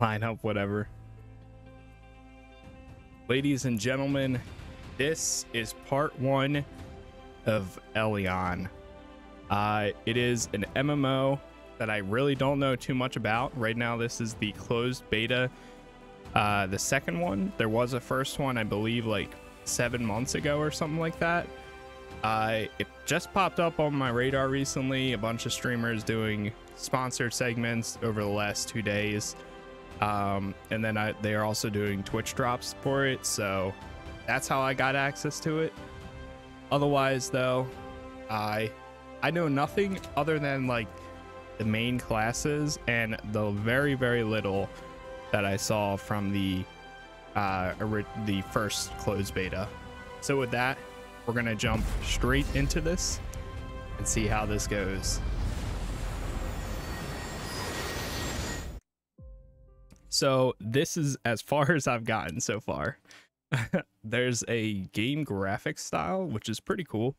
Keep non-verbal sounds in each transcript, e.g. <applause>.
line up, whatever. Ladies and gentlemen, this is part one of Elyon. Uh, it is an MMO that I really don't know too much about. Right now, this is the closed beta. Uh, the second one, there was a first one, I believe, like seven months ago or something like that. Uh, it just popped up on my radar recently. A bunch of streamers doing sponsored segments over the last two days. Um, and then I, they are also doing Twitch drops for it. So that's how I got access to it. Otherwise, though, I I know nothing other than like the main classes and the very very little that I saw from the uh, the first closed beta. So with that, we're gonna jump straight into this and see how this goes. So this is as far <laughs> as I've gotten so far. <laughs> There's a game graphics style, which is pretty cool.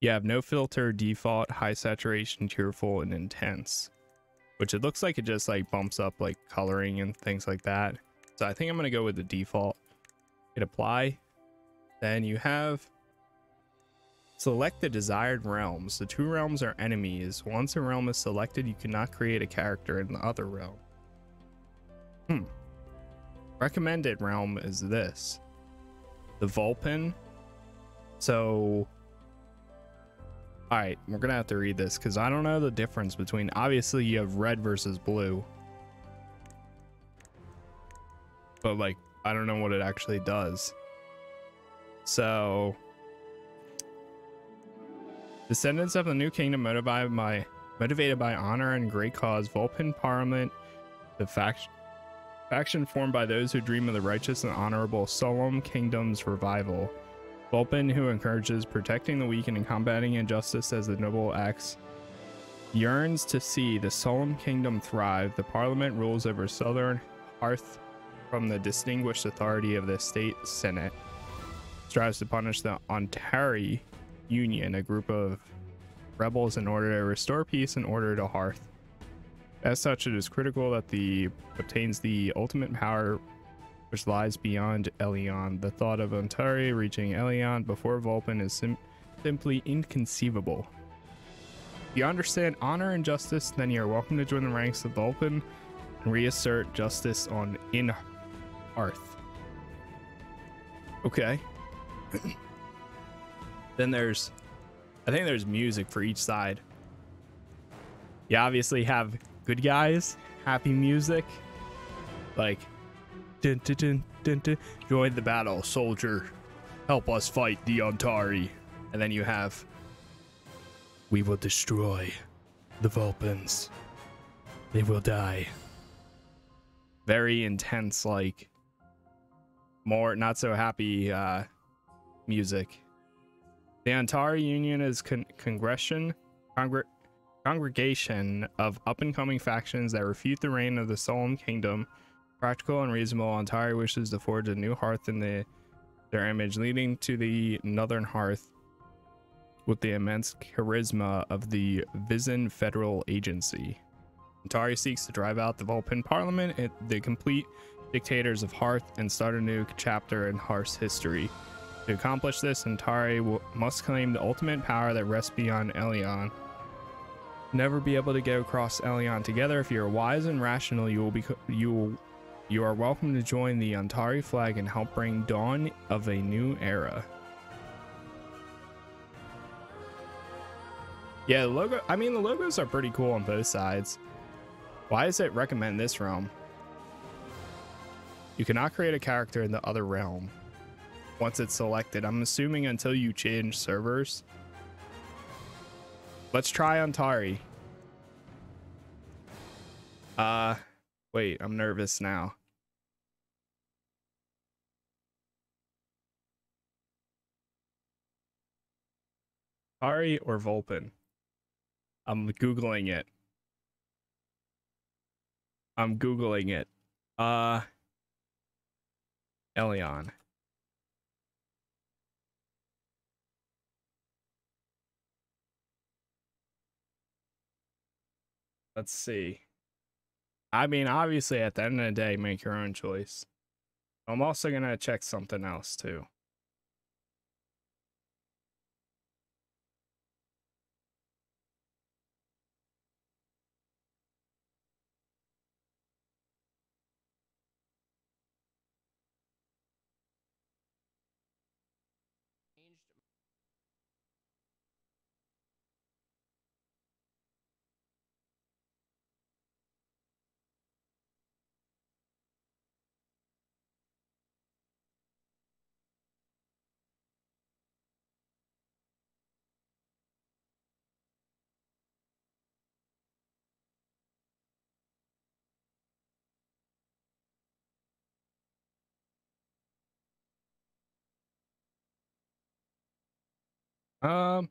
You have no filter, default, high saturation, tearful, and intense. Which it looks like it just like bumps up like coloring and things like that. So I think I'm gonna go with the default. Hit apply. Then you have select the desired realms. The two realms are enemies. Once a realm is selected, you cannot create a character in the other realm. Hmm. Recommended realm is this. The Vulpin. So all right, we're gonna have to read this because I don't know the difference between. Obviously, you have red versus blue, but like I don't know what it actually does. So, descendants of the new kingdom motivated by motivated by honor and great cause, Vulpin Parliament, the faction faction formed by those who dream of the righteous and honorable Solemn Kingdom's revival. Vulpin, who encourages protecting the weak and combating injustice as the noble acts, yearns to see the solemn kingdom thrive. The parliament rules over southern Hearth from the distinguished authority of the state senate. Strives to punish the Ontari Union, a group of rebels, in order to restore peace and order to Hearth. As such, it is critical that the obtains the ultimate power which lies beyond Elyon. The thought of Ontari reaching Elyon before Vulpin is sim simply inconceivable. If you understand honor and justice, then you are welcome to join the ranks of Vulpin and reassert justice on In Arth. Okay. <clears throat> then there's, I think there's music for each side. You obviously have good guys, happy music, like Dun, dun, dun, Join the battle, soldier. Help us fight the Ontari. And then you have We will destroy the Vulpins. They will die. Very intense, like more not so happy uh music. The Ontari Union is con- congression congr- congregation of up and coming factions that refute the reign of the Solemn Kingdom Practical and reasonable, Ontari wishes to forge a new hearth in the, their image, leading to the Northern Hearth with the immense charisma of the Vizen Federal Agency. Ontari seeks to drive out the Vulpin Parliament, and the complete dictators of Hearth, and start a new chapter in Hearth's history. To accomplish this, Ontari must claim the ultimate power that rests beyond Elyon. Never be able to get across Elyon together. If you're wise and rational, you will be you will you are welcome to join the Ontari flag and help bring dawn of a new era. Yeah, the logo, I mean, the logos are pretty cool on both sides. Why does it recommend this realm? You cannot create a character in the other realm once it's selected. I'm assuming until you change servers. Let's try Ontari. Uh, Wait, I'm nervous now. Ari or Vulpin? I'm Googling it. I'm Googling it. Uh, Elyon. Let's see. I mean, obviously, at the end of the day, make your own choice. I'm also gonna check something else too. Um.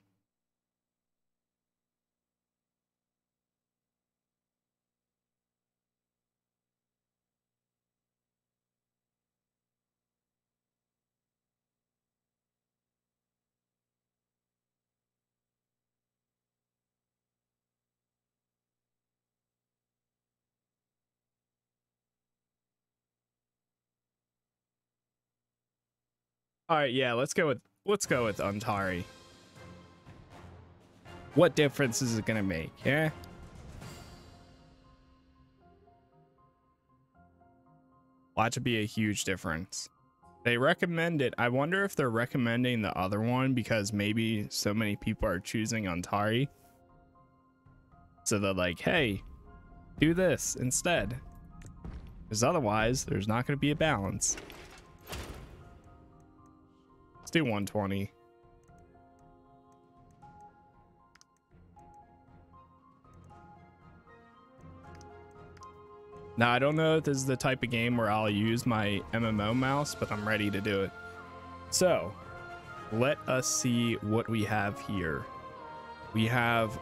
All right, yeah, let's go with let's go with Ontari. What difference is it gonna make? Yeah. Watch it be a huge difference. They recommend it. I wonder if they're recommending the other one because maybe so many people are choosing Ontari. So they're like, hey, do this instead. Because otherwise, there's not going to be a balance. Let's do 120. Now, I don't know if this is the type of game where I'll use my MMO mouse, but I'm ready to do it. So, let us see what we have here. We have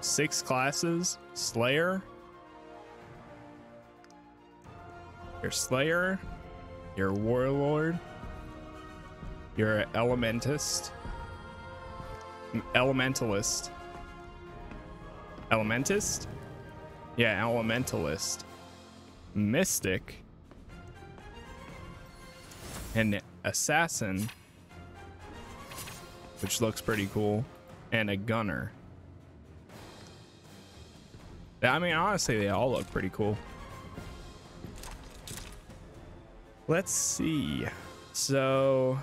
six classes. Slayer, your Slayer, your Warlord, your Elementist, Elementalist, Elementist, yeah, Elementalist. Mystic. And Assassin. Which looks pretty cool. And a Gunner. I mean, honestly, they all look pretty cool. Let's see. So...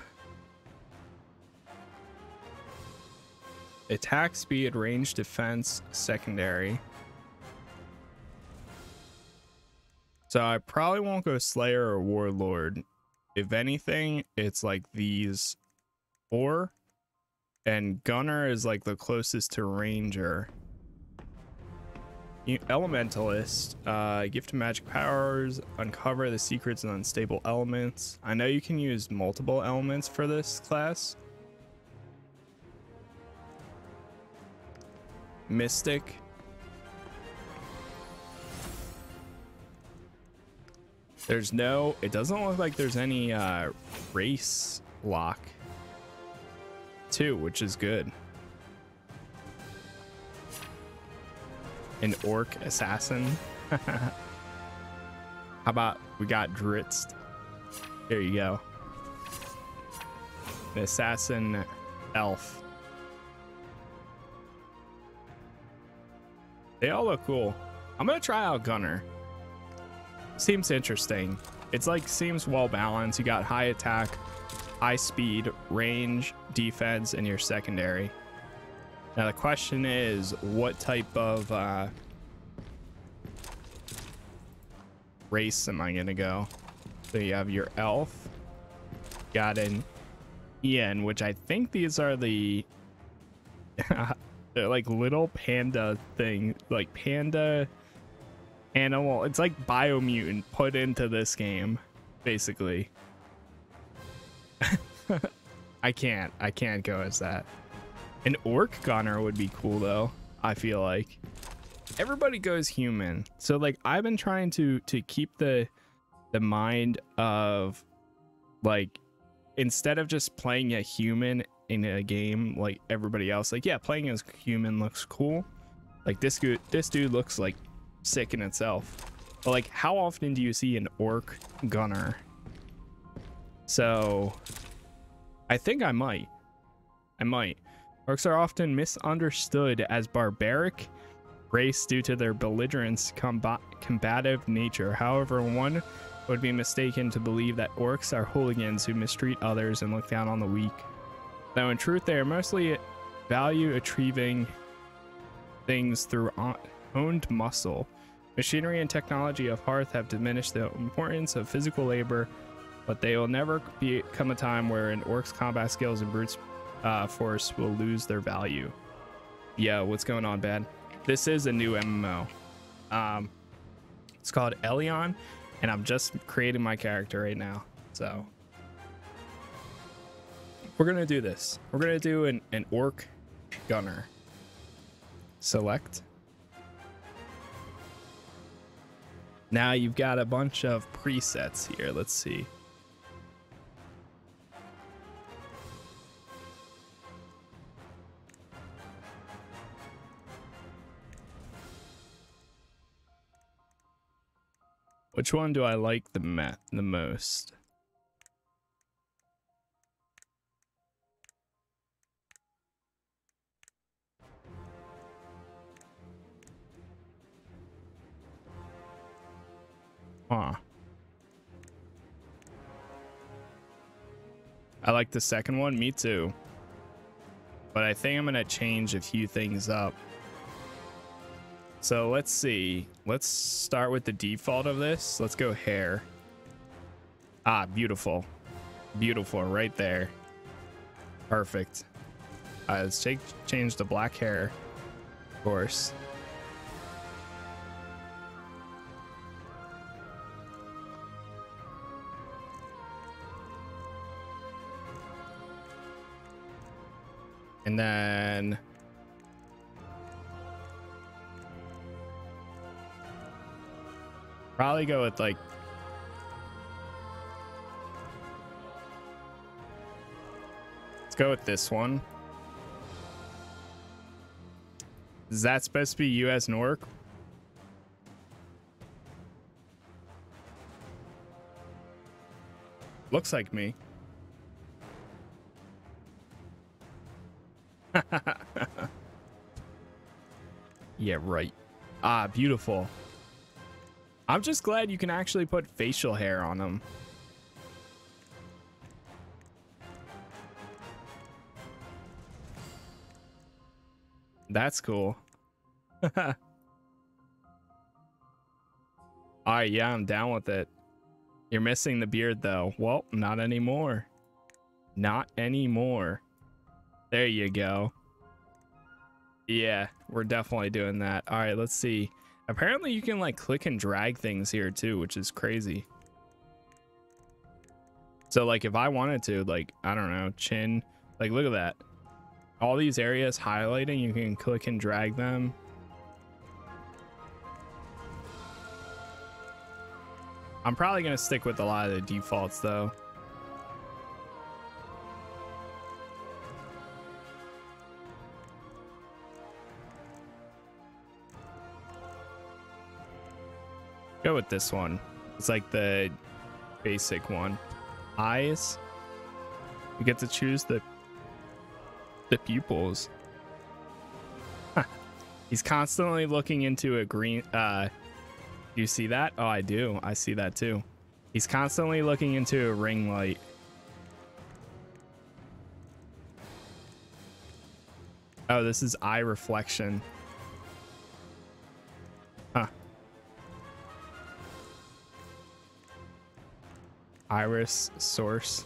Attack speed, range defense, secondary. So I probably won't go Slayer or Warlord. If anything, it's like these four. And Gunner is like the closest to Ranger. Elementalist, uh, gift magic powers, uncover the secrets and unstable elements. I know you can use multiple elements for this class. Mystic, There's no, it doesn't look like there's any uh, race lock too, which is good. An orc assassin. <laughs> How about we got Drizzt? There you go. An assassin elf. They all look cool. I'm gonna try out Gunner seems interesting. It's like seems well balanced. You got high attack, high speed, range, defense, and your secondary. Now the question is, what type of uh, race am I gonna go? So you have your elf, got an Ian, which I think these are the <laughs> they're like little panda thing, like panda animal. It's like Biomutant put into this game, basically. <laughs> I can't. I can't go as that. An orc gunner would be cool though. I feel like everybody goes human. So like I've been trying to to keep the the mind of like instead of just playing a human in a game like everybody else like yeah playing as human looks cool like this dude this dude looks like sick in itself. But like, how often do you see an orc gunner? So, I think I might. I might. Orcs are often misunderstood as barbaric race due to their belligerence combat combative nature. However, one would be mistaken to believe that orcs are hooligans who mistreat others and look down on the weak. Though in truth, they are mostly value achieving things through owned muscle. Machinery and technology of Hearth have diminished the importance of physical labor, but they will never be, come a time where an orc's combat skills and brute uh, force will lose their value. Yeah, what's going on, Bad? This is a new MMO. Um, it's called Elyon, and I'm just creating my character right now. So we're gonna do this. We're gonna do an, an orc gunner. Select. Now you've got a bunch of presets here. Let's see. Which one do I like the, the most? Huh. I like the second one. Me too. But I think I'm going to change a few things up. So let's see. Let's start with the default of this. Let's go hair. Ah, beautiful. Beautiful right there. Perfect. Uh, let's take, change the black hair, of course. And then probably go with like Let's go with this one. Is that supposed to be US Nork? Looks like me. Yeah, right. Ah, beautiful. I'm just glad you can actually put facial hair on them. That's cool. <laughs> Alright, yeah, I'm down with it. You're missing the beard, though. Well, not anymore. Not anymore. There you go. Yeah, we're definitely doing that. All right, let's see. Apparently you can like click and drag things here too, which is crazy. So like if I wanted to, like, I don't know, chin, like look at that. All these areas highlighting, you can click and drag them. I'm probably going to stick with a lot of the defaults though. Go with this one. It's like the basic one. Eyes. You get to choose the the pupils. He's constantly looking into a green uh you see that? Oh, I do. I see that too. He's constantly looking into a ring light. Oh, this is eye reflection. Iris source.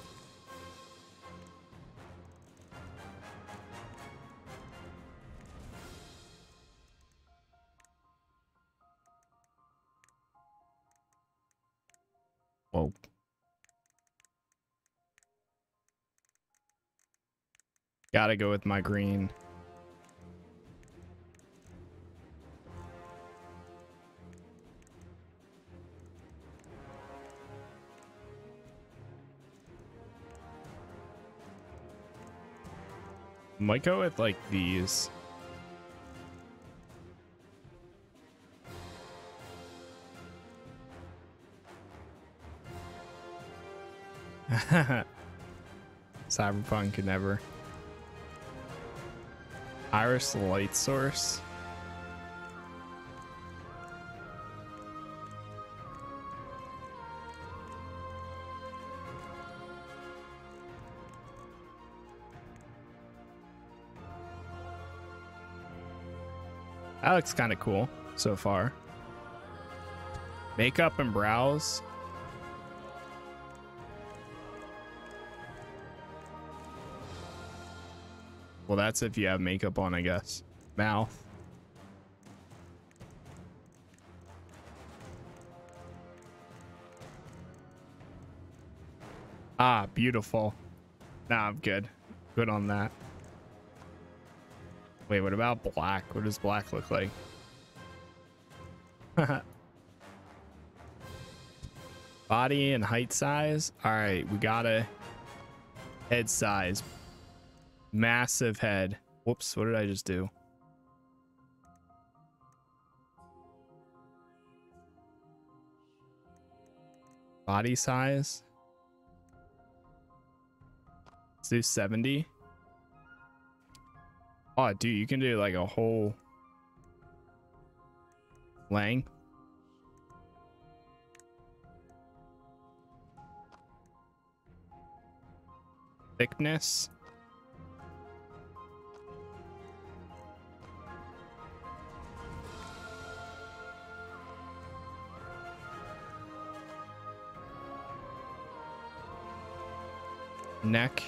Whoa. Gotta go with my green. Might go with like these. <laughs> Cyberpunk could never. Iris light source. That looks kind of cool so far. Makeup and brows. Well, that's if you have makeup on, I guess. Mouth. Ah, beautiful. Nah, I'm good. Good on that. Wait, what about black? What does black look like? <laughs> Body and height size. All right, we got a head size. Massive head. Whoops, what did I just do? Body size. Let's do 70. Oh, dude, you can do like a whole length. Thickness. Neck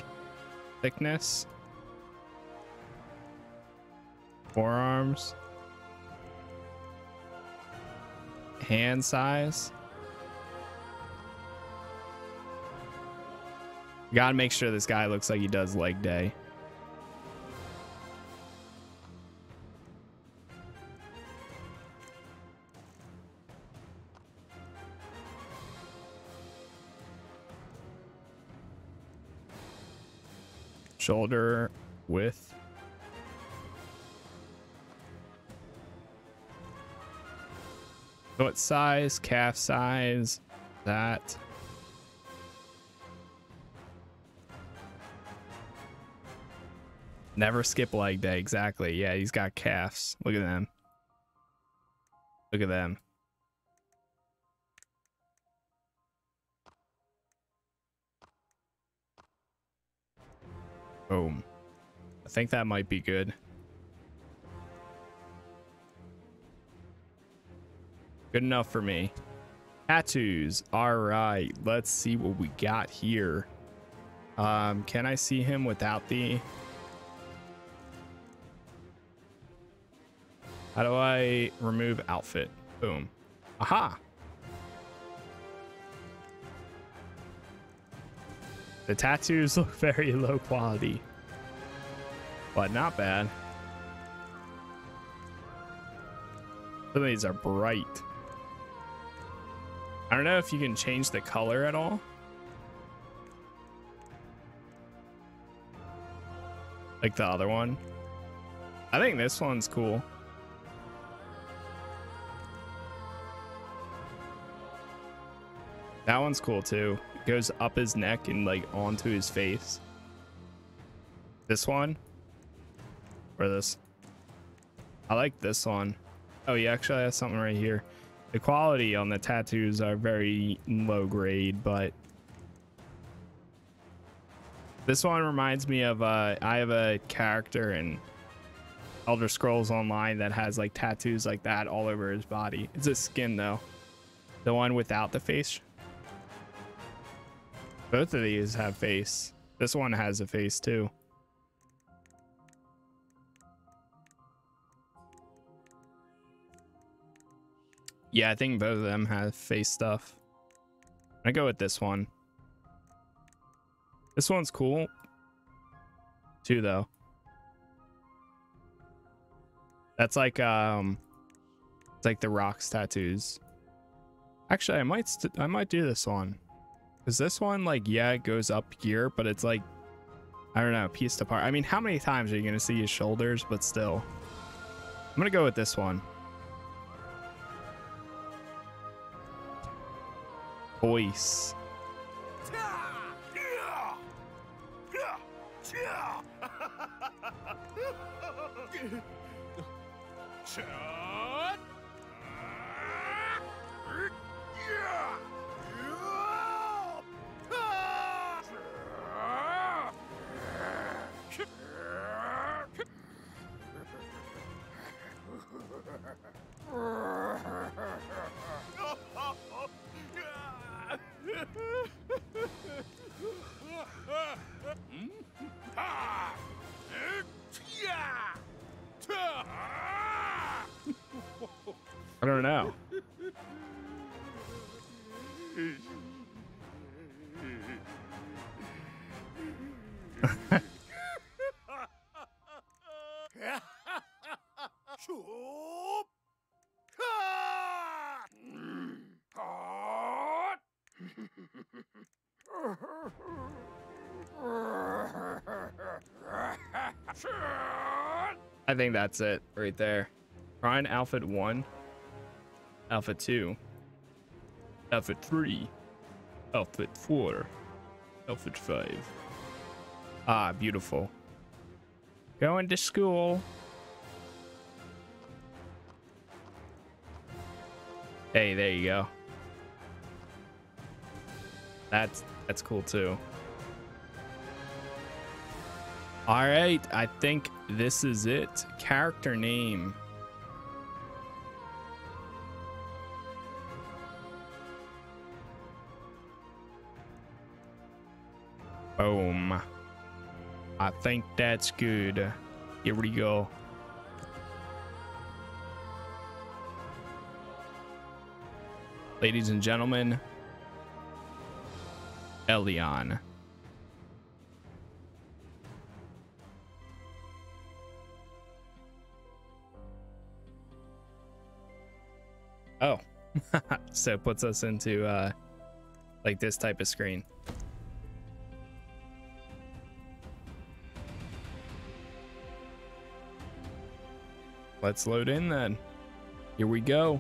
thickness. Forearms. Hand size. gotta make sure this guy looks like he does leg day. Shoulder width. Foot size, calf size, that. Never skip leg day. Exactly. Yeah, he's got calves. Look at them. Look at them. Boom. I think that might be good. Good enough for me. Tattoos. All right. Let's see what we got here. Um, can I see him without the... How do I remove outfit? Boom. Aha. The tattoos <laughs> look very low quality, but not bad. Some of these are bright. I don't know if you can change the color at all. Like the other one. I think this one's cool. That one's cool too. It goes up his neck and like onto his face. This one? Or this? I like this one. Oh, he actually has something right here. The quality on the tattoos are very low grade, but this one reminds me of uh, I have a character in Elder Scrolls Online that has like tattoos like that all over his body. It's a skin though. The one without the face. Both of these have face. This one has a face too. Yeah, I think both of them have face stuff. I go with this one. This one's cool. Too though. That's like um it's like the rocks tattoos. Actually, I might I might do this one. Cuz this one like yeah, it goes up here, but it's like I don't know, pieced apart. I mean, how many times are you going to see his shoulders, but still. I'm going to go with this one. voice. <laughs> I don't know. <laughs> I think that's it right there. Prime outfit one, outfit two, outfit three, outfit four, outfit five. Ah, beautiful. Going to school. Hey, there you go. That's that's cool too. All right, I think this is it. Character name. Boom. I think that's good. Here we go. Ladies and gentlemen, Elyon. Oh, <laughs> so it puts us into uh, like this type of screen. Let's load in then. Here we go.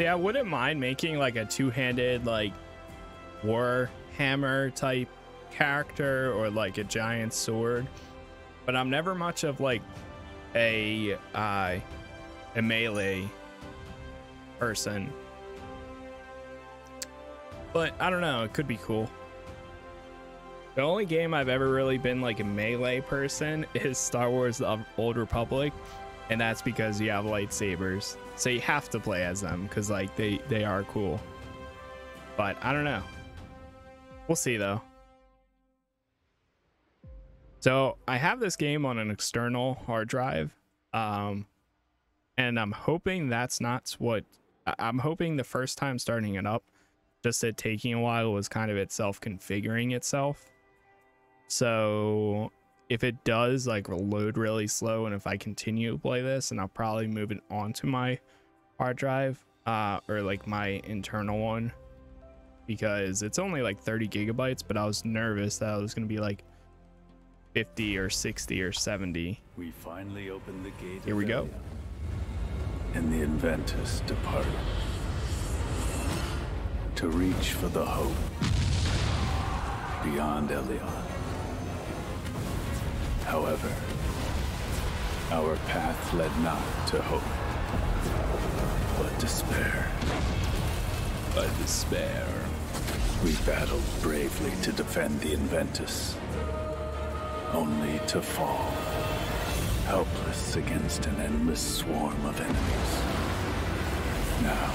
See, I wouldn't mind making like a two-handed like war hammer type character or like a giant sword, but I'm never much of like a uh, a melee person. But I don't know, it could be cool. The only game I've ever really been like a melee person <laughs> is Star Wars The Old Republic, and that's because you have lightsabers. So you have to play as them because like they they are cool. But I don't know. We'll see though. So I have this game on an external hard drive. Um and I'm hoping that's not what I'm hoping the first time starting it up, just it taking a while was kind of itself configuring itself. So if it does like load really slow and if I continue to play this and I'll probably move it onto my hard drive uh, or like my internal one because it's only like 30 gigabytes, but I was nervous that it was going to be like 50 or 60 or 70. We finally opened the gate. Here we go. And the Inventus departed to reach for the hope beyond Elyon. However, our path led not to hope, but despair. By despair. We battled bravely to defend the Inventus, only to fall, helpless against an endless swarm of enemies. Now,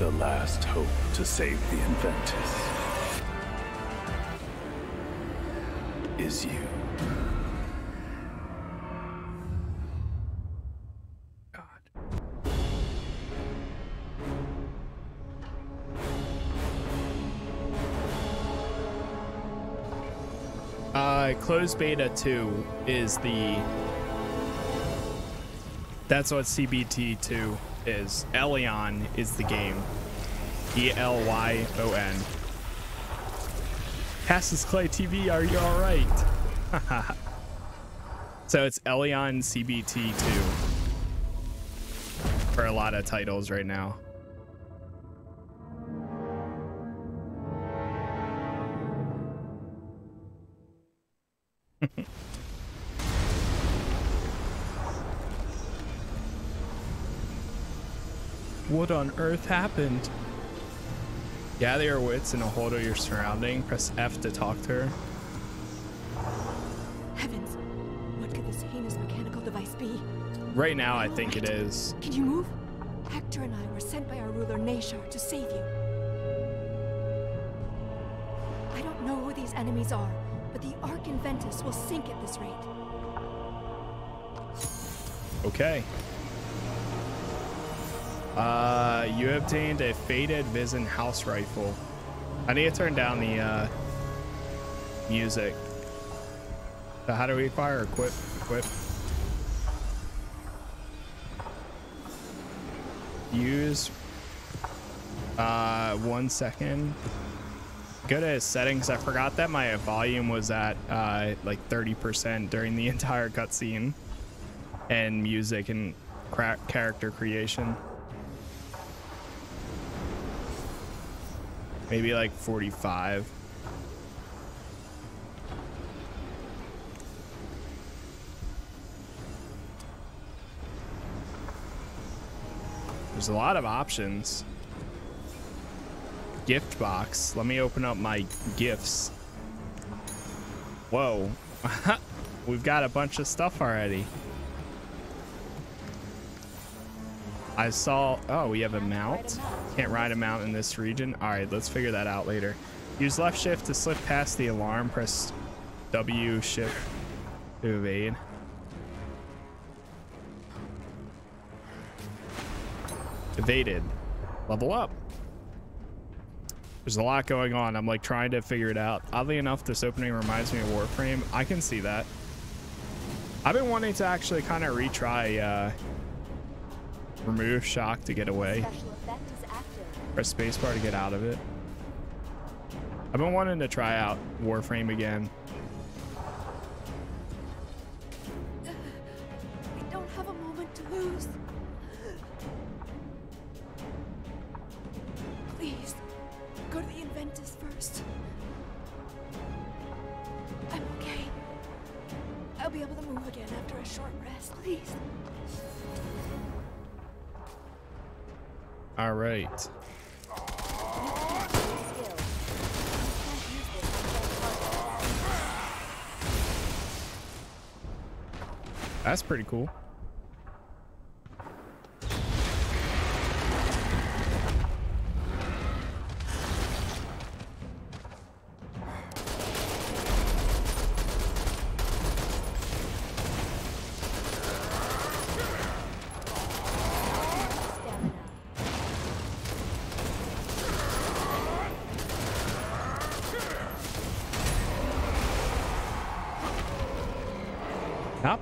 the last hope to save the Inventus is you. Closed beta 2 is the. That's what CBT 2 is. Elyon is the game. E L Y O N. Cassius Clay TV, are you alright? <laughs> so it's Elyon CBT 2. for a lot of titles right now. What on earth happened? Gather your wits and a hold of your surrounding. Press F to talk to her. Heavens, what could this heinous mechanical device be? Right now, I think it is. Can you move? Hector and I were sent by our ruler Nashar to save you. I don't know who these enemies are, but the Ark Inventus will sink at this rate. Okay. Uh, you obtained a faded Vision house rifle. I need to turn down the uh, music. So how do we acquire equip? Equip. Use. Uh, one second. Go to settings. I forgot that my volume was at uh, like 30% during the <laughs> entire cutscene and music and character creation. Maybe like 45. There's a lot of options. Gift box. Let me open up my gifts. Whoa. <laughs> We've got a bunch of stuff already. I saw, oh, we have a mount. Can't ride a mount in this region. All right, let's figure that out later. Use left shift to slip past the alarm. Press W shift to evade. Evaded. Level up. There's a lot going on. I'm like trying to figure it out. Oddly enough, this opening reminds me of Warframe. I can see that. I've been wanting to actually kind of retry uh, Remove shock to get away. Press spacebar to get out of it. I've been wanting to try out Warframe again. Cool.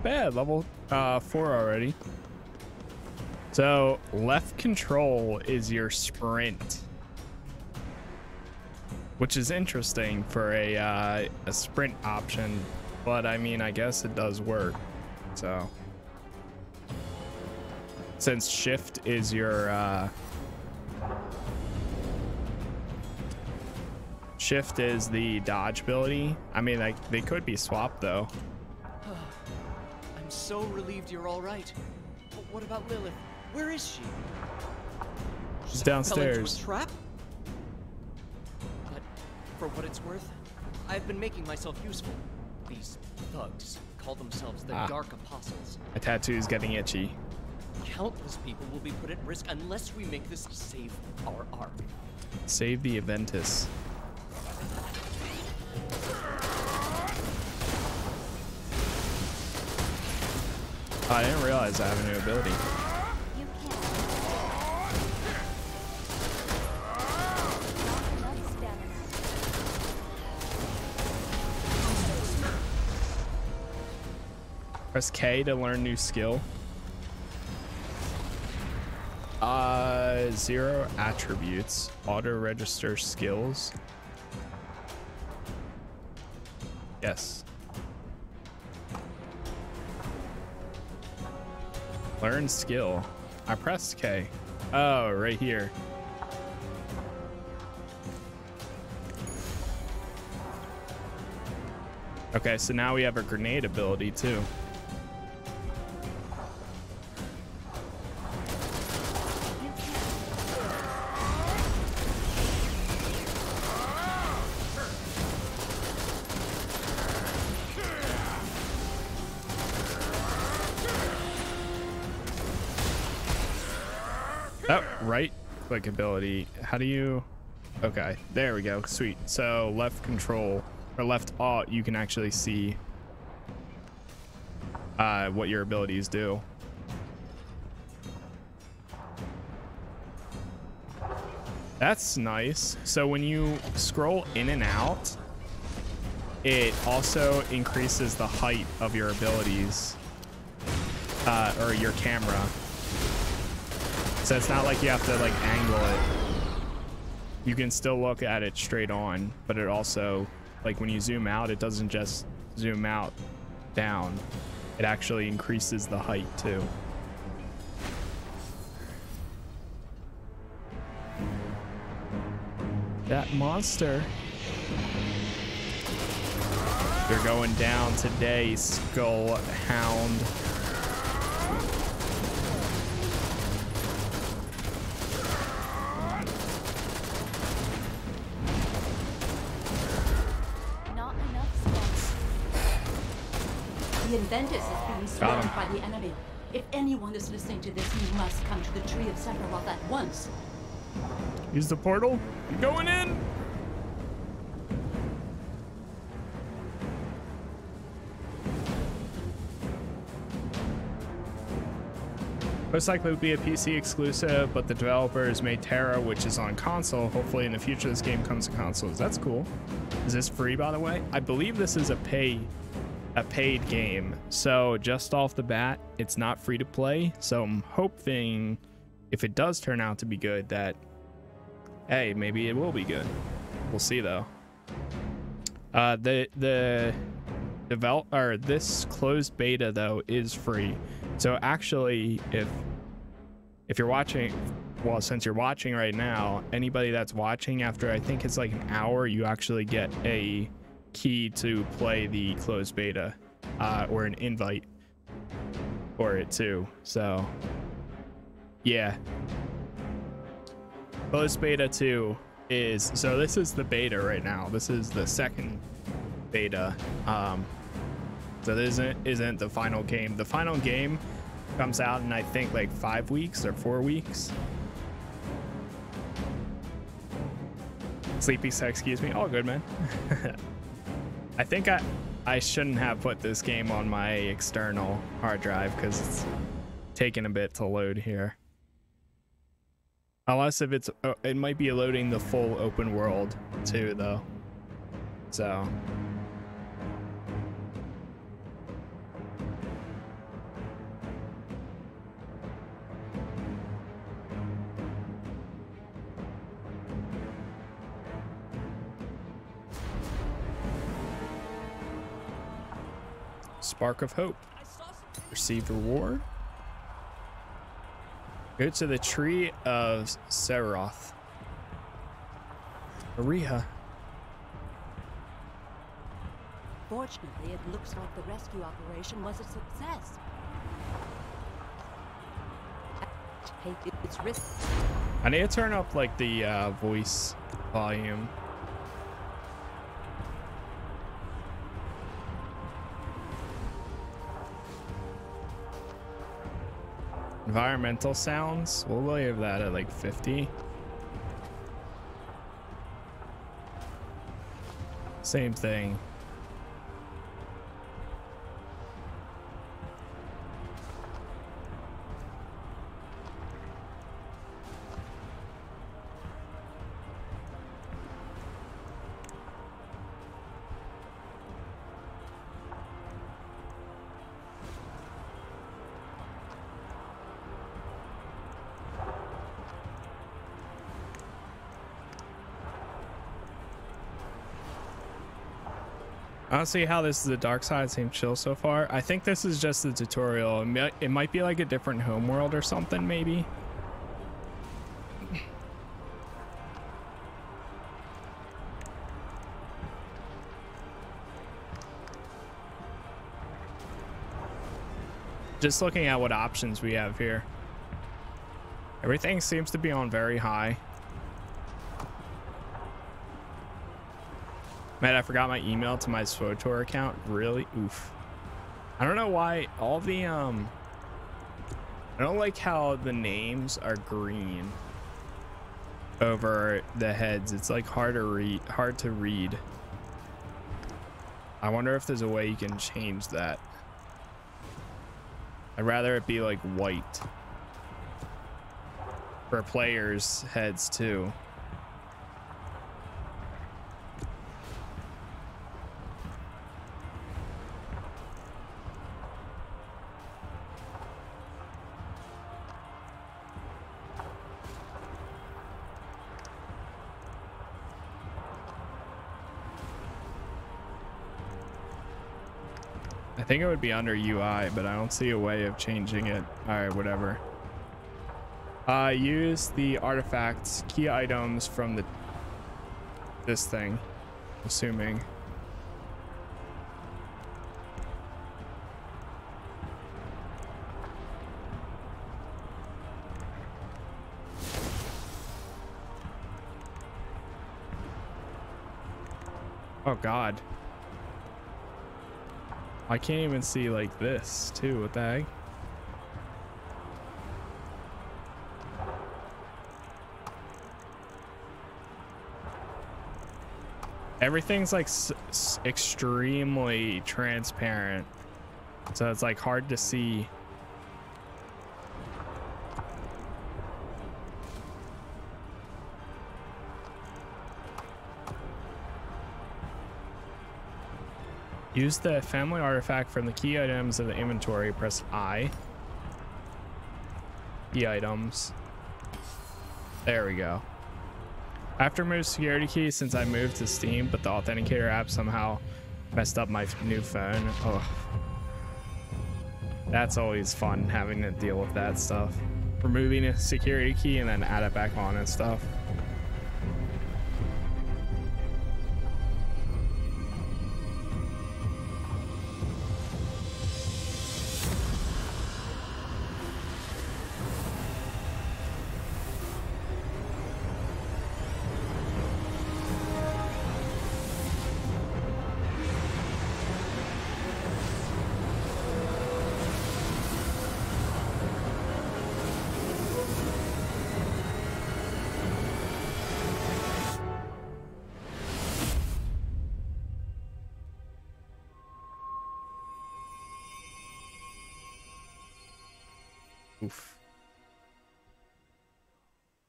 bad. Level uh, four already. So left control is your sprint, which is interesting for a uh, a sprint option. But I mean, I guess it does work. So since shift is your uh, shift is the dodge ability. I mean, like they could be swapped though so relieved you're all right. But what about Lilith? Where is she? She's downstairs. trap? But for what it's worth, I've been making myself useful. These thugs call themselves the ah. Dark Apostles. My tattoo is getting itchy. Countless people will be put at risk unless we make this save our ark. Save the Inventus. I didn't realize I have a new ability. Press K to learn new skill. Uh, zero attributes. Auto register skills. Yes. Learn skill. I pressed K. Oh, right here. Okay, so now we have a grenade ability too. Click ability. How do you... Okay, there we go. Sweet. So left control or left alt, you can actually see uh, what your abilities do. That's nice. So when you scroll in and out, it also increases the height of your abilities uh, or your camera. So it's not like you have to like angle it. You can still look at it straight on, but it also, like when you zoom out, it doesn't just zoom out down. It actually increases the height too. That monster. You're going down today, Skull Hound. Not enough space. The Inventus is being swarmed by the enemy. If anyone is listening to this, you must come to the Tree of Sephiroth at once. Use the portal. I'm going in. Most likely would be a PC exclusive, but the developers made TERA, which is on console. Hopefully in the future this game comes to consoles. That's cool. Is this free, by the way? I believe this is a pay a paid game. So just off the bat, it's not free to play. So I'm hoping if it does turn out to be good that hey, maybe it will be good. We'll see though. Uh, the the develop or this closed beta though is free. So actually, if if you're watching, well, since you're watching right now, anybody that's watching after I think it's like an hour, you actually get a key to play the closed beta uh, or an invite for it too. So yeah, Closed beta 2 is so this is the beta right now. This is the second beta. Um so this isn't isn't the final game. The final game comes out in I think like 5 weeks or 4 weeks. Sleepy sex, excuse me. All good, man. <laughs> I think I I shouldn't have put this game on my external hard drive cuz it's taking a bit to load here. Unless if it's, uh, it might be loading the full open world too, though. So. Spark of Hope. Received reward. Go to the tree of Seroth. Ariha. Fortunately, it looks like the rescue operation was a success. Hey, it's risk. I need to turn up like the uh, voice volume. Environmental sounds. We'll leave that at like 50. Same thing. I don't see how this is the dark side seems chill so far. I think this is just the tutorial. It might, it might be like a different homeworld or something, maybe. Just looking at what options we have here. Everything seems to be on very high. Man, I forgot my email to my SWTOR account. Really? Oof. I don't know why all the, um... I don't like how the names are green over the heads. It's like hard to read. Hard to read. I wonder if there's a way you can change that. I'd rather it be like white for players' heads too. Think it would be under UI, but I don't see a way of changing it. All right, whatever. Uh, use the artifacts, key items from the this thing, assuming. Oh God. I can't even see like this too, what the heck? Everything's like extremely transparent. So it's like hard to see. Use the family artifact from the key items of the inventory. Press I. Key items. There we go. After moved security key since I moved to Steam, but the Authenticator app somehow messed up my new phone. Oh, that's always fun having to deal with that stuff. Removing a security key and then add it back on and stuff.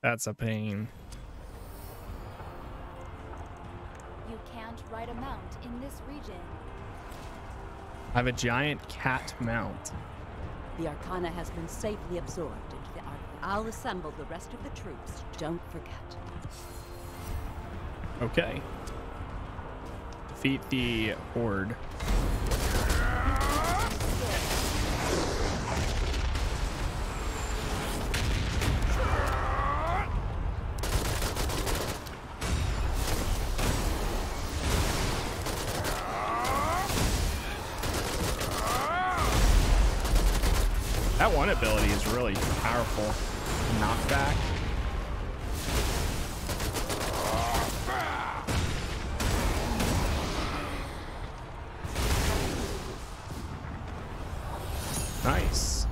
That's a pain. You can't ride a mount in this region. I have a giant cat mount. The Arcana has been safely absorbed into the Ark. I'll assemble the rest of the troops. Don't forget. Okay. Defeat the Horde. ability is really powerful. Knockback. Nice.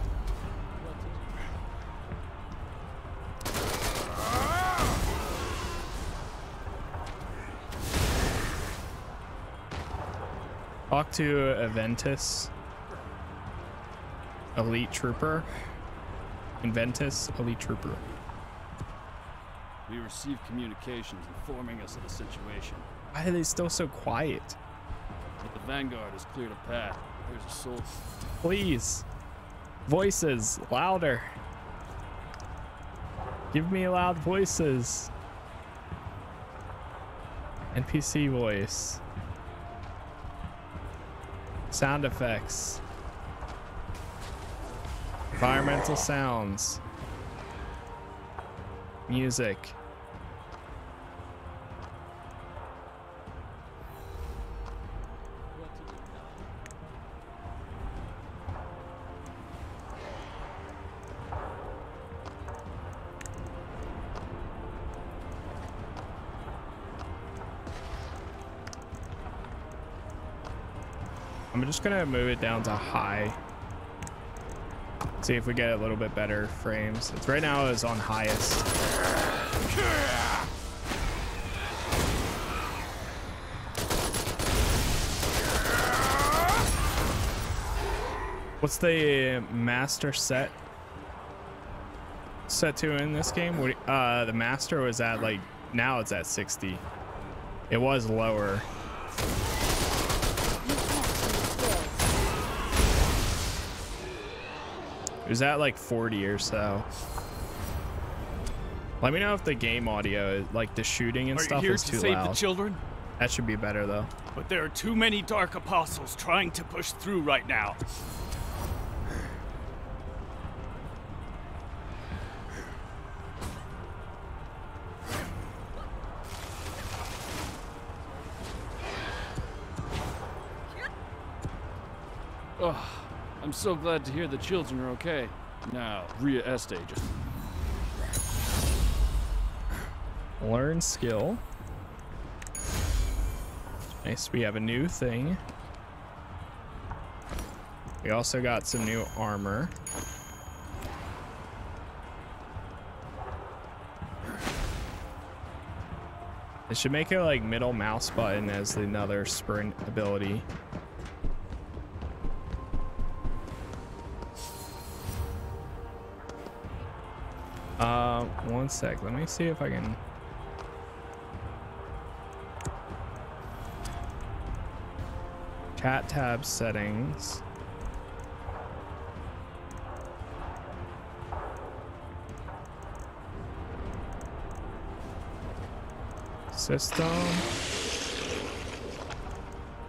Talk to Inventus. Elite Trooper. Inventus Elite Trooper. We received communications informing us of the situation. Why are they still so quiet? But the Vanguard has cleared a path. There's a soul. Please. Voices. Louder. Give me loud voices. NPC voice. Sound effects. Environmental sounds. Music. I'm just gonna move it down to high. See if we get a little bit better frames. It's right now is on highest. What's the master set set to in this game? What, uh, the master was at like now it's at 60. It was lower. You can't use skills. It was at like 40 or so. Let me know if the game audio, like the shooting and Are stuff, is to too save loud. the children? that should be better though. But there are too many Dark Apostles trying to push through right now. So glad to hear the children are okay. Now, Ria Est agent. Learn skill. Nice. We have a new thing. We also got some new armor. It should make it like middle mouse button as another sprint ability. One sec. Let me see if I can. Chat tab settings. System.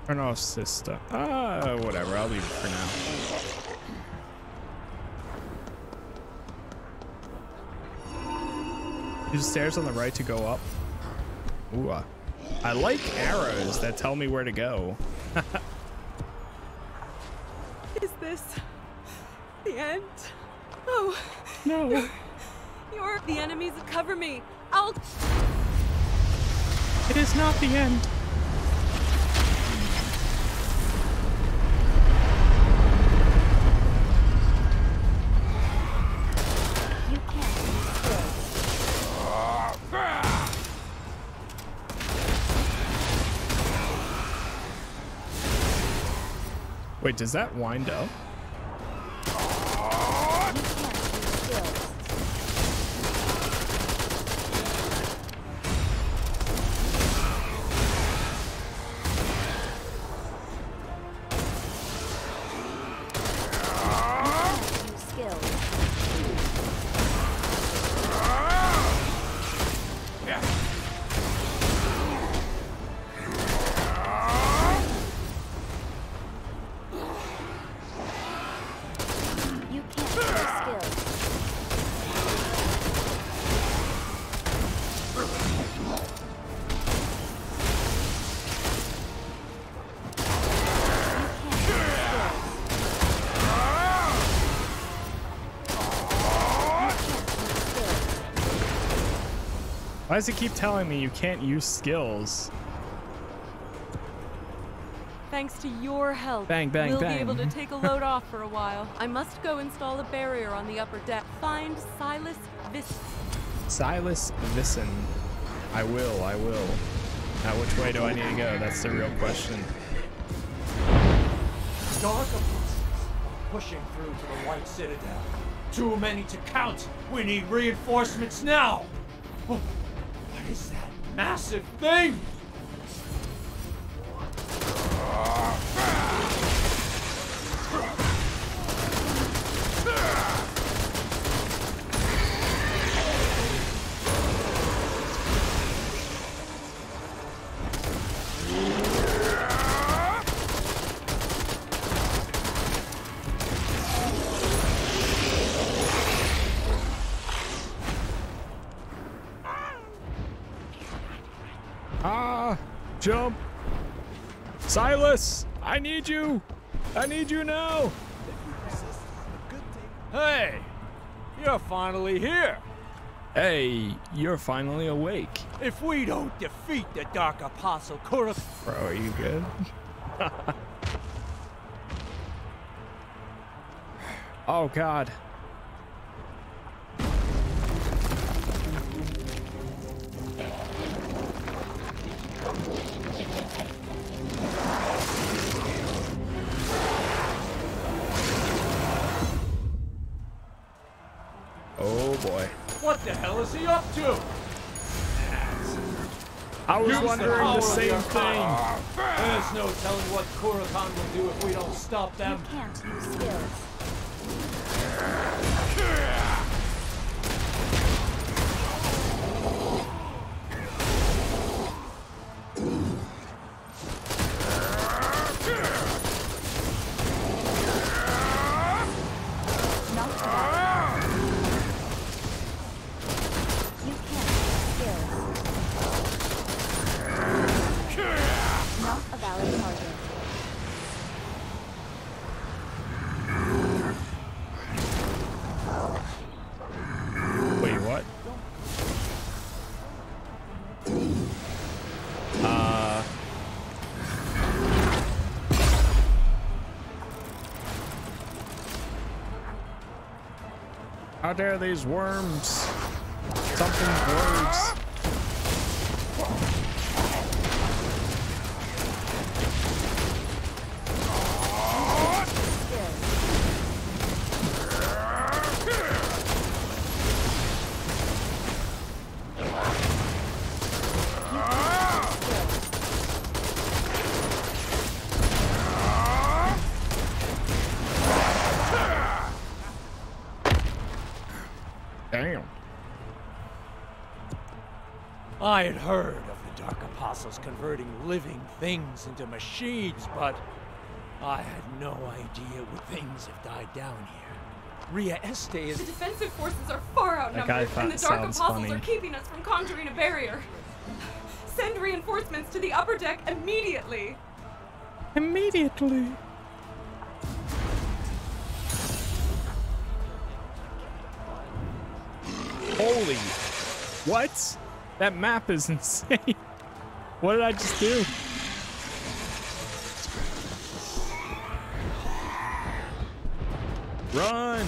Turn off system. Ah, whatever. I'll leave it for now. Use the stairs on the right to go up. Ooh, uh, I like arrows that tell me where to go. <laughs> Is this the end? Oh, No, you're the enemies that cover me. I'll. it is not the end. Does that wind up? Does it keep telling me you can't use skills? Thanks to your help, Bang, bang, we'll bang. be able to take a <laughs> load off for a while. I must go install a barrier on the upper deck. Find Silas Vis. Silas Vissen. I will, I will. Now, which way do I need to go? That's the real question. Dark apostles pushing through to the White Citadel. Too many to count. We need reinforcements now. Massive thing? Jump. Silas, I need you. I need you now. Hey, you're finally here. Hey, you're finally awake. If we don't defeat the Dark Apostle Kuruk, Bro, are you good? <laughs> oh god. Was Use the wondering power the same thing. There's no telling what Kurakan will do if we don't stop You them. can't use skills. Dare these worms? Something words. Damn. I had heard of the Dark Apostles converting living things into machines, but I had no idea what things have died down here. Ria Este is- The defensive forces are far outnumbered, and the Dark Apostles funny. are keeping us from conjuring a barrier. Send reinforcements to the upper deck immediately. Immediately. Holy. What? That map is <laughs> insane. What did I just do? Run!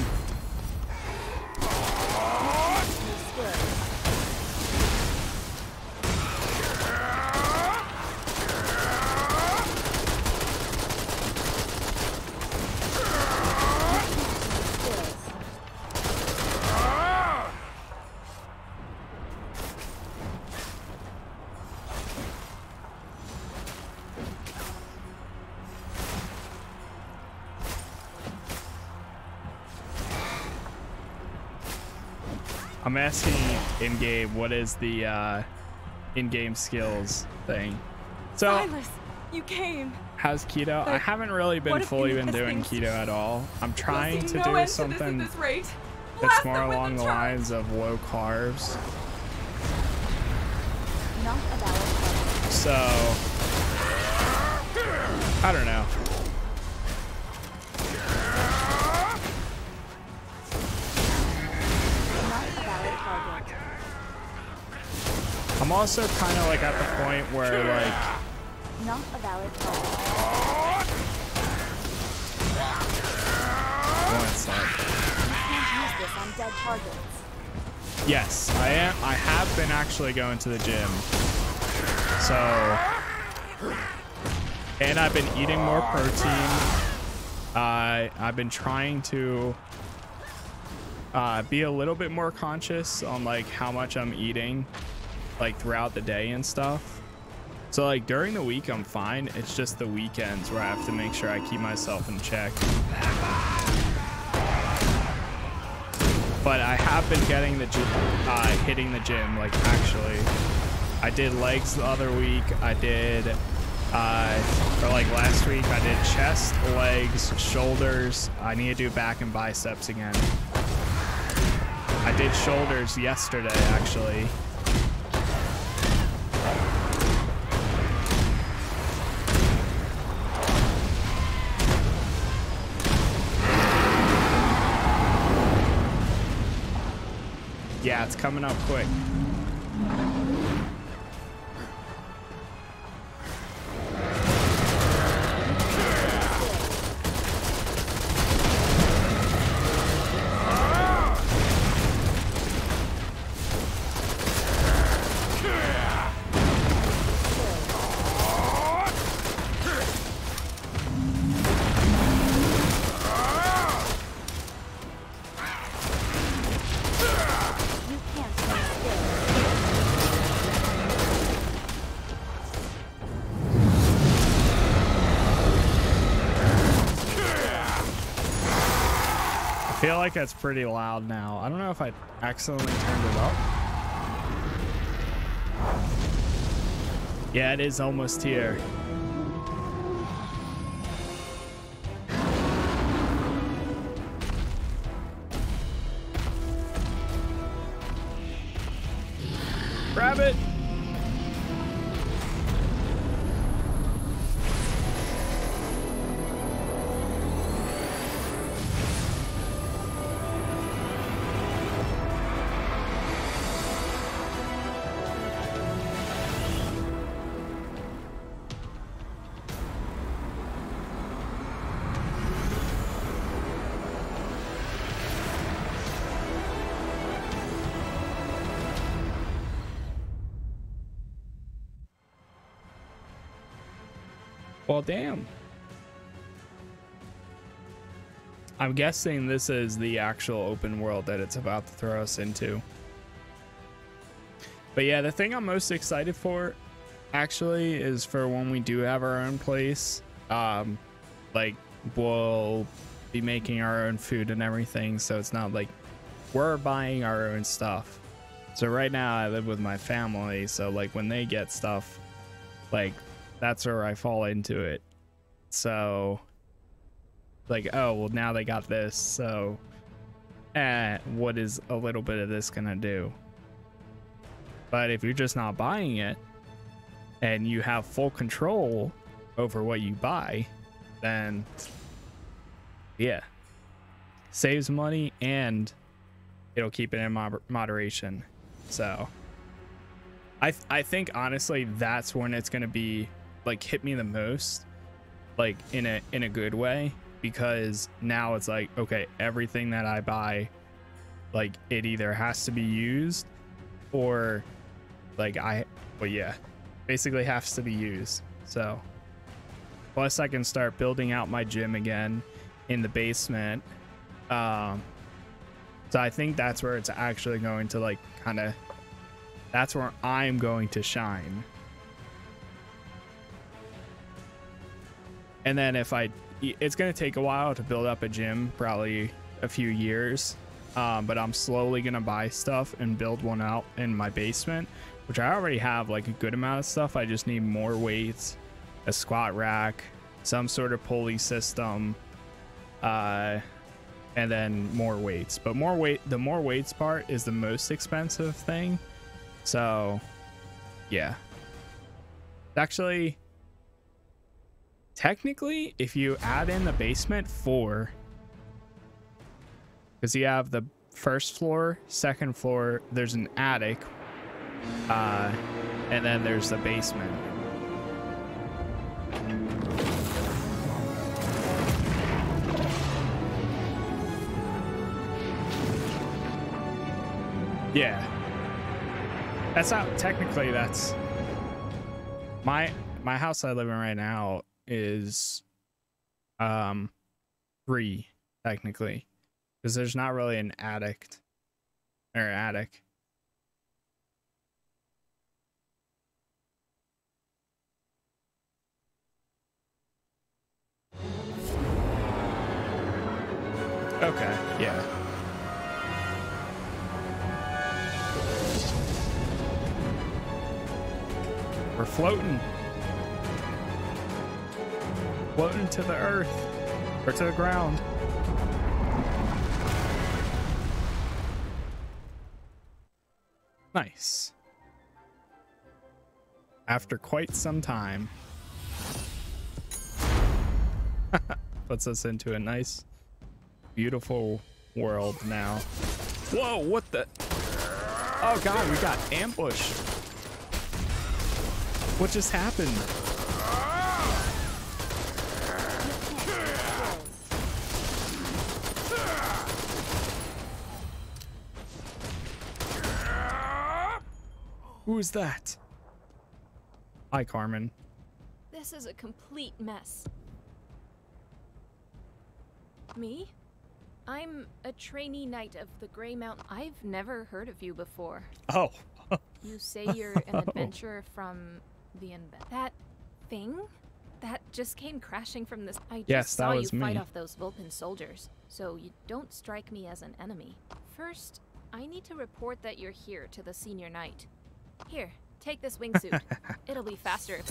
I'm asking in game what is the uh, in-game skills thing. So Silas, you came. how's keto? I haven't really been fully been doing keto at all. I'm trying to no do something to this this that's more along the charge. lines of low carbs. So I don't know. I'm also kind of like at the point where like Not a valid target. one sec. You can't use this on dead targets. Yes, I am. I have been actually going to the gym. So, and I've been eating more protein. Uh, I've been trying to uh, be a little bit more conscious on like how much I'm eating, like throughout the day and stuff. So like during the week I'm fine. It's just the weekends where I have to make sure I keep myself in check. but I have been getting the gym, uh, hitting the gym. Like actually, I did legs the other week. I did, uh, or like last week, I did chest, legs, shoulders. I need to do back and biceps again. I did shoulders yesterday actually. It's coming up quick. Like that's pretty loud now. I don't know if I accidentally turned it up. Yeah, it is almost here. Well, damn. I'm guessing this is the actual open world that it's about to throw us into. But yeah, the thing I'm most excited for actually is for when we do have our own place. Um, like we'll be making our own food and everything, so it's not like we're buying our own stuff. So right now I live with my family, so like when they get stuff, like that's where I fall into it. So like, oh well now they got this, so eh, what is a little bit of this gonna do? But if you're just not buying it and you have full control over what you buy, then yeah. Saves money and it'll keep it in moder- moderation. So I th- I think honestly that's when it's going to be like hit me the most like in a in a good way because now it's like okay, everything that I buy like it either has to be used or like I well yeah, basically has to be used. So plus I can start building out my gym again in the basement. Um so I think that's where it's actually going to like kind of that's where I'm going to shine. And then if I it's going to take a while to build up a gym, probably a few years. Um, but I'm slowly going to buy stuff and build one out in my basement, which I already have like a good amount of stuff. I just need more weights, a squat rack, some sort of pulley system, uh, and then more weights. But more weight, the more weights part is the most expensive thing. So, yeah. Actually, technically, if you add in the basement, four. Because you have the first floor, second floor, there's an attic, uh, and then there's the basement. Yeah. That's not technically that's my my house I live in right now is um three technically because there's not really an addict or attic. Okay, yeah. We're floating. Floating to the earth. Or to the ground. Nice. After quite some time. <laughs> Puts us into a nice, beautiful world now. Whoa, what the? Oh god, we got ambushed. What just happened? Who's that? Hi, Carmen. This is a complete mess. Me? I'm a trainee knight of the Grey Mountain. I've never heard of you before. Oh. <laughs> You say you're an <laughs> oh. adventurer from the invent. That thing? That just came crashing from this. I just Yes, that saw you fight off those Vulpin soldiers, so you don't strike me as an enemy. First, I need to report that you're here to the senior knight. Here, take this wingsuit. <laughs> It'll be faster if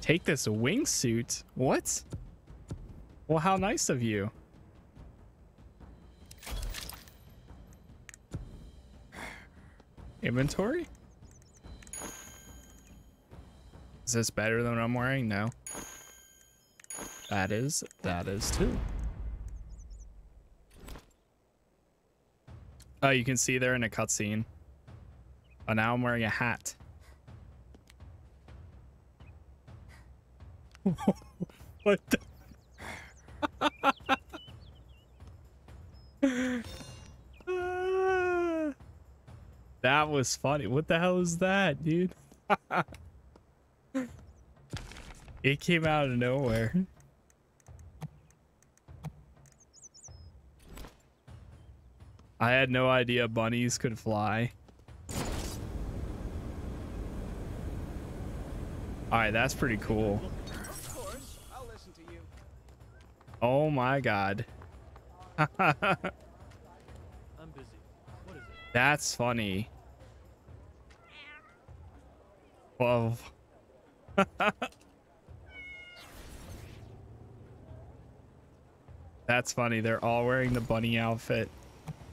Take this wingsuit? What? Well, how nice of you. Inventory? Is this better than what I'm wearing? No. That is, that is too. Oh, you can see there in a cutscene. Oh, now I'm wearing a hat. <laughs> what the? <laughs> that was funny. What the hell is that, dude? <laughs> it came out of nowhere. I had no idea bunnies could fly. All right, that's pretty cool. Course, I'll listen to you. Oh my god. <laughs> I'm busy. What is it? That's funny. Whoa. <laughs> That's funny. They're all wearing the bunny outfit.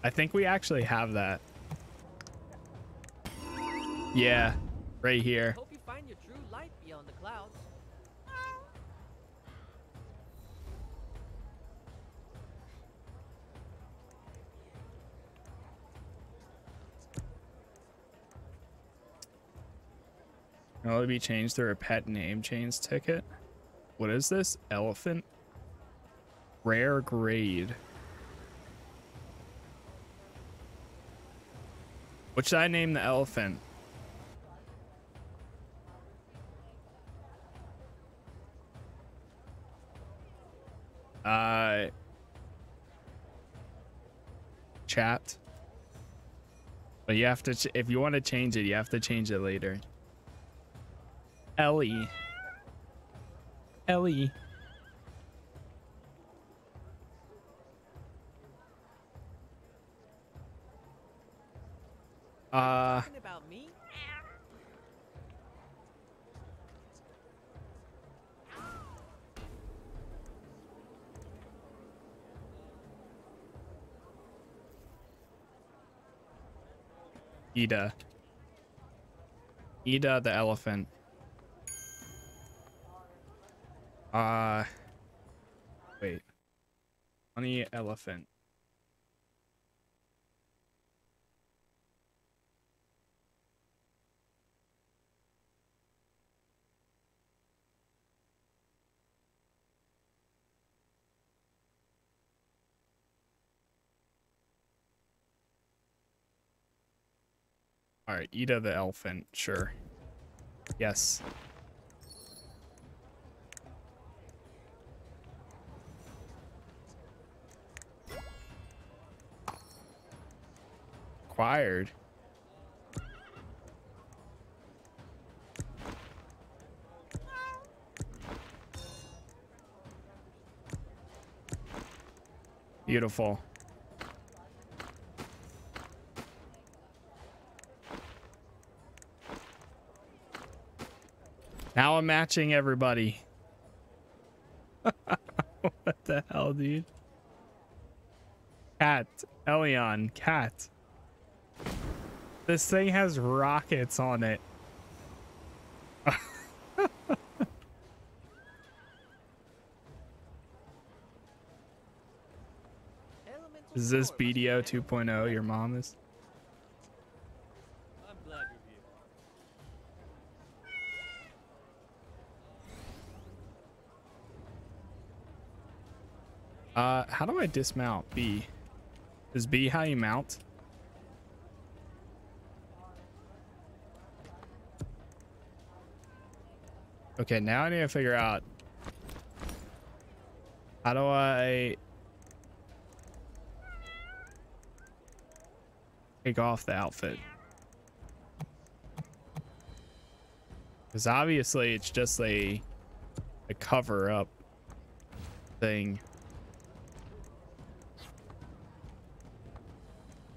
I think we actually have that. Yeah, right here. Hope you find your true light beyond the clouds. Can only be changed through a pet name change ticket. What is this? Elephant? Rare grade. What should I name the elephant? Uh, chat. But you have to, if you want to change it, you have to change it later. Ellie. Ellie. Uh, Talking about me? Ida. Ida the elephant. Uh, wait. Honey elephant. Right, Ida the elephant, sure. Yes. Acquired. Beautiful. Now I'm matching everybody. <laughs> what the hell, dude? Cat. Elyon. Cat. This thing has rockets on it. <laughs> is this BDO 2.0 your mom is? I'm glad you're here. Uh, how do I dismount? B. Is B how you mount? Okay, now I need to figure out how do I take off the outfit? Because obviously it's just a a cover up thing.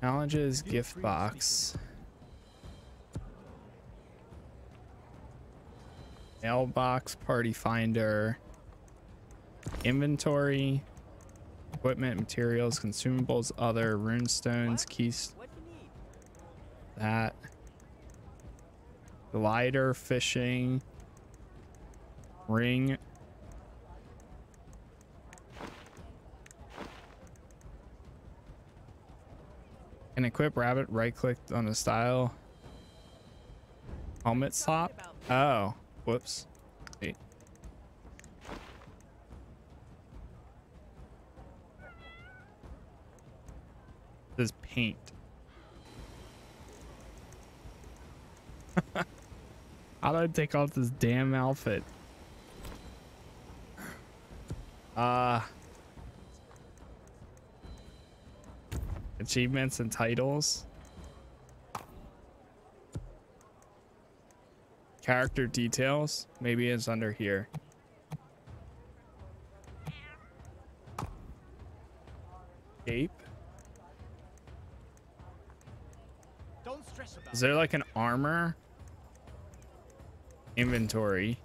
Challenges gift box. Mailbox party finder. Inventory. Equipment, materials, consumables, other runestones, keys. What do you need? That. Glider fishing. Ring. Can equip rabbit right click on the style. Helmet slot. Oh, whoops. Wait. This paint. <laughs> How do I take off this damn outfit? Uh achievements and titles. Character details. Maybe it's under here. Cape. Don't stress about Is there like an armor? Inventory.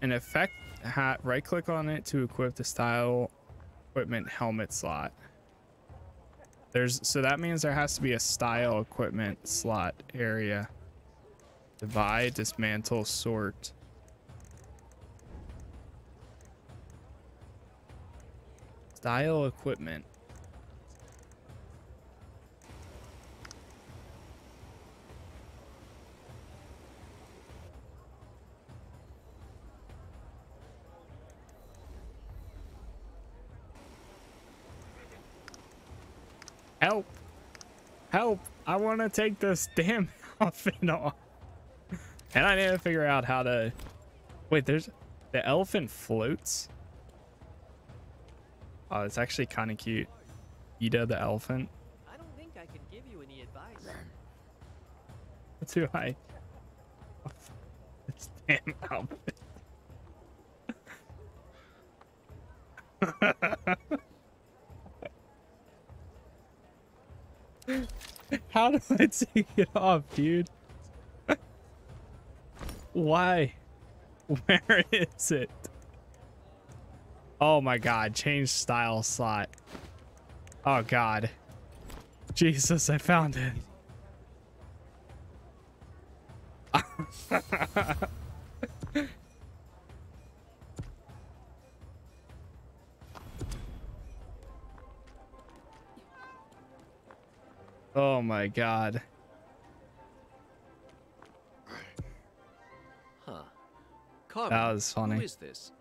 An effect hat. Right click on it to equip the style equipment helmet slot. There's so that means there has to be a style equipment slot area. Divide, dismantle, sort. Style equipment. Help! I want to take this <laughs> damn outfit off. And I need to figure out how to... Wait, there's... The elephant floats? Oh, it's actually kind of cute. Ida the elephant. I don't think I can give you any advice. <laughs> That's who I... This damn outfit. <laughs> How do I <laughs> take it off, dude? Why? Where is it? Oh my god, change style slot. Oh god. Jesus, I found it. <laughs> <laughs> my god. Huh. Carmen, That was funny. Who is this?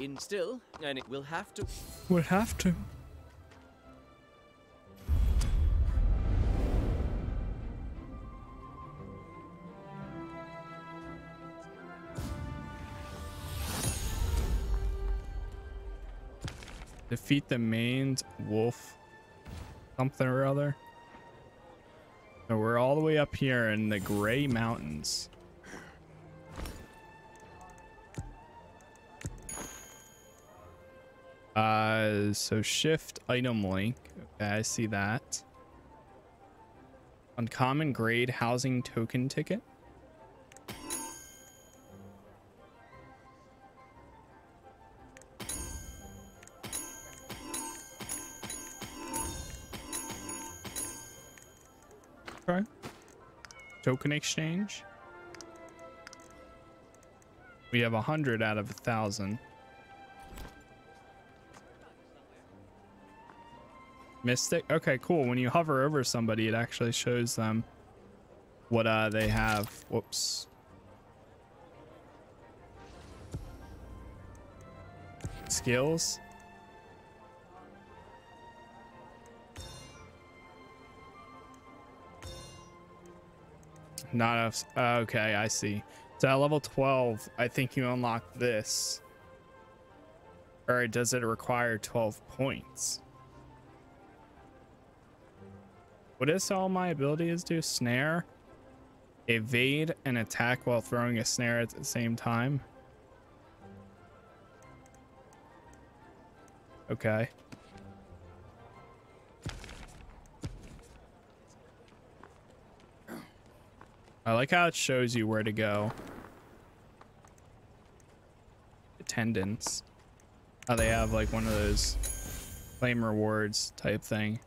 In still, and it will have to. <laughs> Will have to. Defeat the maned wolf something or other. So we're all the way up here in the Gray Mountains. Uh, so shift item link. Okay, I see that. Uncommon grade housing token ticket. Token exchange. We have a hundred out of a thousand. Mystic. Okay, cool. When you hover over somebody, it actually shows them what uh they have. Whoops. Skills. Not enough. Okay, I see. So at level 12, I think you unlock this. Or does it require 12 points? What is all my abilities do? Snare, evade, and attack while throwing a snare at the same time. Okay. I like how it shows you where to go. Attendance. How they have like one of those claim rewards type thing.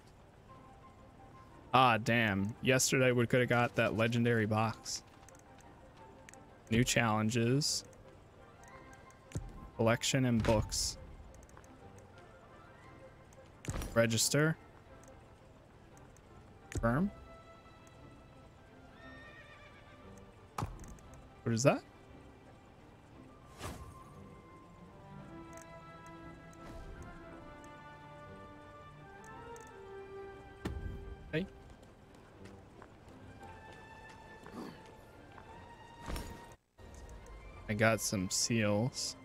Ah, damn. Yesterday we could have got that legendary box. New challenges. Collection and books. Register. Firm. What is that? I got some seals.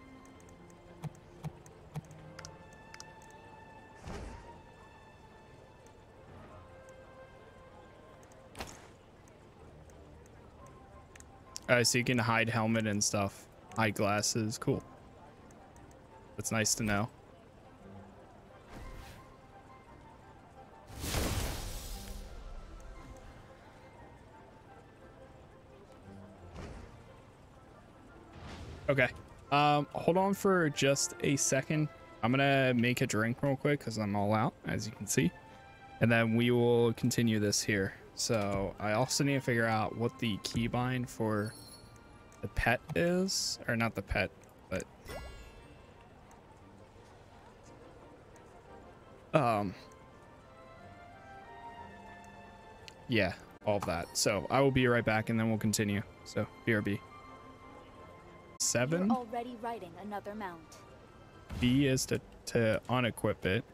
Uh, so you can hide helmet and stuff. Hide glasses. Cool. That's nice to know. Okay. Um, hold on for just a second. I'm gonna make a drink real quick because I'm all out, as you can see. And then we will continue this here. So I also need to figure out what the keybind for the pet is, or not the pet, but um, yeah, all of that. So I will be right back, and then we'll continue. So BRB. Seven. You're already riding another mount. B is to to unequip it.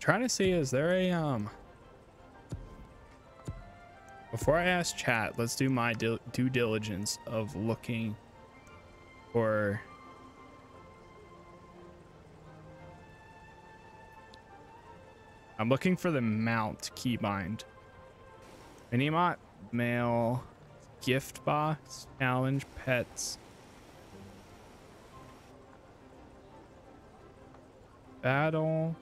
Trying to see, is there a um? Before I ask chat, let's do my due diligence of looking for I'm looking for the mount keybind. Minimap mail gift box challenge pets battle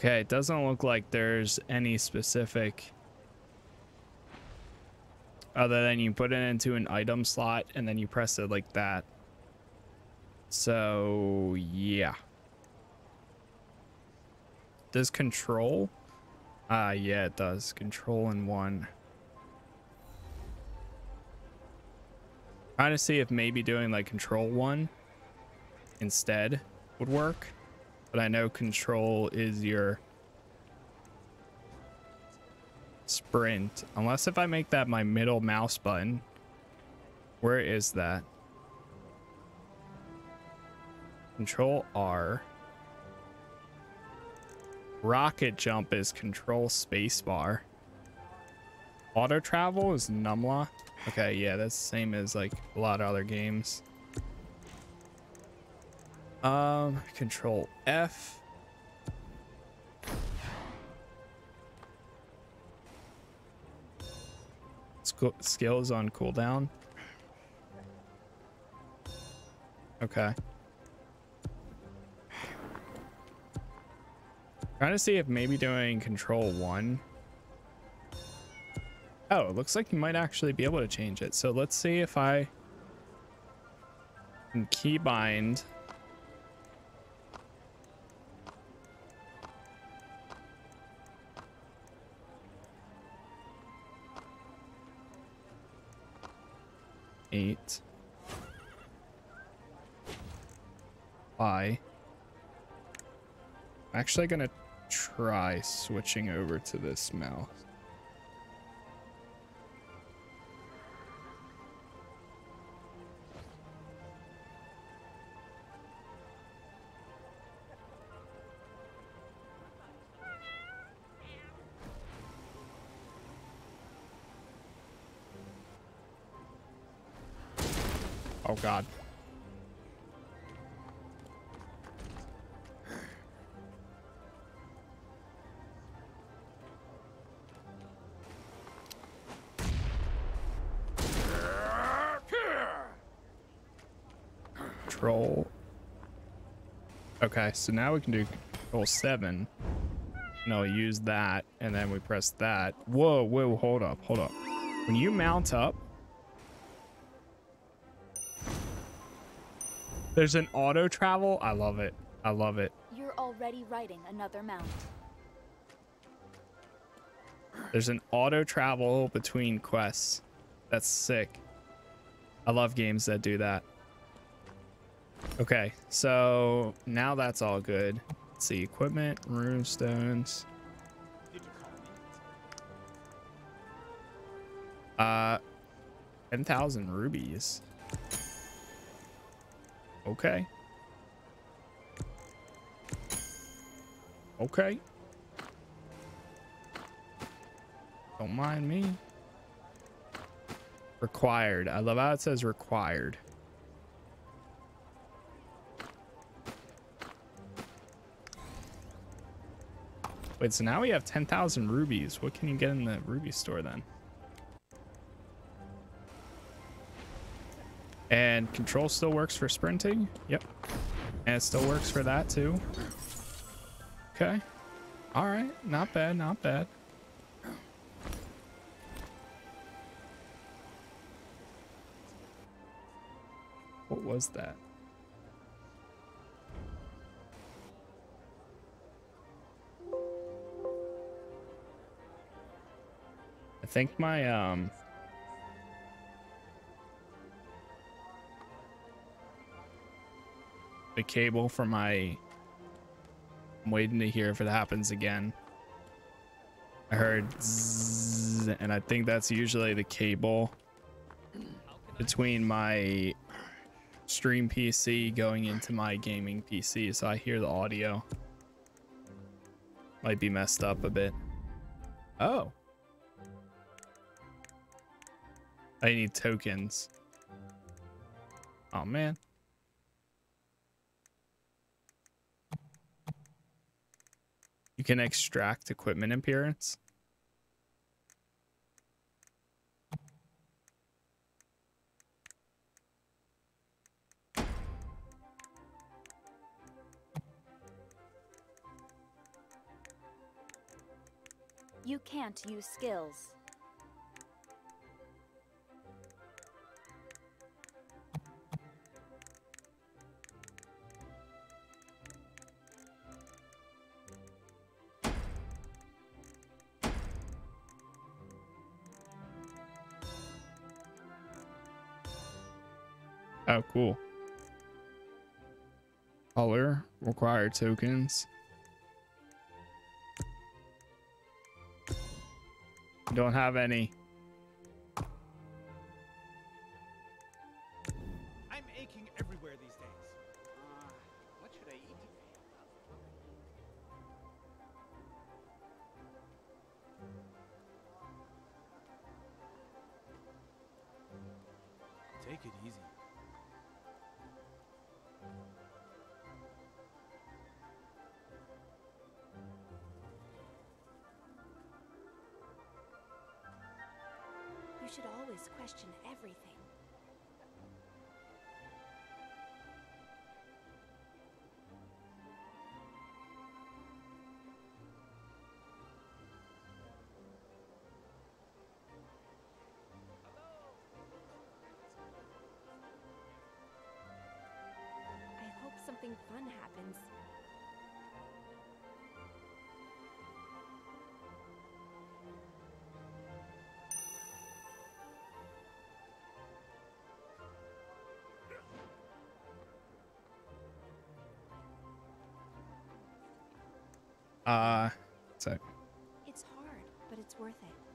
Okay, it doesn't look like there's any specific other than you put it into an item slot and then you press it like that. So, yeah. Does control? Ah, uh, yeah, it does. Control in one. Trying to see if maybe doing like control one instead would work but I know control is your sprint. Unless if I make that my middle mouse button. Where is that? Control R. Rocket jump is control spacebar. Auto travel is numlock. Okay, yeah, that's the same as like a lot of other games. Um, control F. Sk skills on cooldown. Okay. Trying to see if maybe doing control one. Oh, it looks like you might actually be able to change it. So let's see if I can keybind eight. Y. I'm actually gonna try switching over to this mouse. God. Control. Okay, so now we can do control seven. No, use that, and then we press that. Whoa, whoa, hold up, hold up. When you mount up, there's an auto travel. I love it. I love it. You're already riding another mount. There's an auto travel between quests. That's sick. I love games that do that. Okay, so now that's all good. Let's see, equipment, runestones. Uh, 10,000 rubies. Okay. Okay. Don't mind me. Required. I love how it says required. Wait, so now we have 10,000 rubies. What can you get in the ruby store then? And control still works for sprinting. Yep. And it still works for that too. Okay. All right. Not bad. Not bad. What was that? I think my um the cable for my I'm waiting to hear if it happens again. I heard zzz, and I think that's usually the cable between my stream PC going into my gaming PC, so I hear the audio. Might be messed up a bit. Oh. I need tokens. Oh man. You can extract equipment appearance. You can't use skills. Oh, cool. Color, required tokens. Don't have any. Should always question everything. I hope something fun happens. Uh, so It's hard, but it's worth it.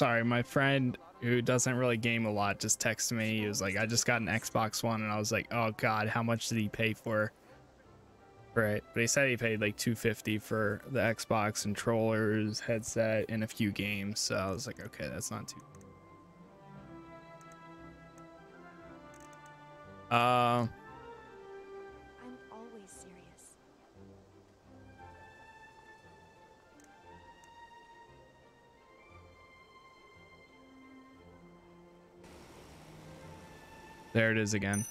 Sorry, my friend who doesn't really game a lot just texted me. He was like, I just got an Xbox One, and I was like, oh god, how much did he pay for? Right, but he said he paid like 250 for the Xbox controllers, headset, and a few games. So I was like, okay, that's not too. Uh, there it is again.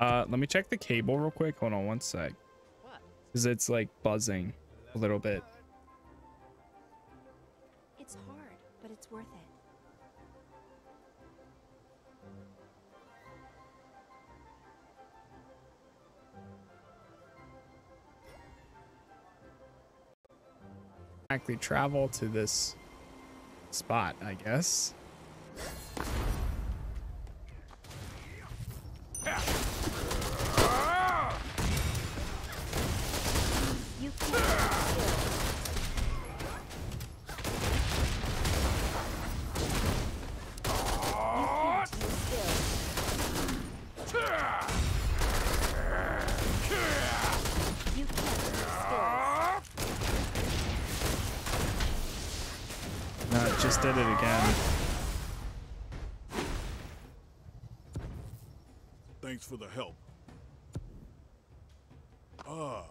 Uh, let me check the cable real quick. Hold on one sec. Cause it's like buzzing a little bit. It's hard, but it's worth it. Actually travel to this spot, I guess. You can't use skills. You can't use skills. You can't use skills. No, it just did it again. Thanks for the help. Ah,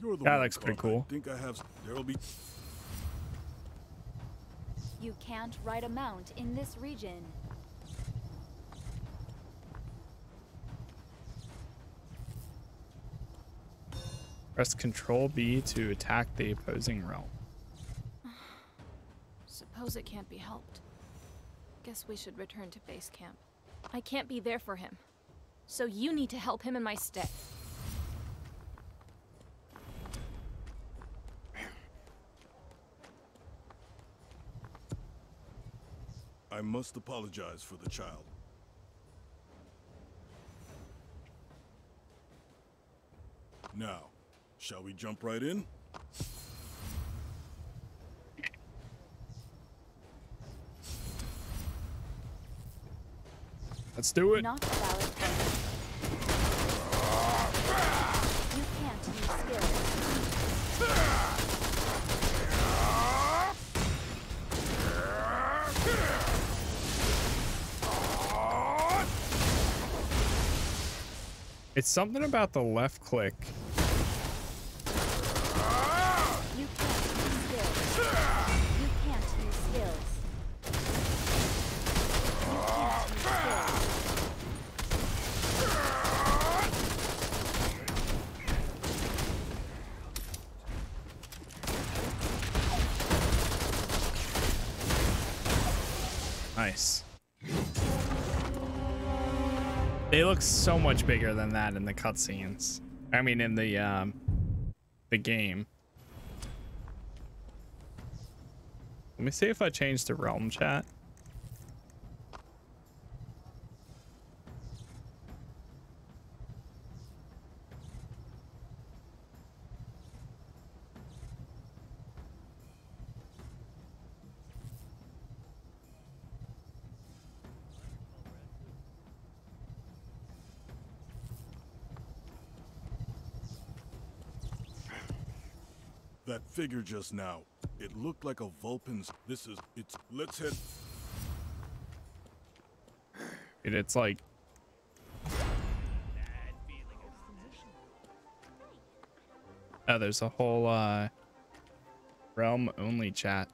you're the That one, looks pretty cool. I think I have. There'll be. You can't ride a mount in this region. Press Control B to attack the opposing realm. <sighs> Suppose it can't be helped. Guess we should return to base camp. I can't be there for him. So you need to help him in my stead. I must apologize for the child. Now, shall we jump right in? Let's do it. Not valid point. You can't use skills. It's something about the left click. They look so much bigger than that in the cutscenes. I mean, in the um, the game. Let me see if I change the realm chat. That figure just now. It looked like a Vulpin's. This is. It's. Let's head. Dude, it's like Oh, there's a whole uh realm only chat.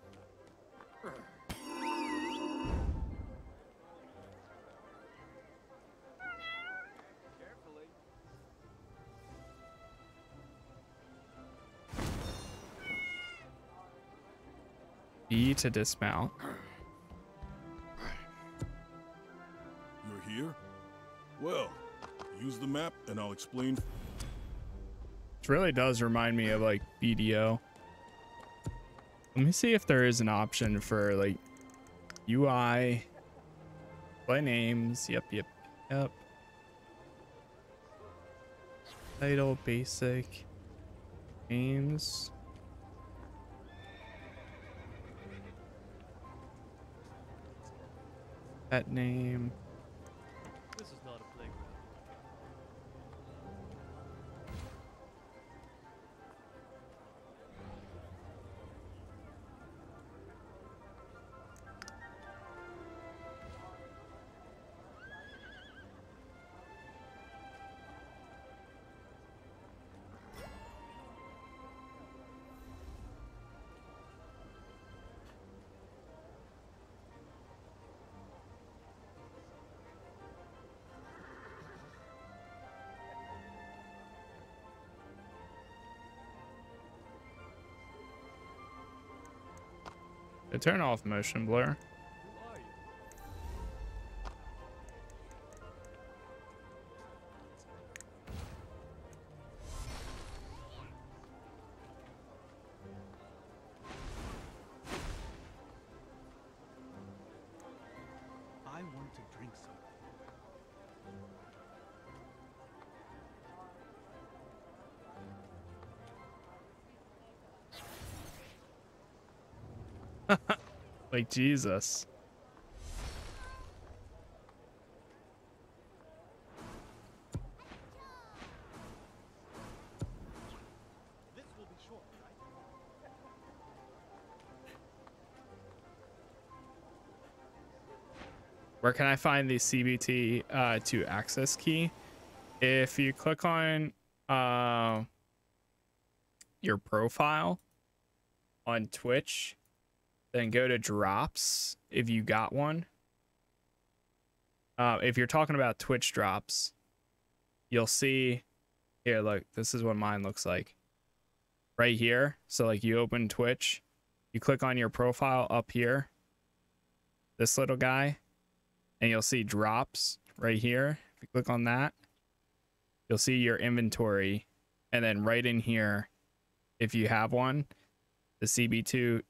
To dismount. You're here? Well, use the map and I'll explain. This really does remind me of like BDO. Let me see if there is an option for like UI, play names. Yep, yep, yep. Title, basic, names. Pet name. Turn off motion blur. Like Jesus. Where can I find the CBT uh, to access key? If you click on uh, your profile on Twitch, then go to drops if you got one. Uh, if you're talking about Twitch drops, you'll see here. Look, this is what mine looks like right here. So, like, you open Twitch, you click on your profile up here, this little guy, and you'll see drops right here. If you click on that, you'll see your inventory, and then right in here, if you have one, the CB2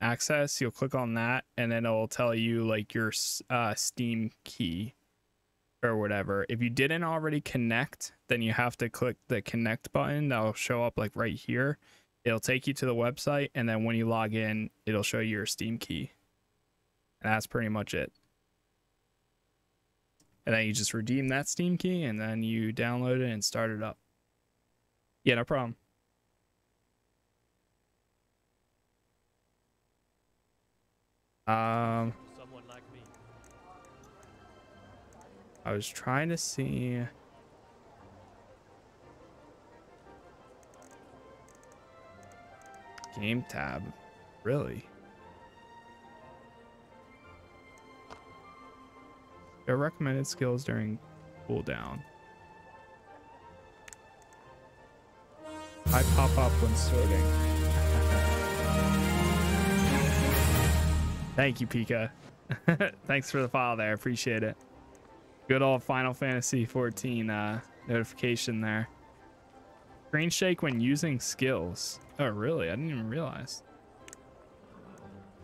access you'll click on that and then it'll tell you like your uh, steam key or whatever. If you didn't already connect then you have to click the connect button that'll show up like right here. It'll take you to the website and then when you log in it'll show you your steam key. And that's pretty much it. And then you just redeem that steam key and then you download it and start it up. Yeah no problem Um, Someone like me. I was trying to see. Game tab, really? Their recommended skills during cooldown. I pop up when sorting. Thank you, Pika. <laughs> Thanks for the file there. Appreciate it. Good old Final Fantasy 14 uh, notification there. Screen shake when using skills. Oh, really? I didn't even realize.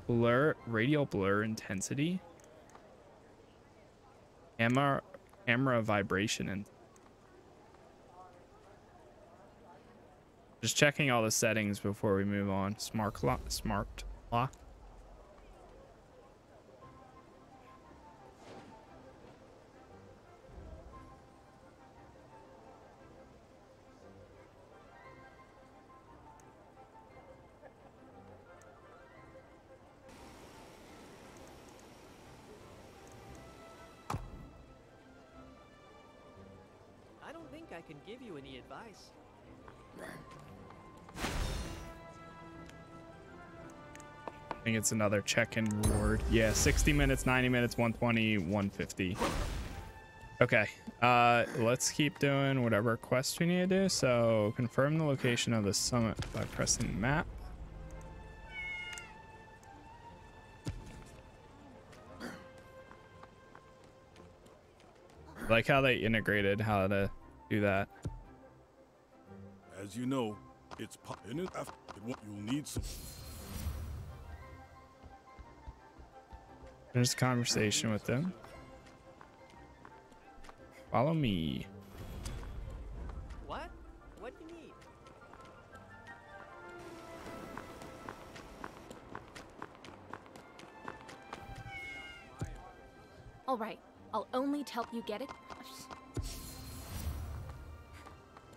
Blur, radial blur intensity. Camera, camera vibration and just checking all the settings before we move on. Smart lock, smart lock. I can give you any advice. I think it's another check-in reward. Yeah, 60 minutes, 90 minutes, 120, 150. Okay, uh, let's keep doing whatever quest we need to do. So confirm the location of the summit by pressing map. like how they integrated how to do that. As you know, it's po- in it after it you'll need some. There's a conversation with them. Follow me. What? What do you need? All right, I'll only help you get it.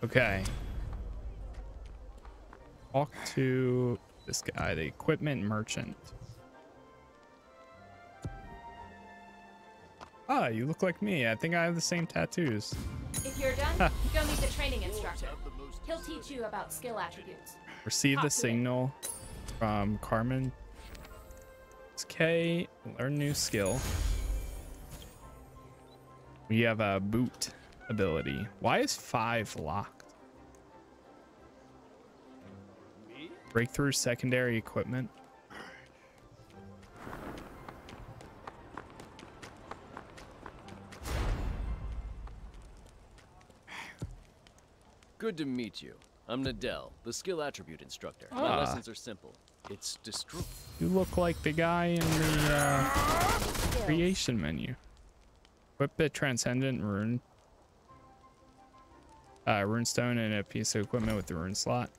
Okay. Talk to this guy, the equipment merchant. Ah, you look like me. I think I have the same tattoos. If you're done, go meet the training instructor. He'll teach you about skill attributes. Receive the Talk him. signal from Carmen. It's K. Learn new skill. We have a boot ability. Why is five locked? Breakthrough secondary equipment. Good to meet you. I'm Nadell, the skill attribute instructor. My Ah. lessons are simple. It's destroy. You look like the guy in the uh, creation menu. Equip the transcendent rune. Uh, rune stone and a piece of equipment with the rune slot.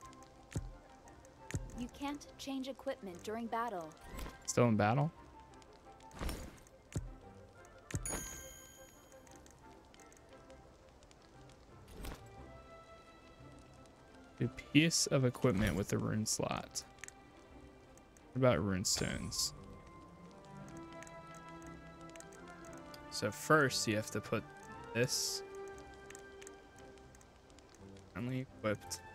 You can't change equipment during battle. Still in battle. A piece of equipment with the rune slot. What about rune stones? So first you have to put this only equipped. <laughs>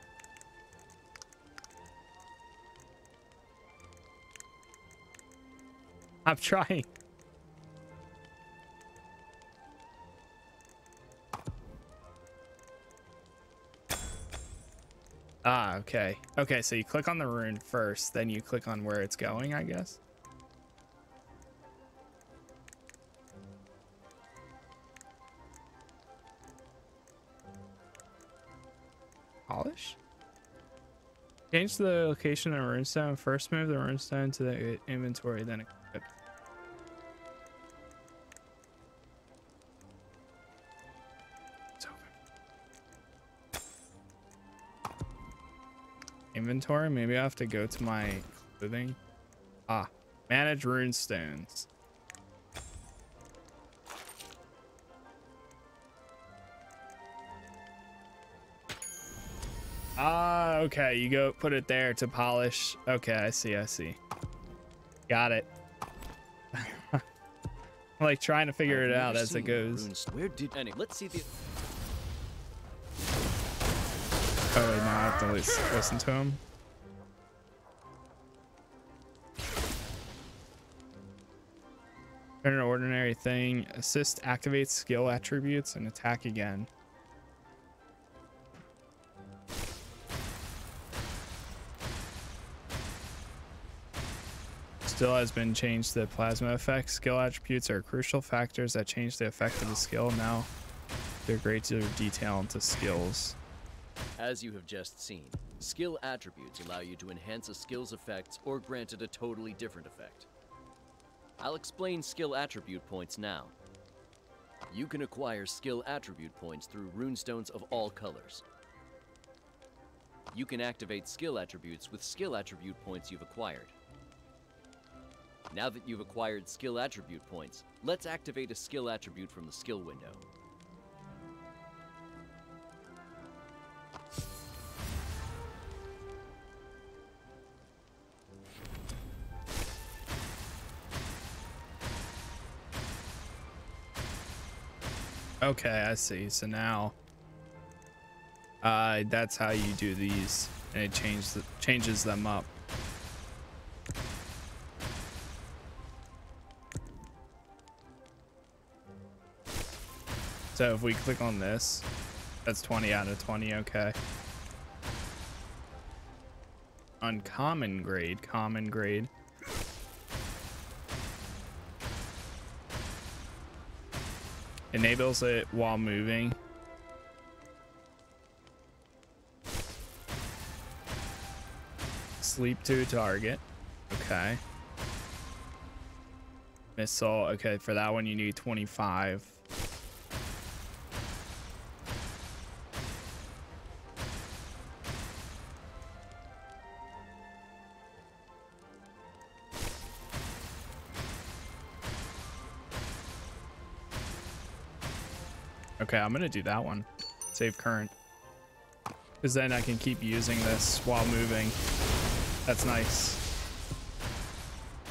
I'm trying. Ah, okay. Okay, so you click on the rune first, then you click on where it's going, I guess. Change the location of runestone. First move the runestone to the inventory, then equip. Inventory? Maybe I have to go to my clothing. Ah, manage runestones. Ah, okay. You go put it there to polish. Okay, I see. I see. Got it. I'm <laughs> like trying to figure I've it out as it goes. runes- Where did any? Let's see the. Oh, wait, now I have to listen to him. Turn an ordinary thing. Assist activates skill attributes and attack again. Still has been changed to the plasma effect. Skill attributes are crucial factors that change the effect of the skill. Now, they're greater detail into skills. As you have just seen, skill attributes allow you to enhance a skill's effects or grant it a totally different effect. I'll explain skill attribute points now. You can acquire skill attribute points through runestones of all colors. You can activate skill attributes with skill attribute points you've acquired. Now that you've acquired skill attribute points, let's activate a skill attribute from the skill window. Okay, I see. So now, uh, that's how you do these, and it changes changes them up. So if we click on this, that's 20 out of 20. Okay. Uncommon grade, common grade. Enables it while moving. Sleep to target. Okay. Missile. Okay, for that one you need 25. Okay, I'm gonna do that one. Save current. Because then I can keep using this while moving. That's nice.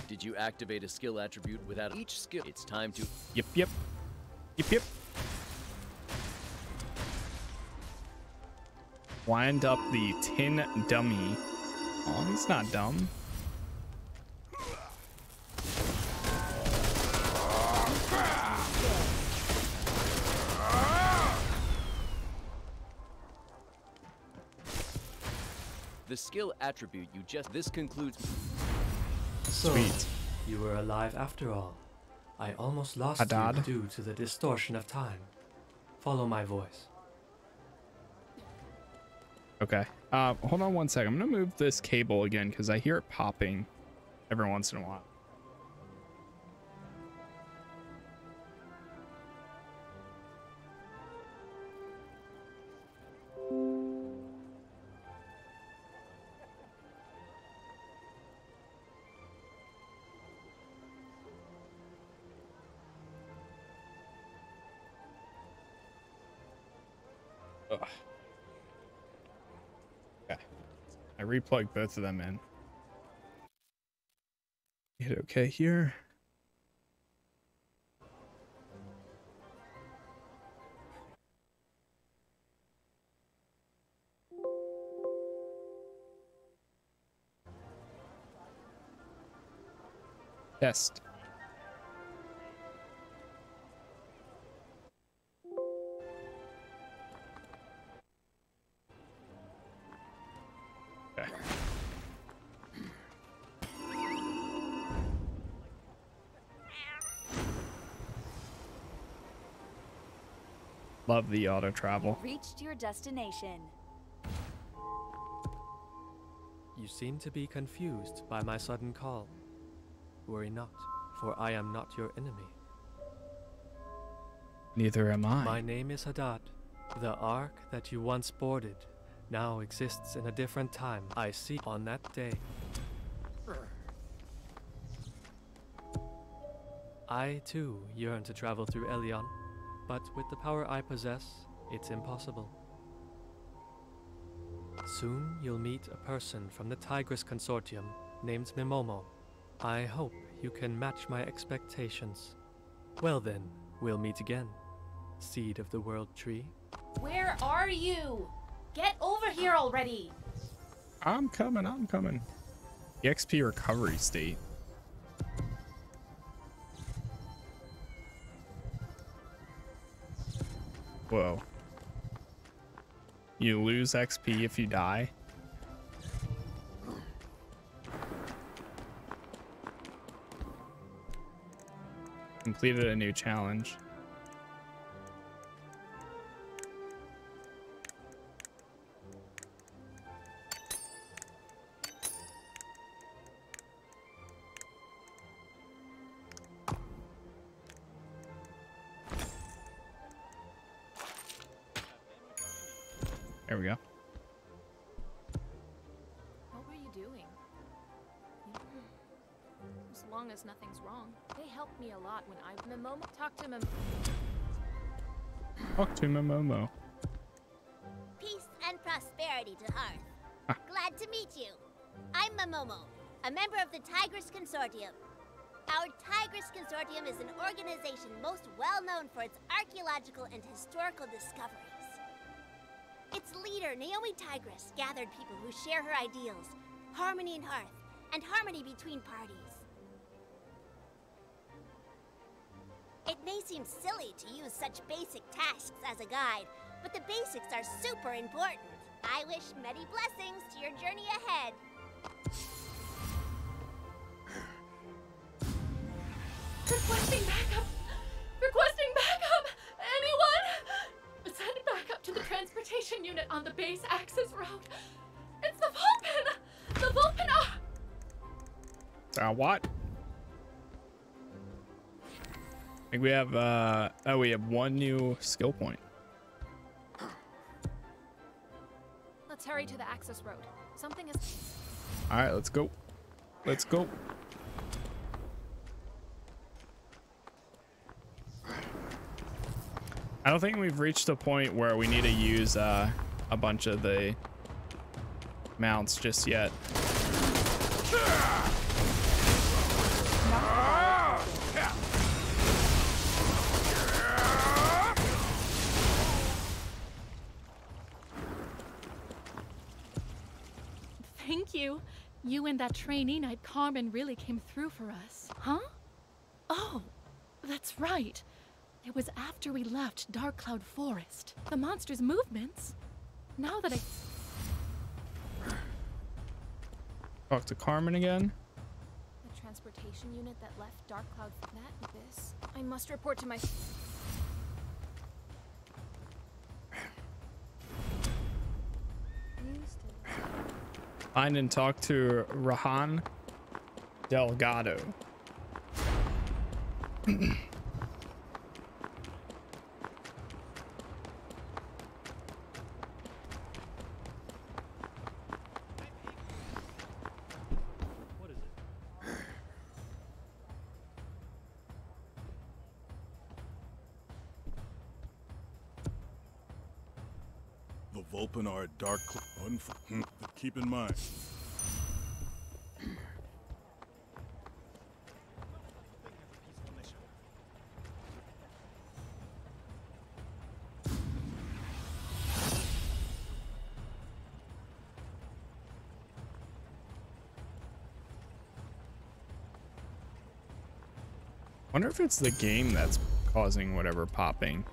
Did you activate a skill attribute without each skill? It's time to. Yep, yep. Yep, yep. Wind up the tin dummy. Oh, he's not dumb. Skill attribute you just. This concludes. So, Sweet. you were alive after all. I almost lost Haddad? you due to the distortion of time. Follow my voice. Okay. Uh, hold on one second. I'm gonna move this cable again because I hear it popping every once in a while. I replugged both of them in. Hit okay here. Test. Love the auto travel. Reached your destination. You seem to be confused by my sudden call. Worry not, for I am not your enemy. Neither am I. My name is Haddad. The ark that you once boarded now exists in a different time. I see on that day. I too yearn to travel through Elyon, but with the power I possess, it's impossible. Soon you'll meet a person from the Tigris Consortium named Mimomo. I hope you can match my expectations. Well then, we'll meet again. Seed of the World Tree. Where are you? Get over here already! I'm coming, I'm coming. The XP recovery state. Whoa. You lose XP if you die. Completed a new challenge. Consortium. Our Tigris Consortium is an organization most well known for its archaeological and historical discoveries. Its leader, Naomi Tigris, gathered people who share her ideals harmony in Hearth, and harmony between parties. It may seem silly to use such basic tasks as a guide, but the basics are super important. I wish many blessings to your journey ahead. Requesting backup! Requesting backup! Anyone! Send backup to the transportation unit on the base access route. It's the Vulpin! The Vulpin are... Uh, what? I think we have, uh... Oh, we have one new skill point. Let's hurry to the access road. Something is... Alright, let's go. Let's go. I don't think we've reached a point where we need to use uh, a bunch of the mounts just yet. Thank you. You and that trainee knight Carmen really came through for us. Huh? Oh, that's right. It was after we left Dark Cloud Forest. The monster's movements. Now that I. Talk to Carmen again. The transportation unit that left Dark Cloud. That this. I must report to my. Find and talk to Rahan Delgado. <clears throat> dark. Unf- hmm, keep in mind. Wonder if it's the game that's causing whatever popping.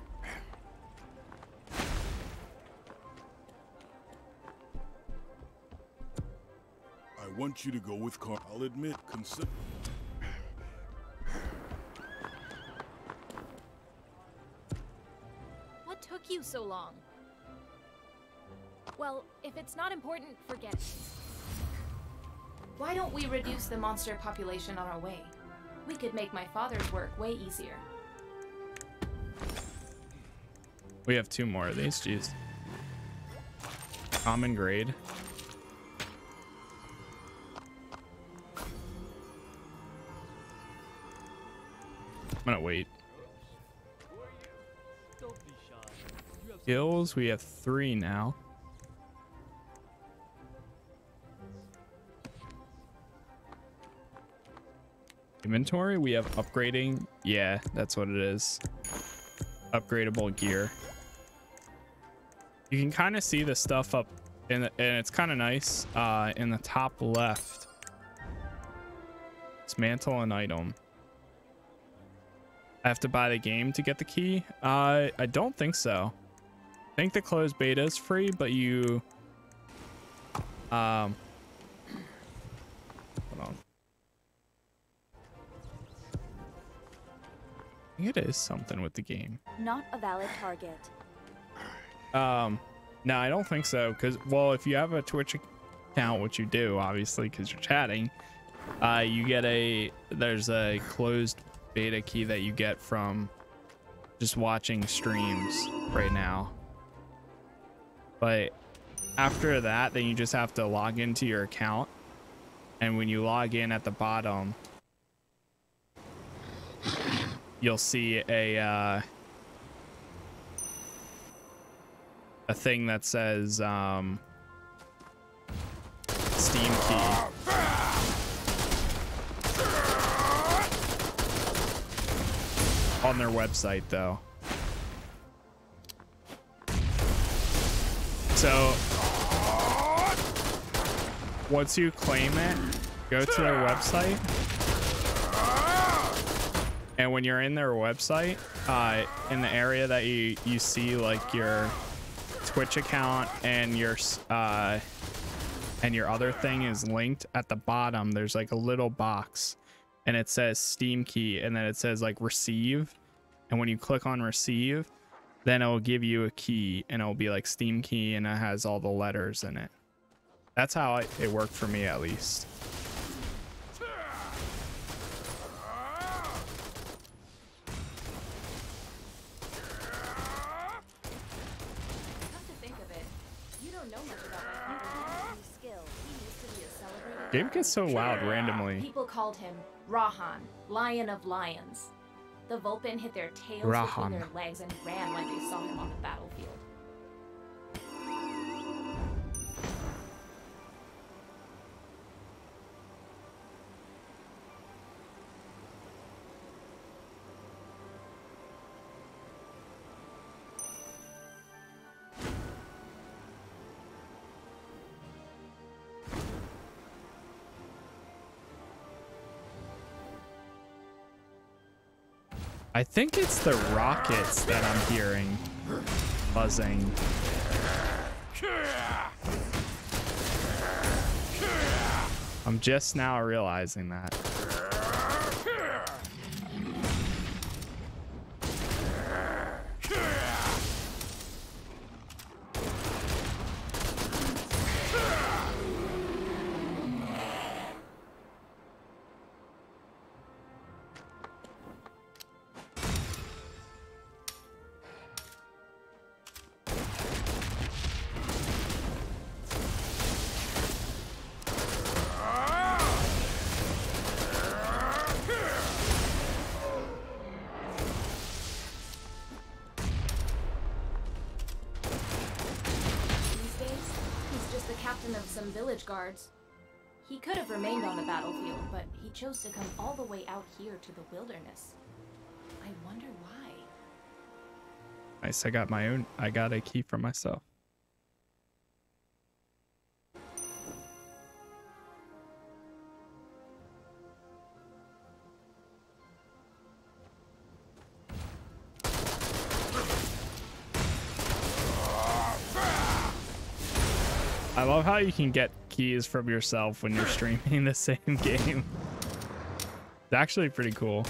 Want you to go with Car. I'll admit, consider. What took you so long? Well, if it's not important, forget it. Why don't we reduce the monster population on our way? We could make my father's work way easier. We have two more of these, jeez. Common grade. Gonna wait. Skills, we have three now. Inventory, we have upgrading. Yeah, that's what it is. Upgradable gear. You can kind of see the stuff up in the, and it's kind of nice uh, in the top left. Dismantle an item. I have to buy the game to get the key. Uh, I don't think so. I think the closed beta is free, but you um hold on. I think it is something with the game. Not a valid target. Um, no, I don't think so. Because, well, if you have a Twitch account, which you do, obviously, because you're chatting, uh, you get a there's a closed beta key that you get from just watching streams right now. But after that, then you just have to log into your account, and when you log in at the bottom, you'll see a. Uh, a thing that says um, Steam key. On their website, though. So, once you claim it, go to their website. And when you're in their website, uh, in the area that you, you see like your Twitch account and your uh and your other thing is linked at the bottom there's like a little box and it says steam key and then it says like receive and when you click on receive then it'll give you a key and it'll be like Steam key and it has all the letters in it. That's how I, it worked for me at least. Come to think of it, you don't know much about my father's new skill. He used to be a celebrated. Game gets so loud randomly. People called him Rahan, Lion of Lions. The Vulpin hit their tails Rahan. between their legs and ran when they saw him on the battlefield. I think it's the rockets that I'm hearing buzzing. I'm just now realizing that. Chose to come all the way out here to the wilderness. I wonder why. Nice, I got my own. I got a key for myself. I love how you can get keys from yourself when you're <laughs> streaming the same game. It's actually pretty cool.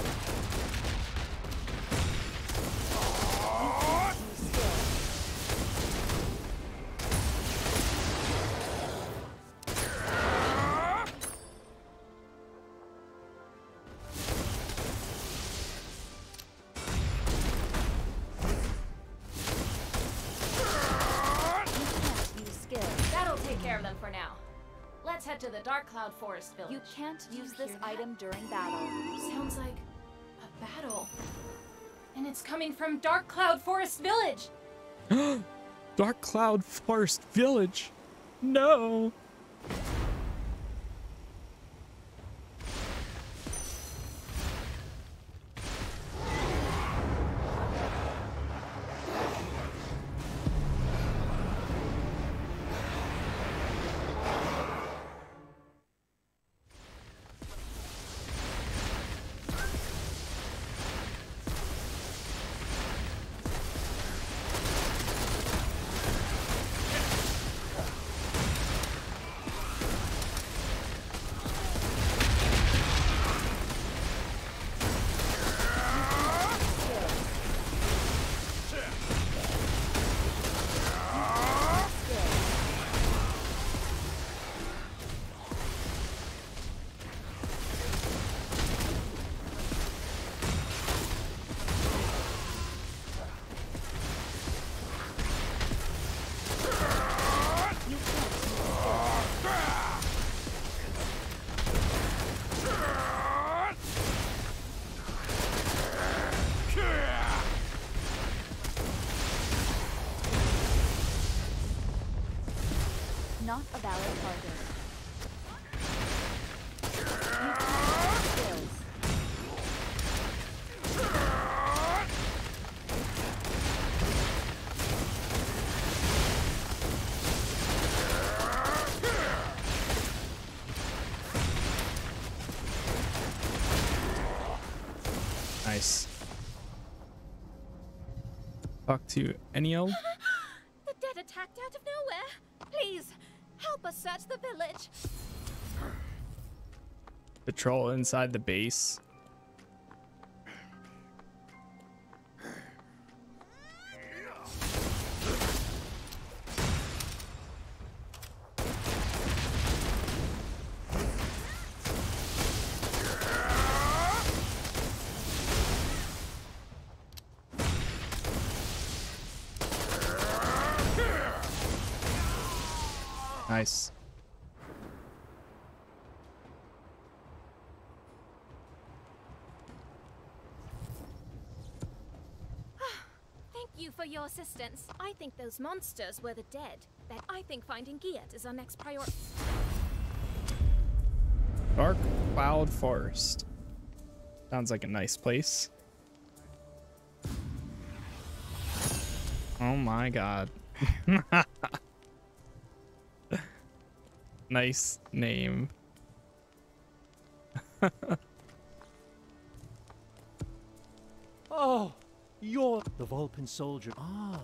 Can't Do use this that? item during battle. Sounds like a battle. And it's coming from Dark Cloud Forest Village. <gasps> Dark Cloud Forest Village. No. Enio. <gasps> The dead attacked out of nowhere. Please, help us search the village. Patrol inside the base. Assistance. I think those monsters were the dead. That I think finding Giat is our next priority. Dark Cloud Forest. Sounds like a nice place. Oh my god. <laughs> nice name. <laughs> Oh, you're the Vulpin soldier. Ah.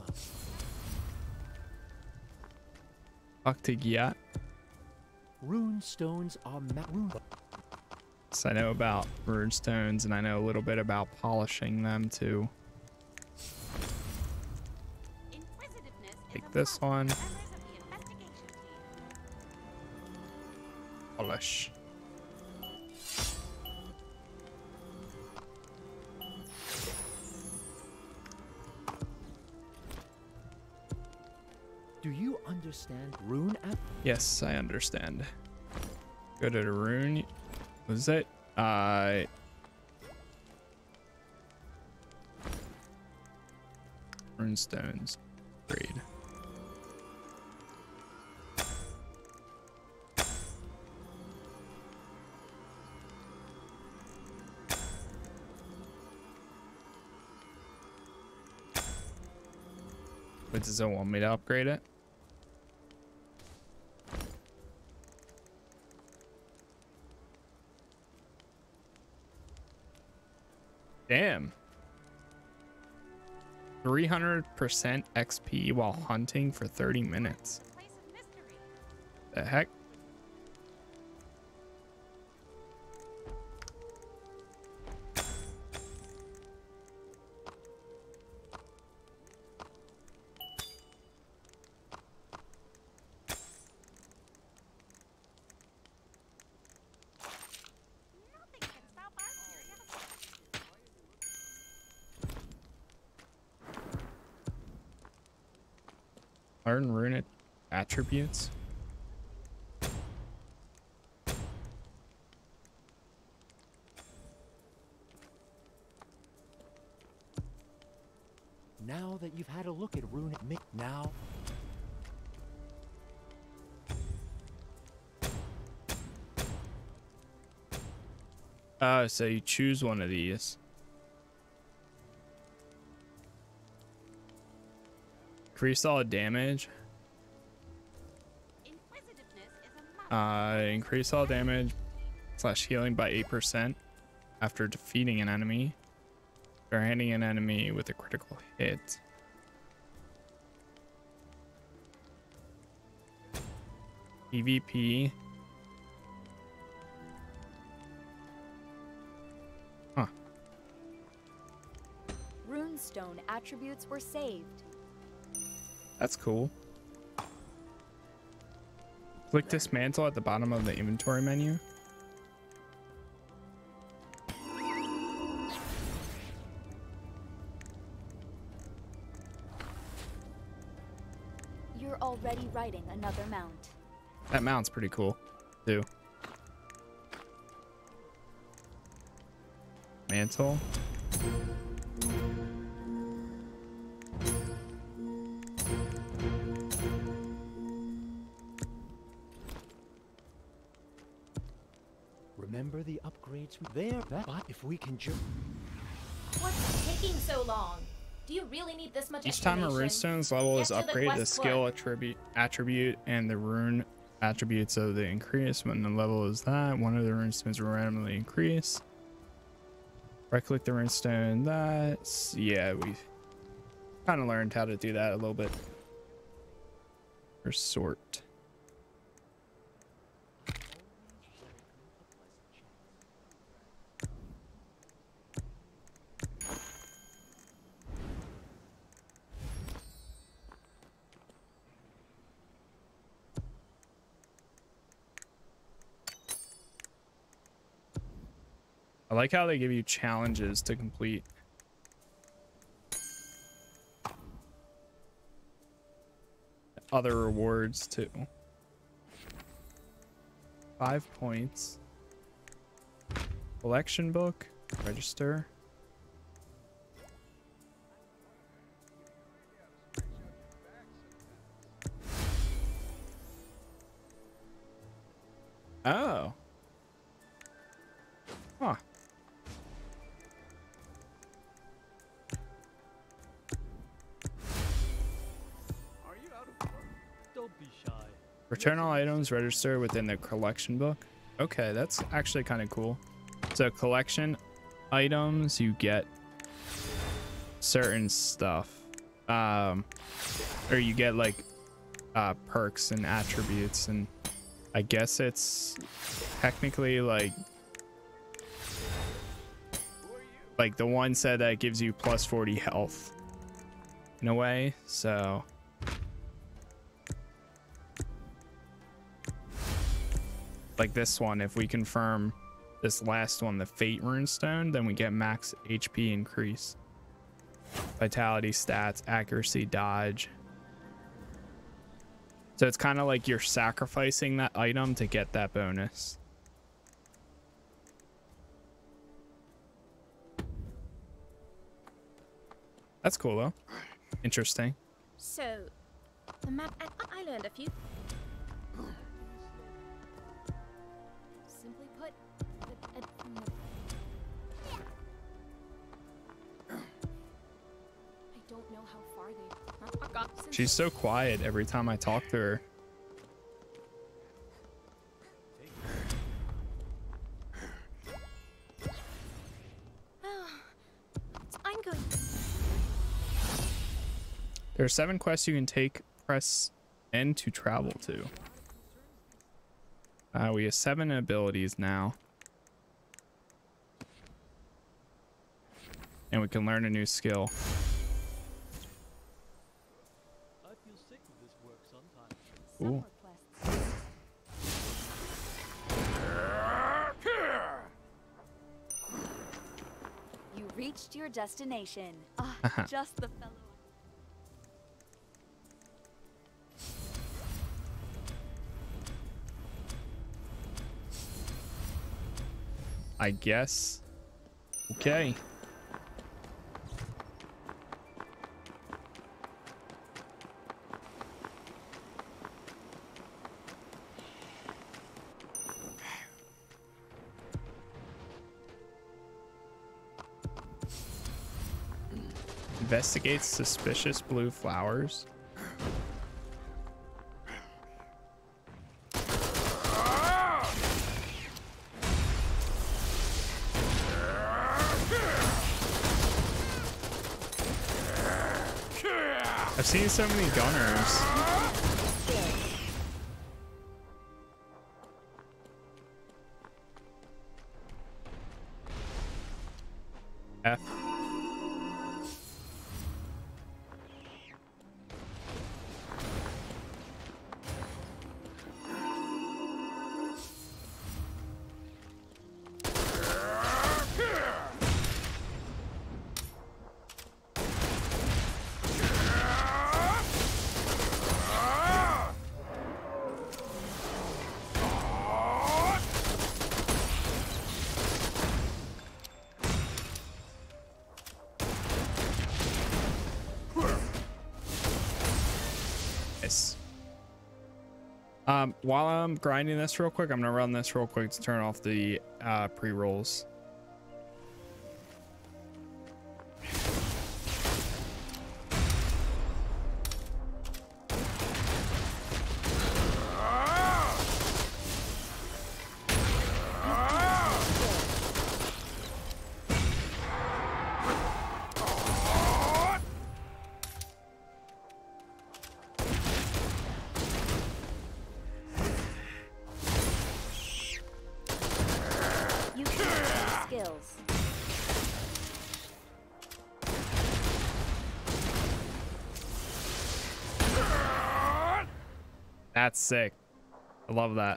Fuck to Rune stones are ma- rune. So I know about rune stones and I know a little bit about polishing them too. Take this one. Polish. Understand rune app? Yes, I understand. Go to the rune. Was it? Uh. Rune stones. Grade. But does it want me to upgrade it? 300% XP while hunting for 30 minutes. The heck? Attributes. Now that you've had a look at rune mi- now Uh, so you choose one of these. Increase all damage. Uh, increase all damage slash healing by 8% after defeating an enemy or handing an enemy with a critical hit. PvP. Huh. Runestone attributes were saved. That's cool. Click dismantle at the bottom of the inventory menu. You're already riding another mount. That mount's pretty cool, too. Mantle. Upgrades there. That but if we can just What's taking so long? Do you really need this much Each time a explanation? runestone's level is to the upgraded, the skill attribute attribute and the rune attributes of the increase. When the level is that, one of the runestones will randomly increase. Right click the runestone. That's yeah, we kind of learned how to do that a little bit. Or sort. I like how they give you challenges to complete. Other rewards too. Five points. Collection book. Register. Return all items register within the collection book. Okay, that's actually kind of cool. So collection items, you get certain stuff. Um, or you get like uh, perks and attributes and I guess it's technically like like the one said that gives you plus 40 health in a way so like this one if we confirm this last one the fate runestone then we get max hp increase vitality stats accuracy dodge so it's kind of like you're sacrificing that item to get that bonus that's cool though interesting So, the map. I, I learned a few. She's so quiet every time I talk to her. I'm. There are seven quests you can take. Press N to travel to. Uh, we have seven abilities now. And we can learn a new skill. Ooh. You reached your destination. Ah, just the fellow. I guess. Okay. Investigates suspicious blue flowers. I've seen so many gunners. While I'm grinding this real quick, I'm gonna run this real quick to turn off the uh, pre-rolls. Sick. I love that.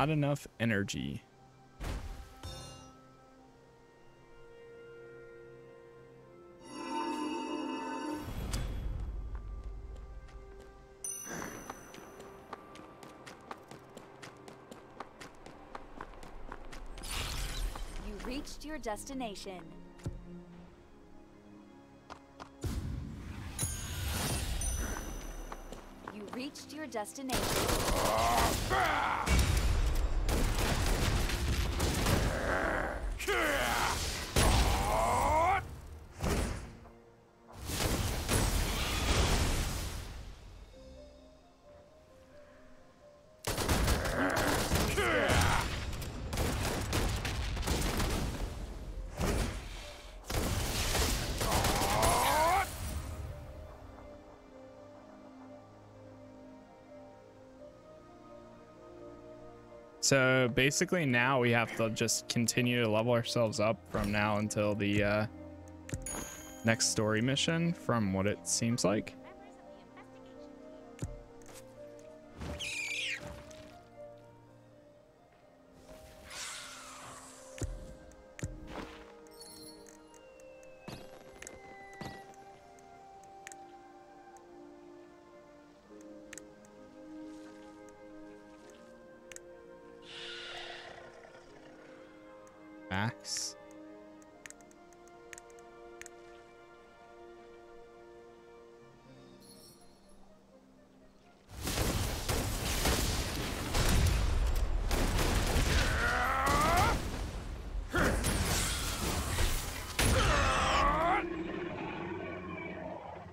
Not enough energy. You reached your destination. You reached your destination. Ah, So basically now we have to just continue to level ourselves up from now until the uh, next story mission from what it seems like.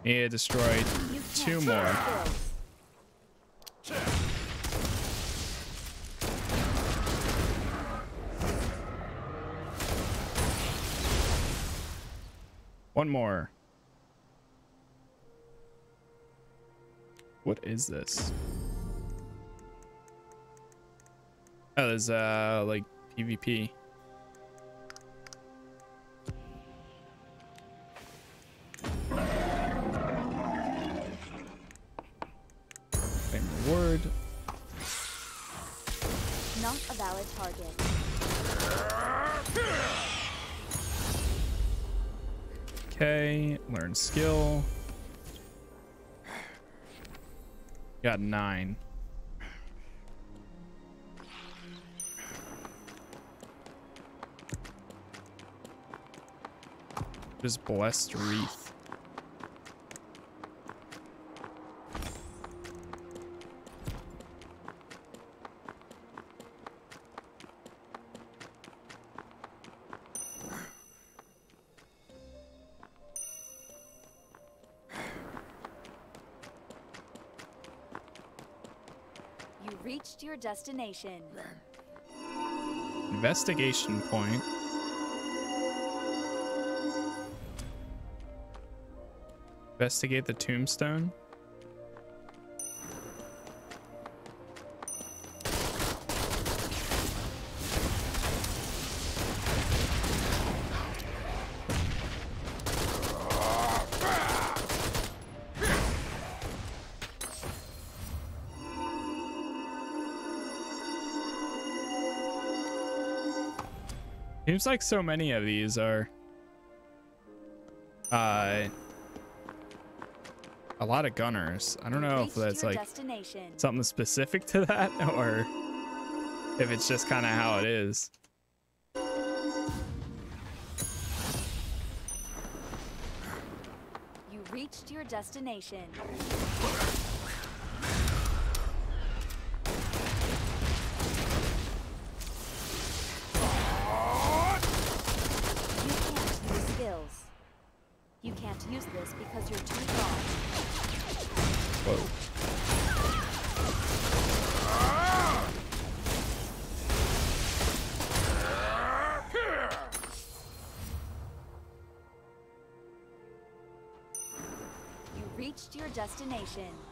Need to destroy two more. One more. What is this? Oh, there's uh like PvP. Blessed wreath. You reached your destination. Investigation point. Investigate the tombstone. Seems like so many of these are uh lot of gunners. I don't know if that's like something specific to that <laughs> or if it's just kind of how it is. You reached your destination. Destination.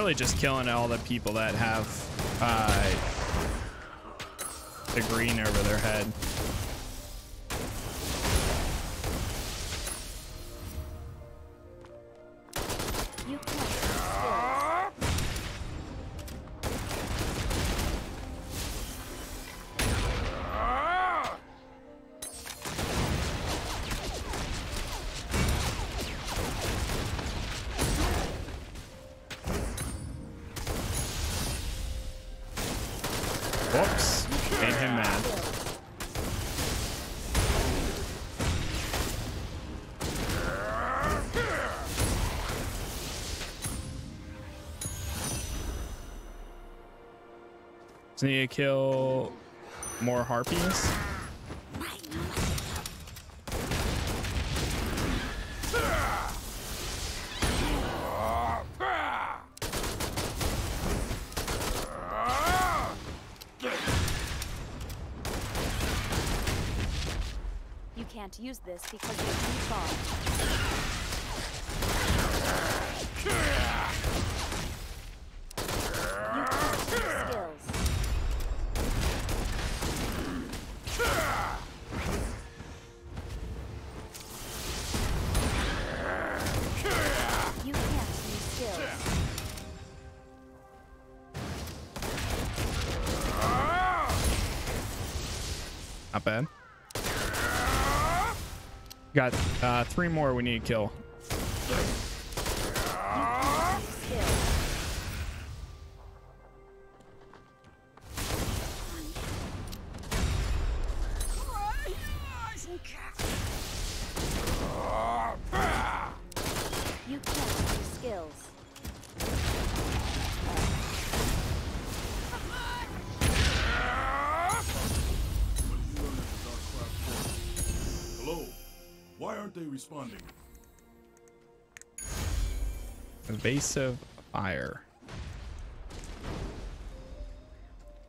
Really just killing all the people that have uh, the green over their head. Whoops. Made him mad. So need to kill more harpies. Three more we need to kill. Responding? Evasive fire.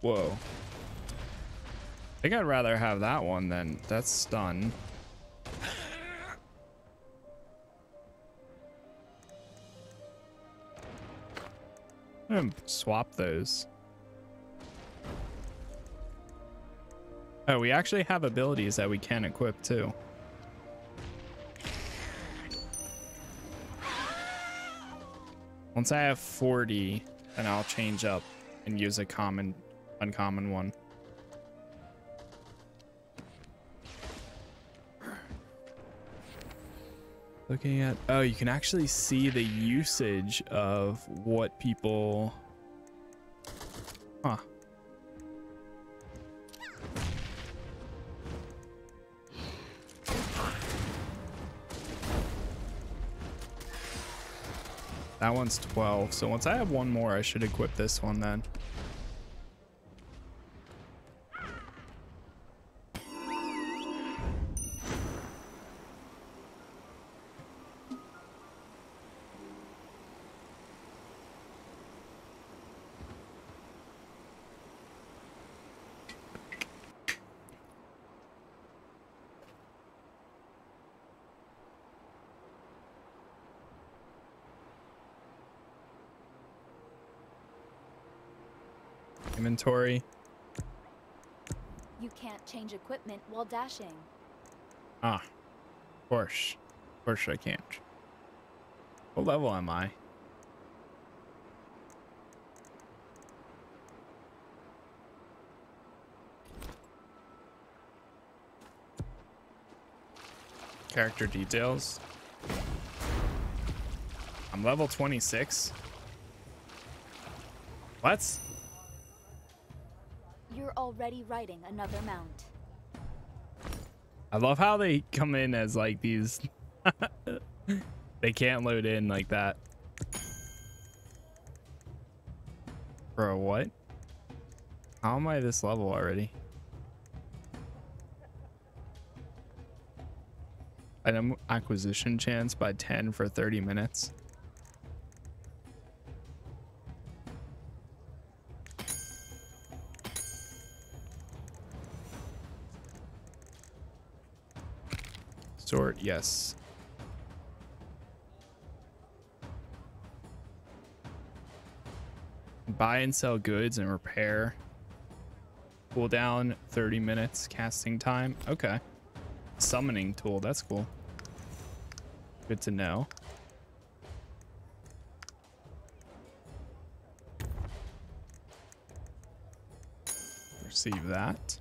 Whoa. I think I'd rather have that one than that's stun. I'm gonna swap those. Oh, we actually have abilities that we can equip too. Once I have 40, then I'll change up and use a common, uncommon one. Looking at, oh, you can actually see the usage of what people, huh. That one's 12. So once I have one more, I should equip this one then. inventory. You can't change equipment while dashing. Ah, of course. Of course I can't. What level am I? Character details. I'm level 26. What? Already riding another mount. I love how they come in as like these. <laughs> they can't load in like that. Bro, what? How am I this level already? Item acquisition chance by 10 for 30 minutes. Yes. Buy and sell goods and repair. Cool down 30 minutes casting time. Okay. Summoning tool, that's cool. Good to know. Receive that.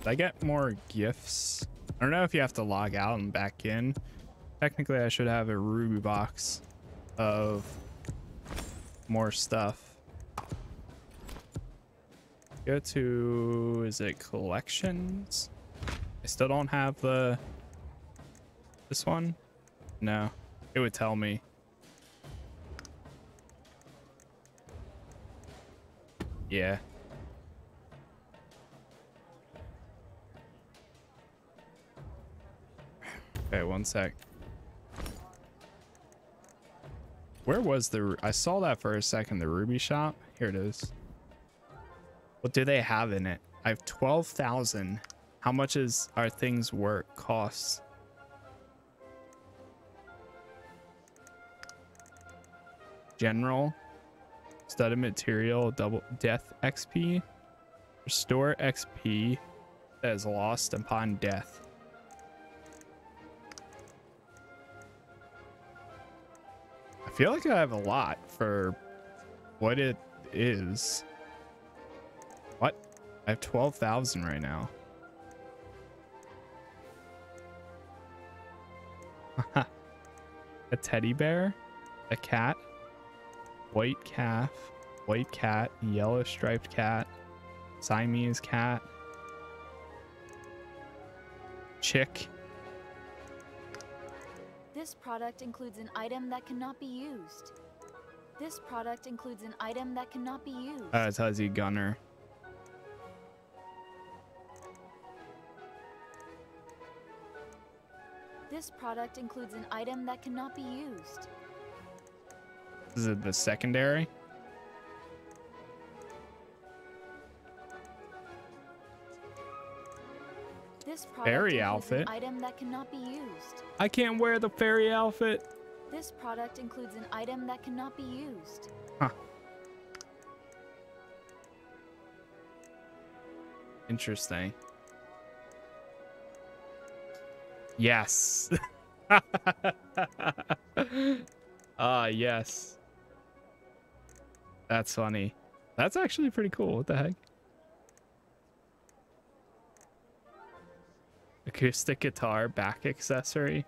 Did I get more gifts? I don't know if you have to log out and back in. Technically, I should have a ruby box of more stuff. Go to, is it collections? I still don't have the, this one? No, it would tell me. Yeah. Okay, one sec. Where was the... I saw that for a second, the ruby shop. Here it is. What do they have in it? I have 12,000. How much is our things work costs? General. Studded material, double death XP. Restore XP that is lost upon death. Feel like I have a lot for what it is. What? I have 12,000 right now. <laughs> a teddy bear, a cat, white calf, white cat, yellow striped cat, Siamese cat, chick, This product includes an item that cannot be used. This product includes an item that cannot be used. uh, it tells you gunner. This product includes an item that cannot be used. Is it the secondary? This Fairy outfit. item that cannot be used. I can't wear the fairy outfit. This product includes an item that cannot be used. Huh. Interesting. Yes. <laughs> Ah, yes. That's funny. That's actually pretty cool. What the heck? Acoustic guitar back accessory.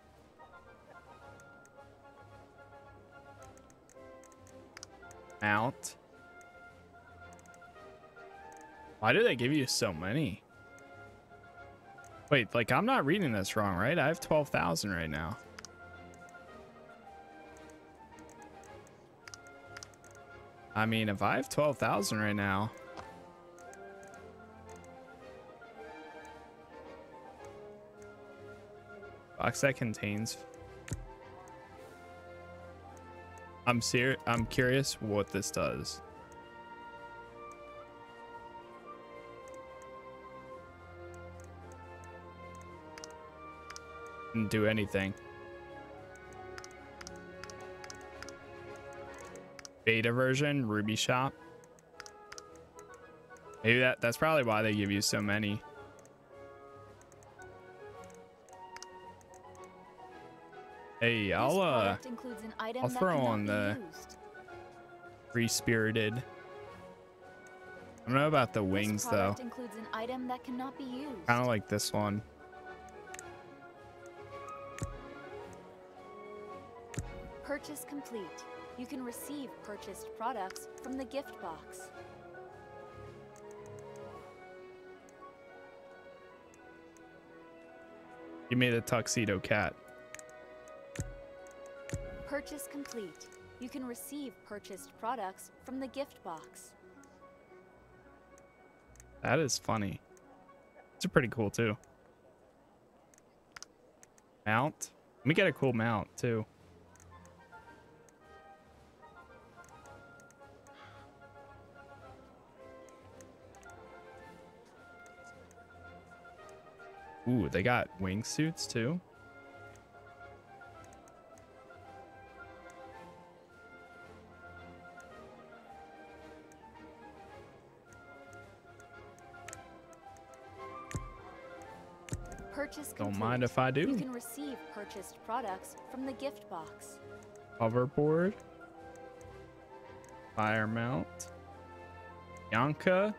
Mount. Why do they give you so many? Wait, like I'm not reading this wrong, right? I have 12,000 right now. I mean, if I have 12,000 right now, box that contains I'm ser I'm curious what this does. Didn't do anything. Beta version, Ruby Shop. Maybe that that's probably why they give you so many. Hey, I'll uh, I'll throw on the free spirited. I don't know about the wings though. Kind of like this one. Purchase complete. You can receive purchased products from the gift box. Give me the tuxedo cat. Purchase complete. You can receive purchased products from the gift box. That is funny. It's pretty cool too. Mount. Let me get a cool mount too. Ooh, they got wingsuits too. Mind if I do. You can receive purchased products from the gift box. Hoverboard. Fire mount. Yanka.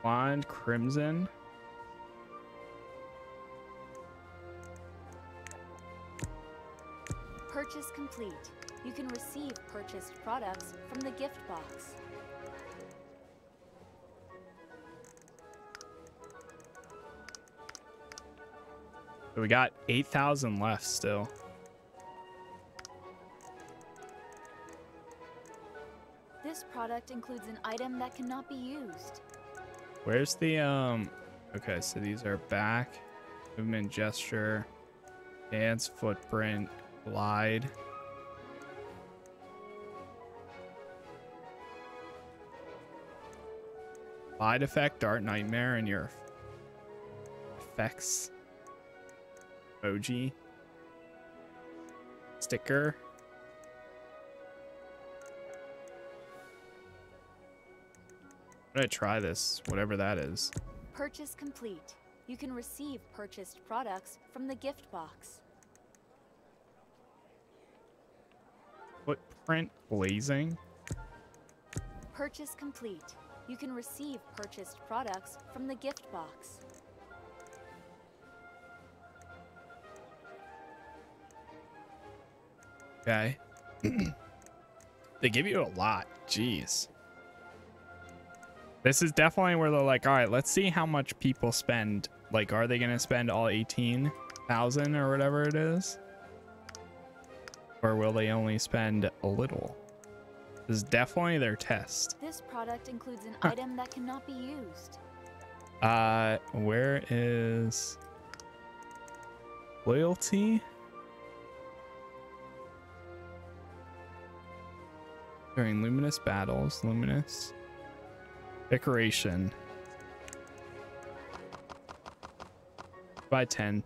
Blind Crimson. Purchase complete. You can receive purchased products from the gift box. So we got 8,000 left still. This product includes an item that cannot be used. Where's the, um, okay, so these are back, movement, gesture, dance, footprint, glide. Glide effect, Dart Nightmare, and your effects. Emoji. Sticker. I'm gonna try this, whatever that is. Purchase complete. You can receive purchased products from the gift box. Footprint blazing. Purchase complete. You can receive purchased products from the gift box. Okay. <clears throat> they give you a lot. Jeez. This is definitely where they're like, all right, let's see how much people spend. Like, are they going to spend all 18,000 or whatever it is? Or will they only spend a little? This is definitely their test. This product includes an item that cannot be used. Uh, where is loyalty? During luminous battles, luminous decoration. By 10.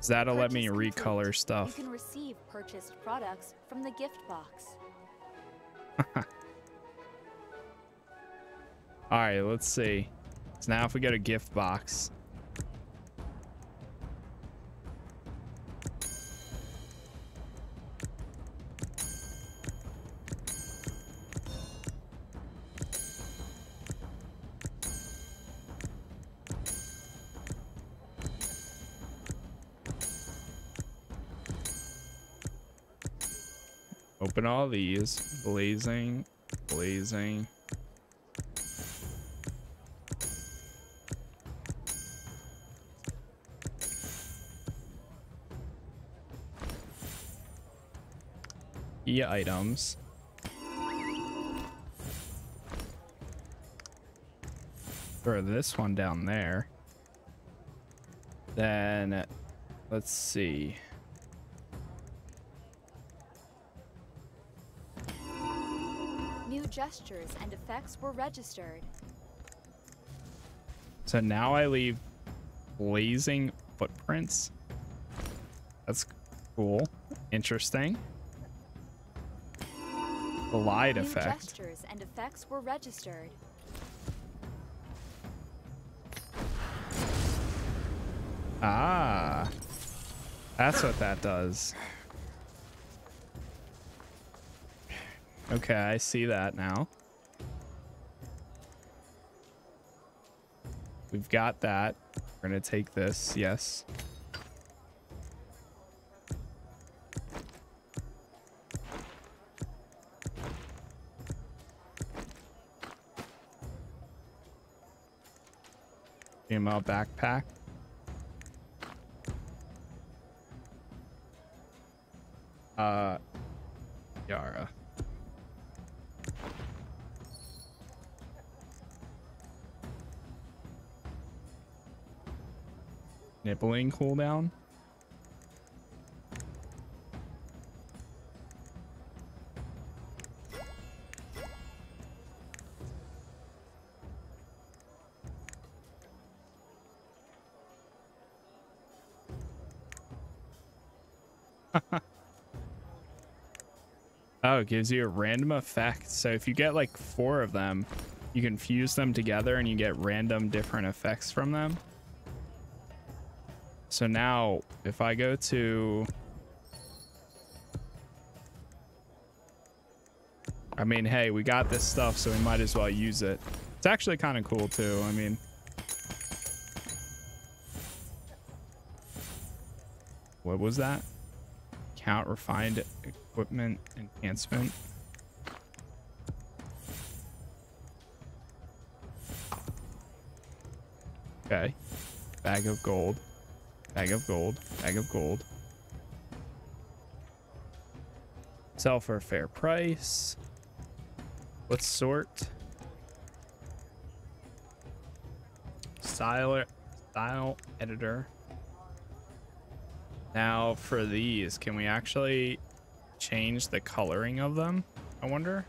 So that'll let me recolor stuff. You can receive purchased products from the gift box. <laughs> All right, let's see. So now if we get a gift box. All these. Blazing, blazing. E items. Throw this one down there. Then, let's see. Gestures and effects were registered. So now I leave blazing footprints. That's cool. Interesting. Light New effect. gestures and effects were registered. Ah. That's what that does. Okay, I see that now. We've got that. We're going to take this. Yes. GML backpack. Uh, Yara. Nibbling cooldown. <laughs> oh, it gives you a random effect. So if you get like four of them, you can fuse them together and you get random different effects from them. So now if I go to I mean, hey, we got this stuff, so we might as well use it. It's actually kind of cool too. I mean, what was that? Count refined equipment enhancement. Okay. Bag of gold. Bag of gold. Bag of gold. Sell for a fair price. Let's sort. Style, style editor. Now for these, can we actually change the coloring of them? I wonder.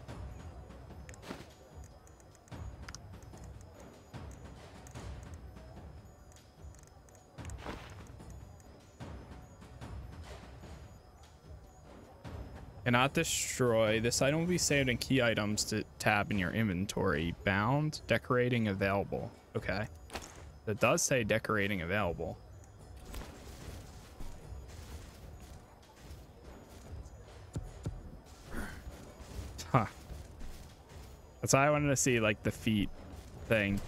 Cannot destroy. This item will be saved in key items to tab in your inventory. Bound, decorating available. Okay. It does say decorating available. Huh. That's why I wanted to see like the feet thing.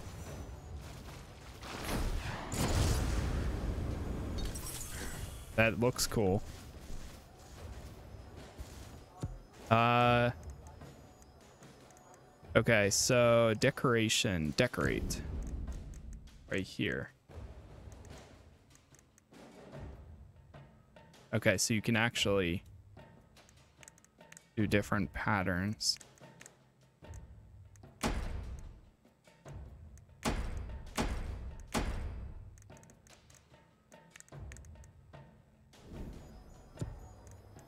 That looks cool. Uh, okay, so decoration, decorate right here. Okay, so you can actually do different patterns.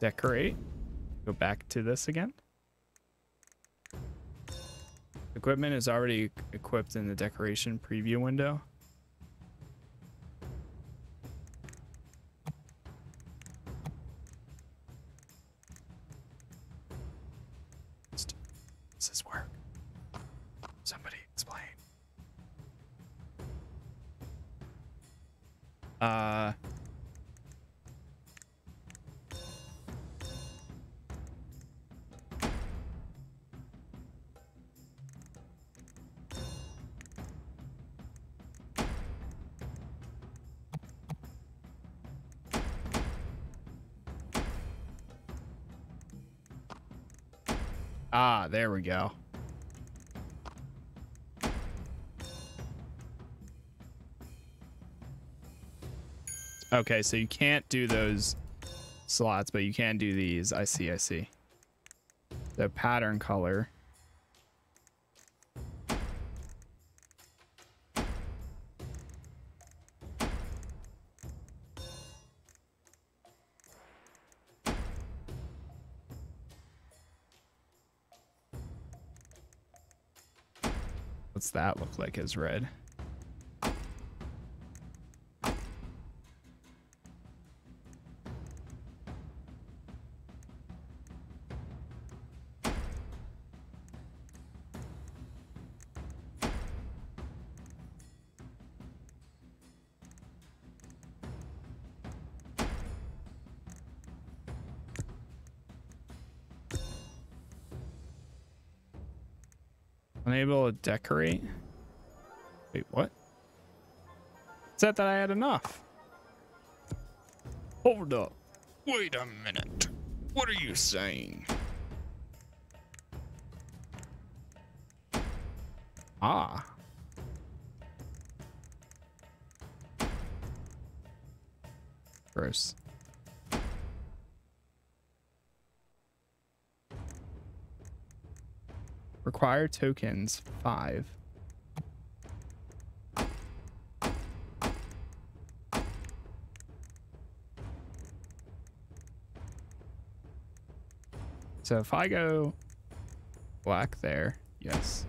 Decorate. Go back to this again. Equipment is already equipped in the decoration preview window. Okay, so you can't do those slots, but you can do these. I see, I see. The pattern color. What's that look like as red? decorate. Wait, what? Said that I had enough. Hold up. Wait a minute. What are you saying? Ah. Gross. Require tokens, five. So if I go black there, yes.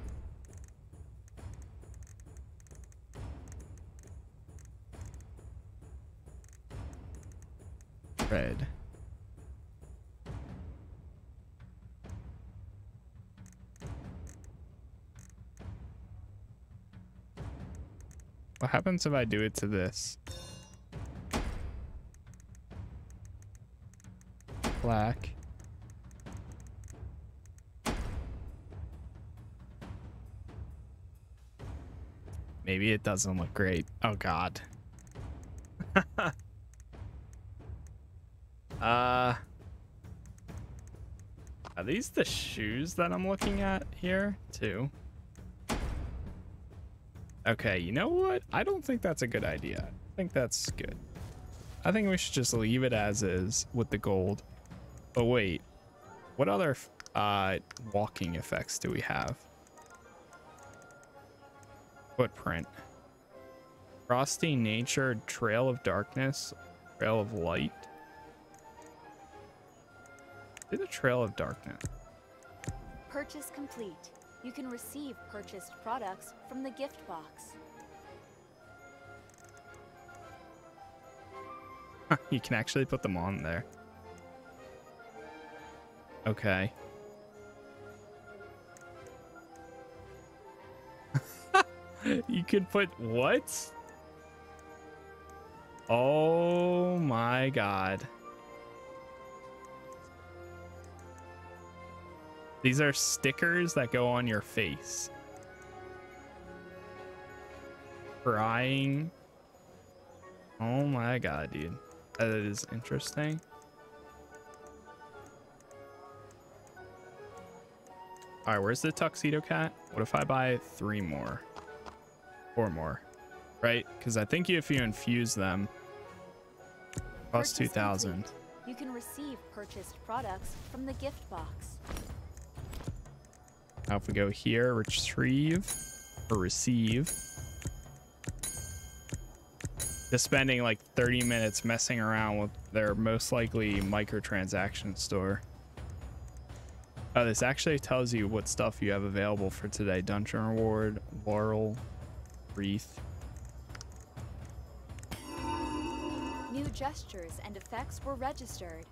Happens if I do it to this? Black. Maybe it doesn't look great. Oh god. <laughs> uh Are these the shoes that I'm looking at here too? Okay, you know what? I don't think that's a good idea. I think that's good. I think we should just leave it as is with the gold. But wait, what other uh, walking effects do we have? Footprint. Frosty Nature, Trail of Darkness, Trail of Light. Do the Trail of Darkness. Purchase complete. You can receive purchased products from the gift box. <laughs> you can actually put them on there. Okay. <laughs> you could put what? Oh my god. These are stickers that go on your face. Crying. Oh my god, dude. That is interesting. All right, where's the tuxedo cat? What if I buy three more? Four more, right? Because I think if you infuse them, cost 2,000. You can receive purchased products from the gift box. Now if we go here, retrieve or receive. Just spending like 30 minutes messing around with their most likely microtransaction store. Oh, this actually tells you what stuff you have available for today. Dungeon reward, laurel, wreath. New gestures and effects were registered.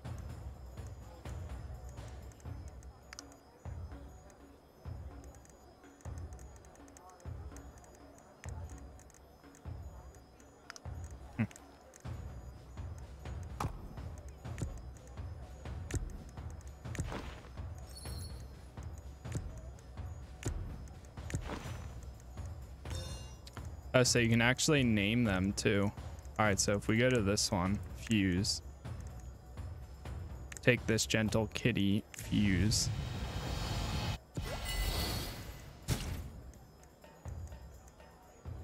Oh, so you can actually name them too. All right, so if we go to this one, fuse. Take this gentle kitty, fuse.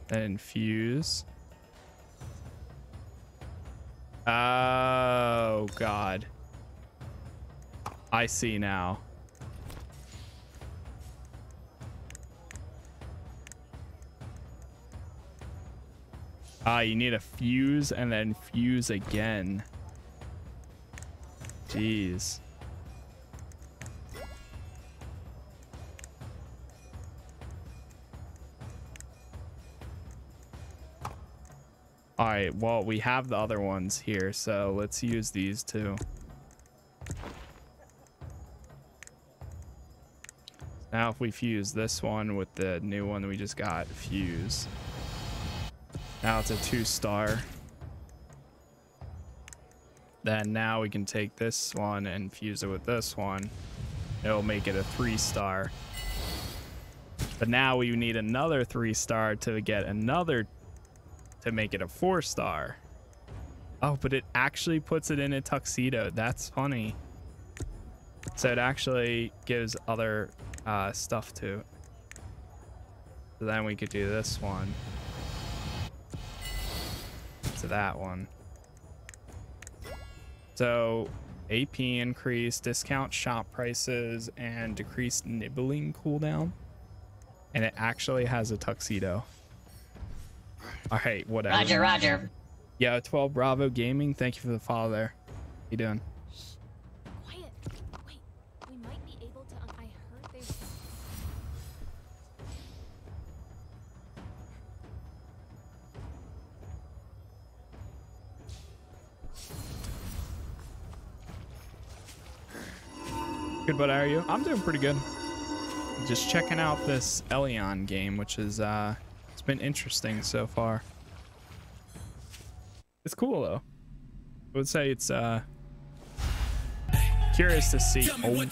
Then fuse. Oh, God. I see now. Ah, you need a fuse and then fuse again. Jeez. All right, well, we have the other ones here, so let's use these too. Now if we fuse this one with the new one we just got, fuse. Now it's a two star. Then now we can take this one and fuse it with this one. It'll make it a three star. But now we need another three star to get another to make it a four star. Oh, but it actually puts it in a tuxedo. That's funny. So it actually gives other uh, stuff to it. So then we could do this one to that one. So AP increase, discount shop prices, and decreased nibbling cooldown. And it actually has a tuxedo. All right, whatever. Roger, roger. Yeah, 12 Bravo Gaming. Thank you for the follow there. How you doing? Good, but how are you? I'm doing pretty good. Just checking out this Elyon game, which is uh, it's been interesting so far. It's cool though. I would say it's uh, curious to see. Oh,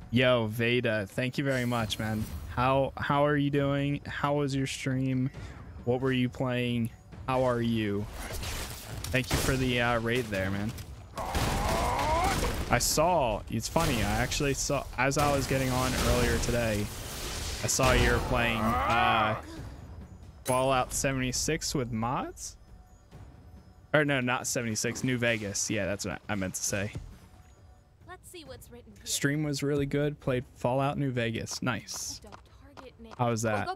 <laughs> Yo, Veda, thank you very much, man. How how are you doing? How was your stream? What were you playing? How are you? Thank you for the uh, raid there, man. I saw, it's funny, I actually saw, as I was getting on earlier today, I saw you were playing uh, Fallout 76 with mods? Or no, not 76, New Vegas. Yeah, that's what I meant to say. Let's see what's written here. Stream was really good. Played Fallout New Vegas. Nice. How was We'll that? go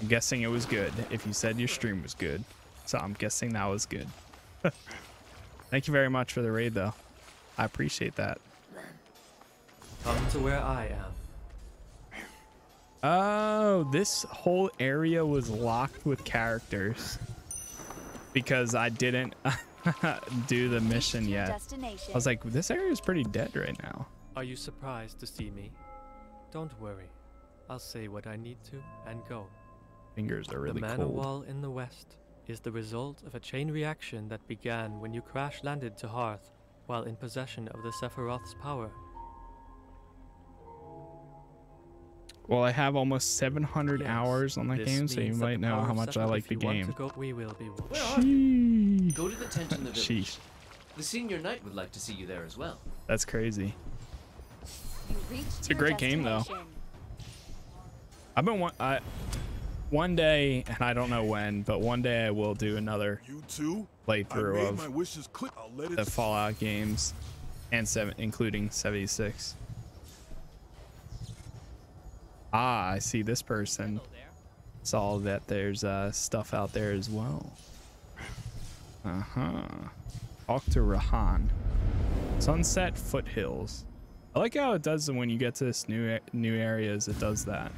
I'm guessing it was good. If you said your stream was good. So I'm guessing that was good. <laughs> Thank you very much for the raid, though. I appreciate that. Come to where I am. Oh, this whole area was locked with characters because I didn't <laughs> do the mission yet. destination. I was like, this area is pretty dead right now. Are you surprised to see me? Don't worry. I'll say what I need to and go. Fingers are really the manor cold. wall in the west is the result of a chain reaction that began when you crash landed to Hearth while in possession of the Sephiroth's power. Well, I have almost 700 Yes, hours on that game, so you might know how much I like the game. to go, we will be one. Sheesh. Go to the tent in the village. Sheesh. The senior knight would like to see you there as well. That's crazy. It's a great game, though. I've been one, I, one day, and I don't know when, but one day I will do another You too? playthrough of my wishes. I'll let it the Fallout games, and seven, including 76. Ah, I see this person. Saw that there's uh, stuff out there as well. Uh huh. Talk to Rahan. Sunset Foothills. I like how it does when you get to this new a- new areas. It does that.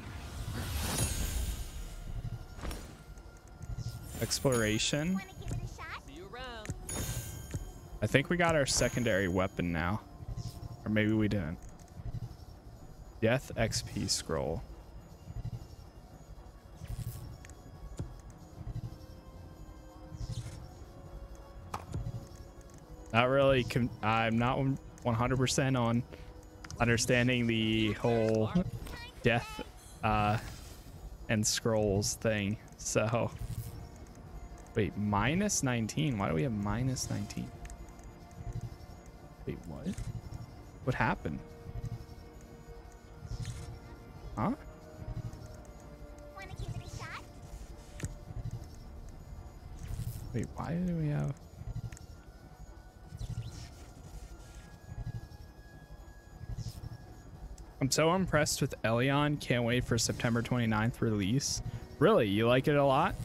Exploration. I think we got our secondary weapon now. Or maybe we didn't. Death XP scroll. Not really. Com- I'm not 100% on understanding the whole death uh, and scrolls thing. So, wait, minus 19. Why do we have minus 19? Wait, what? What happened? Huh? Wait, why do we have? I'm so impressed with Elyon. Can't wait for September 29th release. Really, you like it a lot?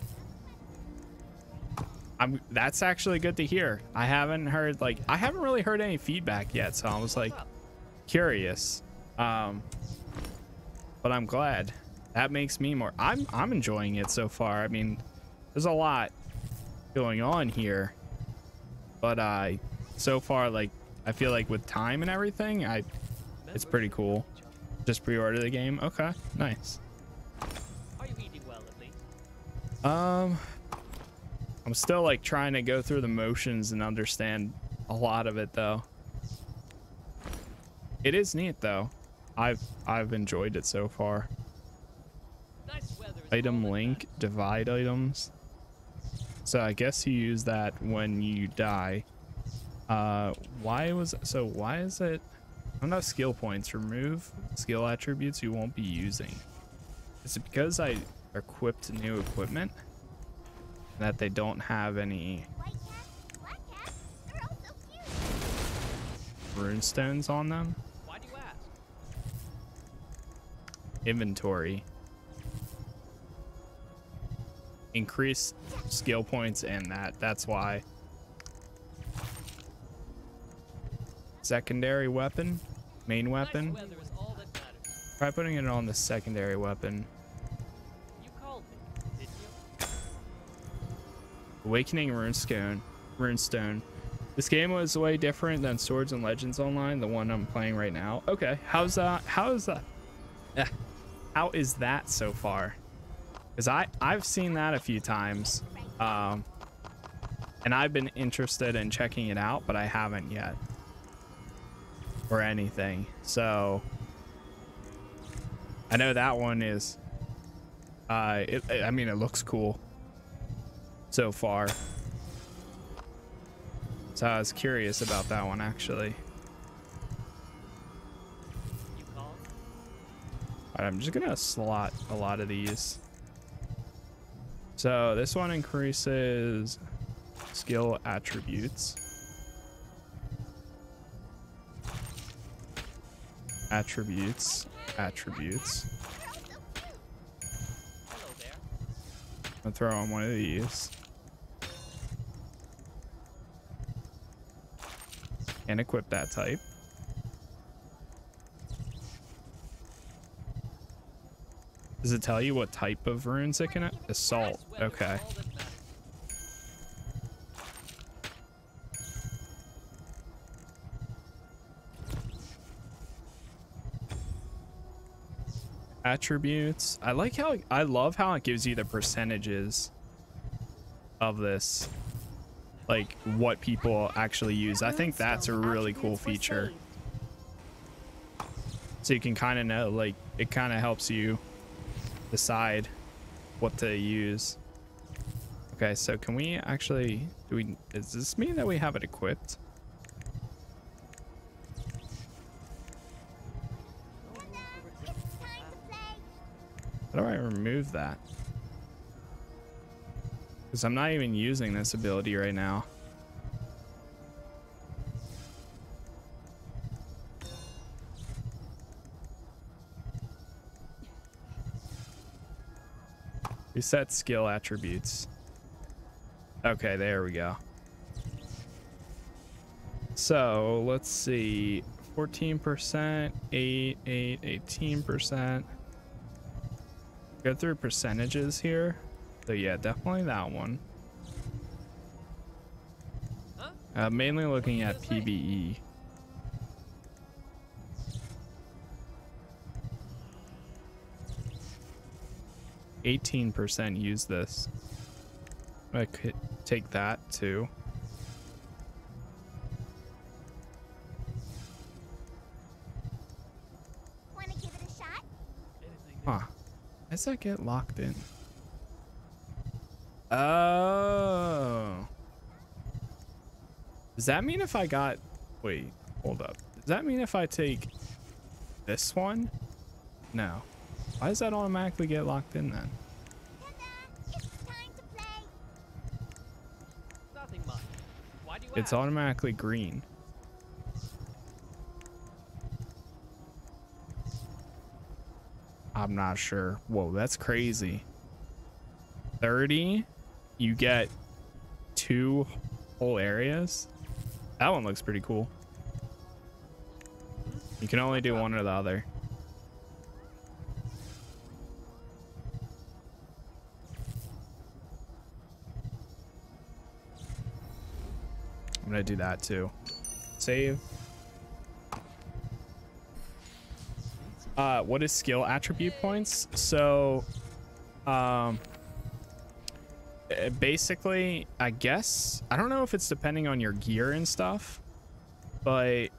I'm that's actually good to hear. I haven't heard like I haven't really heard any feedback yet, so I was like curious. Um but I'm glad. That makes me more I'm I'm enjoying it so far. I mean, there's a lot going on here. But I so far like I feel like with time and everything, I it's pretty cool. Just pre-order the game. Okay, nice. Are you eating well at least? Um, I'm still like trying to go through the motions and understand a lot of it though. It is neat though. I've I've enjoyed it so far. Item link, divide items. So I guess you use that when you die. Uh, why was so? Why is it? I'm not skill points. Remove skill attributes you won't be using. Is it because I equipped new equipment? That they don't have any runestones on them? Inventory. Increase skill points and that. That's why. Secondary weapon. Main weapon. Try putting it on the secondary weapon. Awakening Runestone. Runestone. This game was way different than Swords and Legends Online, the one I'm playing right now. Okay, how's that? How is that? Yeah. How is that so far? Because I I've seen that a few times, um, and I've been interested in checking it out, but I haven't yet, or anything. So I know that one is. Uh, it, I mean, it looks cool so far. So I was curious about that one actually. Alright, I'm just gonna slot a lot of these. So this one increases skill attributes. Attributes, attributes. I'll throw on one of these. And equip that type. Does it tell you what type of runes it can? Assault. Okay. Attributes. I like how I love how it gives you the percentages of this. Like what people actually use. I think that's a really cool feature. So you can kind of know like it kind of helps you decide what to use. Okay, so can we actually do we does this mean that we have it equipped? How do I remove that? Because I'm not even using this ability right now. Reset skill attributes. Okay, there we go. So let's see. 14%, 8, 8, 18%. Go through percentages here. So yeah, definitely that one. Uh, mainly looking at PBE. Eighteen percent use this. I could take that too. Wanna give it a shot? Huh. How does that get locked in? Oh. Does that mean if I got... Wait, hold up. Does that mean if I take this one? No. Why does that automatically get locked in then? It's automatically green. I'm not sure. Whoa, that's crazy. 30, you get two whole areas. That one looks pretty cool. You can only do one or the other. I'm gonna do that too. Save. Uh, what is skill attribute points? So, um, basically, I guess I don't know if it's depending on your gear and stuff, but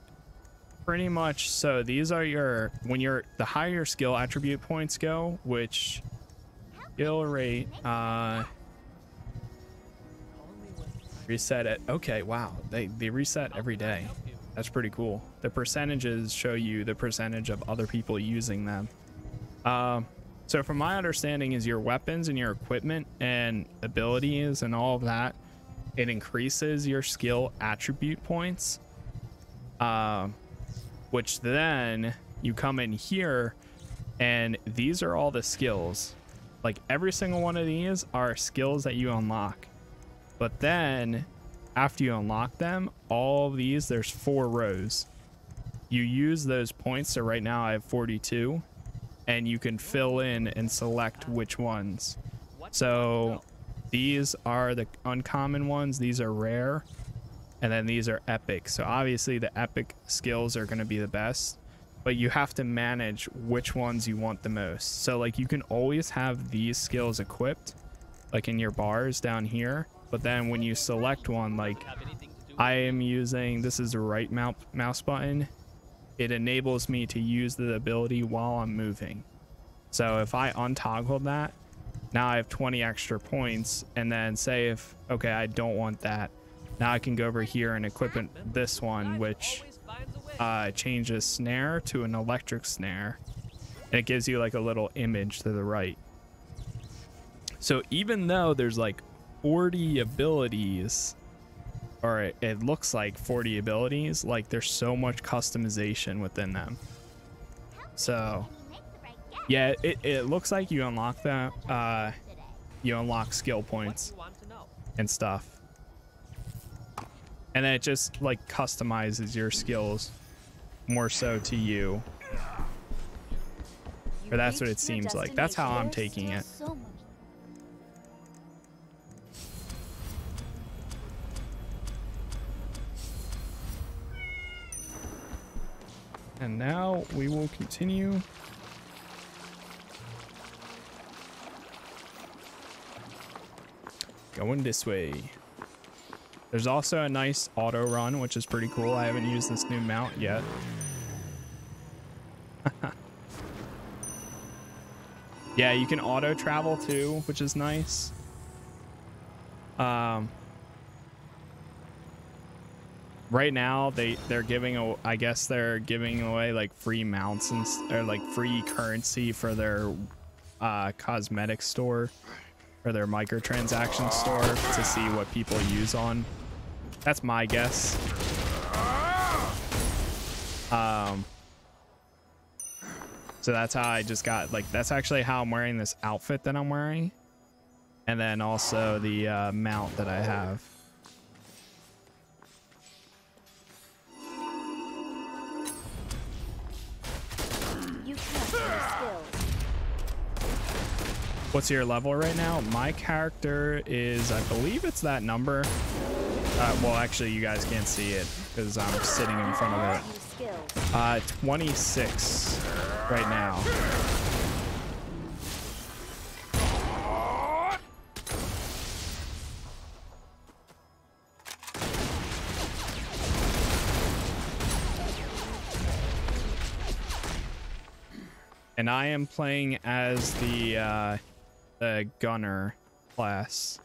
pretty much. So these are your when you're the higher your skill attribute points go, which skill rate uh reset it. Okay, wow, they they reset every day. That's pretty cool. The percentages show you the percentage of other people using them. Um, so from my understanding is your weapons and your equipment and abilities and all of that, it increases your skill attribute points. Um, which then you come in here and these are all the skills. Like every single one of these are skills that you unlock. But then after you unlock them, all these, there's four rows. You use those points. So right now I have 42 and you can fill in and select which ones. So these are the uncommon ones. These are rare. And then these are epic. So obviously the epic skills are going to be the best, but you have to manage which ones you want the most. So like you can always have these skills equipped like in your bars down here. But then when you select one, like I am using, this is the right mouse button. It enables me to use the ability while I'm moving. So if I untoggle that, now I have 20 extra points. And then say if, okay, I don't want that. Now I can go over here and equip this one, which uh, changes snare to an electric snare. And it gives you like a little image to the right. So even though there's like 40 abilities, or it, it looks like 40 abilities, like there's so much customization within them. So yeah, it, it looks like you unlock that, uh, you unlock skill points and stuff. And then it just like customizes your skills more so to you. Or that's what it seems like. That's how I'm taking it. And now we will continue. Going this way. There's also a nice auto run, which is pretty cool. I haven't used this new mount yet. <laughs> yeah, you can auto travel too, which is nice. Um, right now they they're giving a, I guess they're giving away like free mounts and or like free currency for their uh, cosmetic store or their microtransaction store to see what people use on. That's my guess. Um, so that's how I just got like that's actually how I'm wearing this outfit that I'm wearing, and then also the uh, mount that I have. What's your level right now? My character is, I believe it's that number. Uh, well, actually, you guys can't see it because I'm sitting in front of it. Uh, 26 right now. And I am playing as the uh, the gunner class.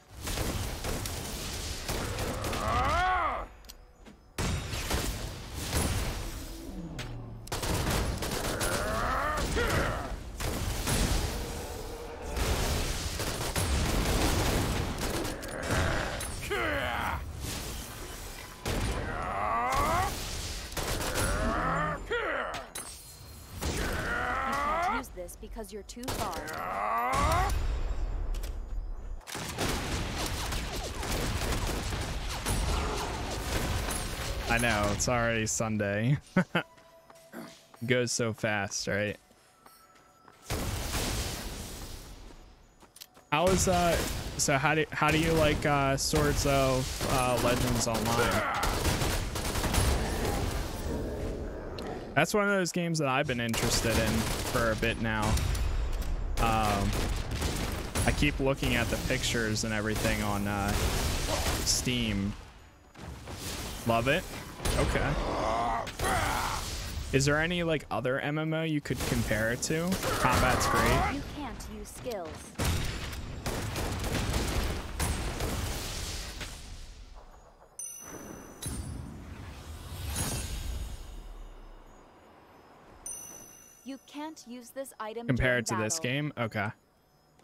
because you're too far. I know, it's already Sunday. <laughs> Goes so fast, right? How is uh so how do how do you like uh Swords of uh Legends Online? That's one of those games that I've been interested in for a bit now. Um I keep looking at the pictures and everything on uh Steam. Love it. Okay. Is there any like other MMO you could compare it to? Combat's great. You can't use skills. You can't use this item compared to battle. this game. Okay.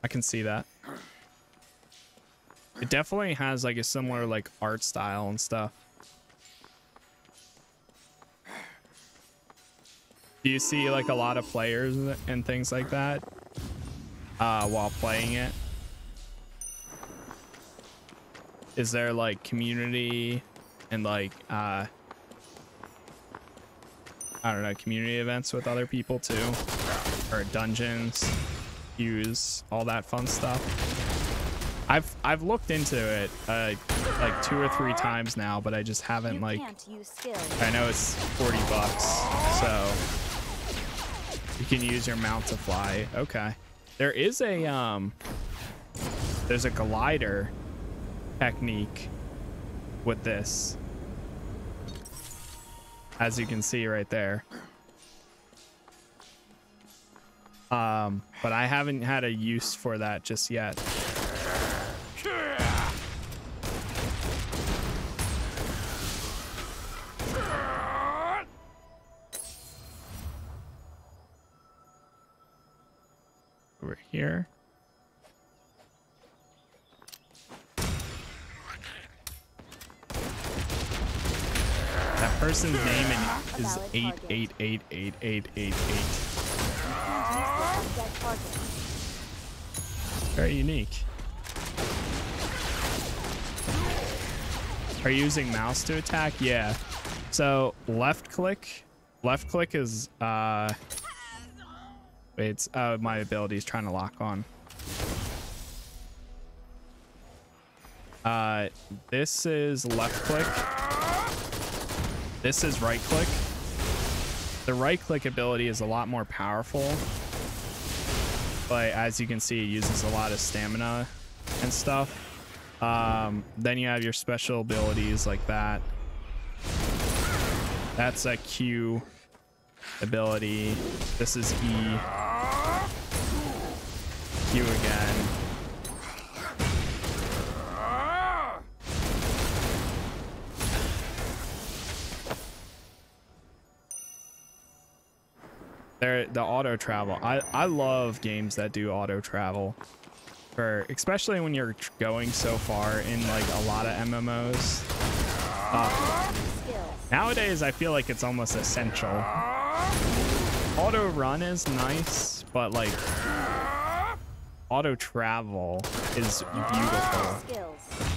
I can see that. It definitely has like a similar like art style and stuff. Do you see like a lot of players and things like that uh, while playing it? Is there like community and like uh, I don't know community events with other people too, or dungeons, use all that fun stuff? I've I've looked into it uh, like two or three times now, but I just haven't You like. can't use skills. I know it's 40 bucks, so you can use your mount to fly. Okay. There is a um there's a glider technique with this. As you can see right there. Um, but I haven't had a use for that just yet. Here. That person's name is eight eight eight eight eight eight eight. Very unique. Are you using mouse to attack? Yeah. So left click, left click is uh. It's uh my ability is trying to lock on. Uh, this is left click. This is right click. The right click ability is a lot more powerful. But as you can see, it uses a lot of stamina and stuff. Um, then you have your special abilities like that. That's a Q ability. This is E. Q again. There, the auto travel. I I love games that do auto travel, for especially when you're going so far in like a lot of MMOs. Uh, nowadays, I feel like it's almost essential. Auto run is nice, but like auto travel is beautiful. Skills.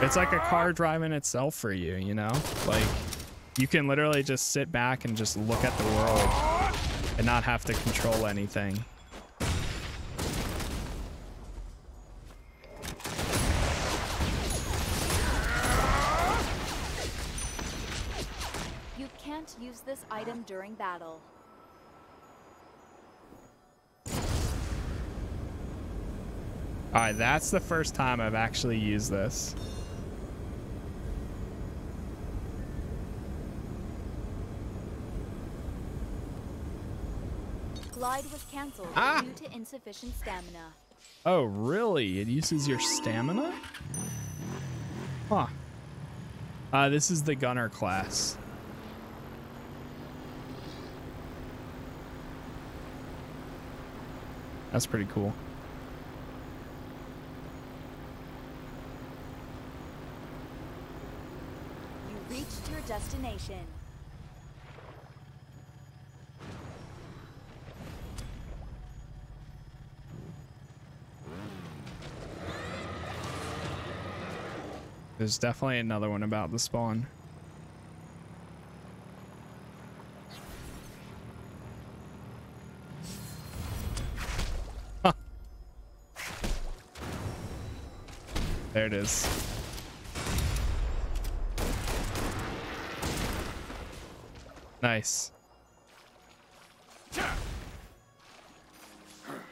It's like a car driving itself for you, you know? Like, you can literally just sit back and just look at the world and not have to control anything. You can't use this item during battle. Alright, that's the first time I've actually used this. Glide was cancelled Ah! due to insufficient stamina. Oh, really? It uses your stamina? Huh. Uh, this is the gunner class. That's pretty cool. You reached your destination. There's definitely another one about the spawn. There it is. Nice.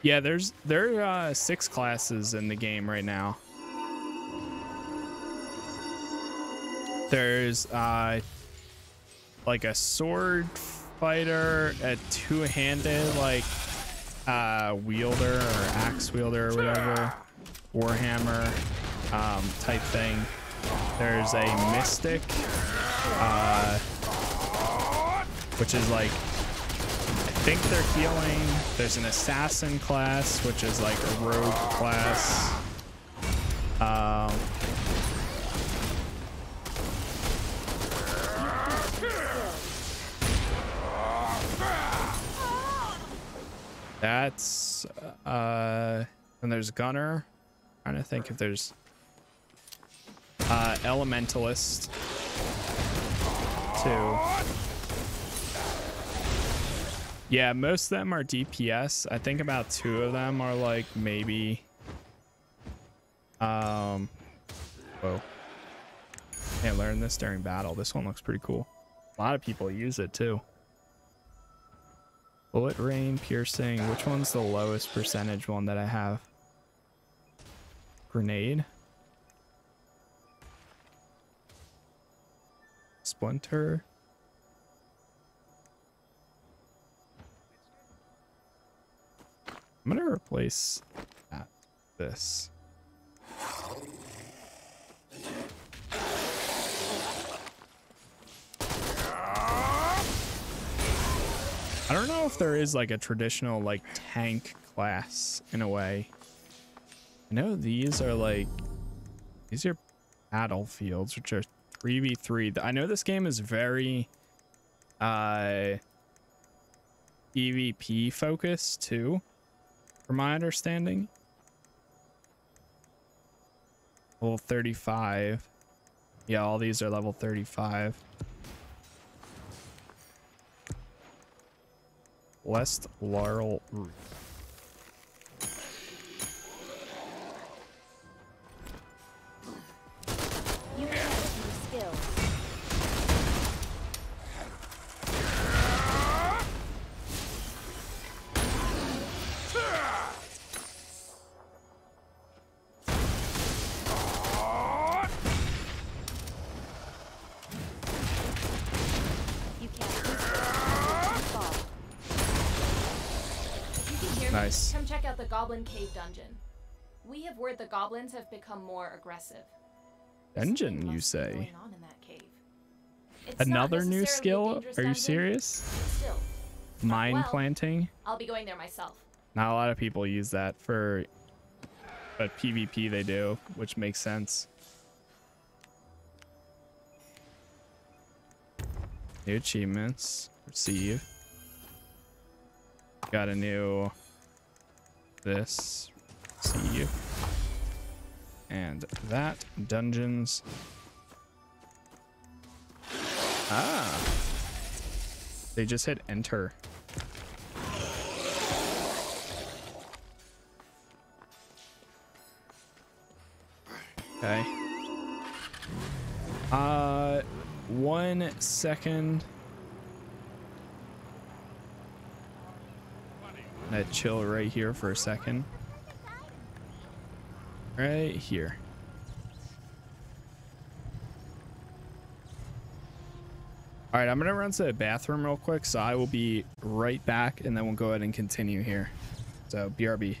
Yeah, there's there are uh, six classes in the game right now. There's uh like a sword fighter, a two-handed like uh, wielder or axe wielder or whatever, warhammer um, type thing. There's a mystic, uh, which is like I think they're healing. There's an assassin class, which is like a rogue class. That's uh and there's gunner. trying to think if there's uh elementalist too. Yeah, most of them are DPS. I think about two of them are like maybe um whoa. Can't learn this during battle. This one looks pretty cool. A lot of people use it too. Bullet rain, piercing. Which one's the lowest percentage one that I have? Grenade. Splinter. I'm gonna replace that, this. I don't know if there is like a traditional like tank class in a way. I know these are like these are battlefields which are 3v3. I know this game is very uh PvP focused too, from my understanding. Level 35. Yeah, all these are level 35. West Laurel Root. Goblin Cave dungeon. We have word the goblins have become more aggressive. Dungeon, you say? Going on in that cave. It's not Another new skill? Are you serious? Still, Mine well. planting? I'll be going there myself. Not a lot of people use that for but PvP they do, which makes sense. New achievements. Receive. Got a new this. Receive. And that. Dungeons. Ah. They just hit enter. Okay. Uh, one second. I'm gonna chill right here for a second. Right here. All right, I'm gonna run to the bathroom real quick, so I will be right back, and then we'll go ahead and continue here. So, BRB.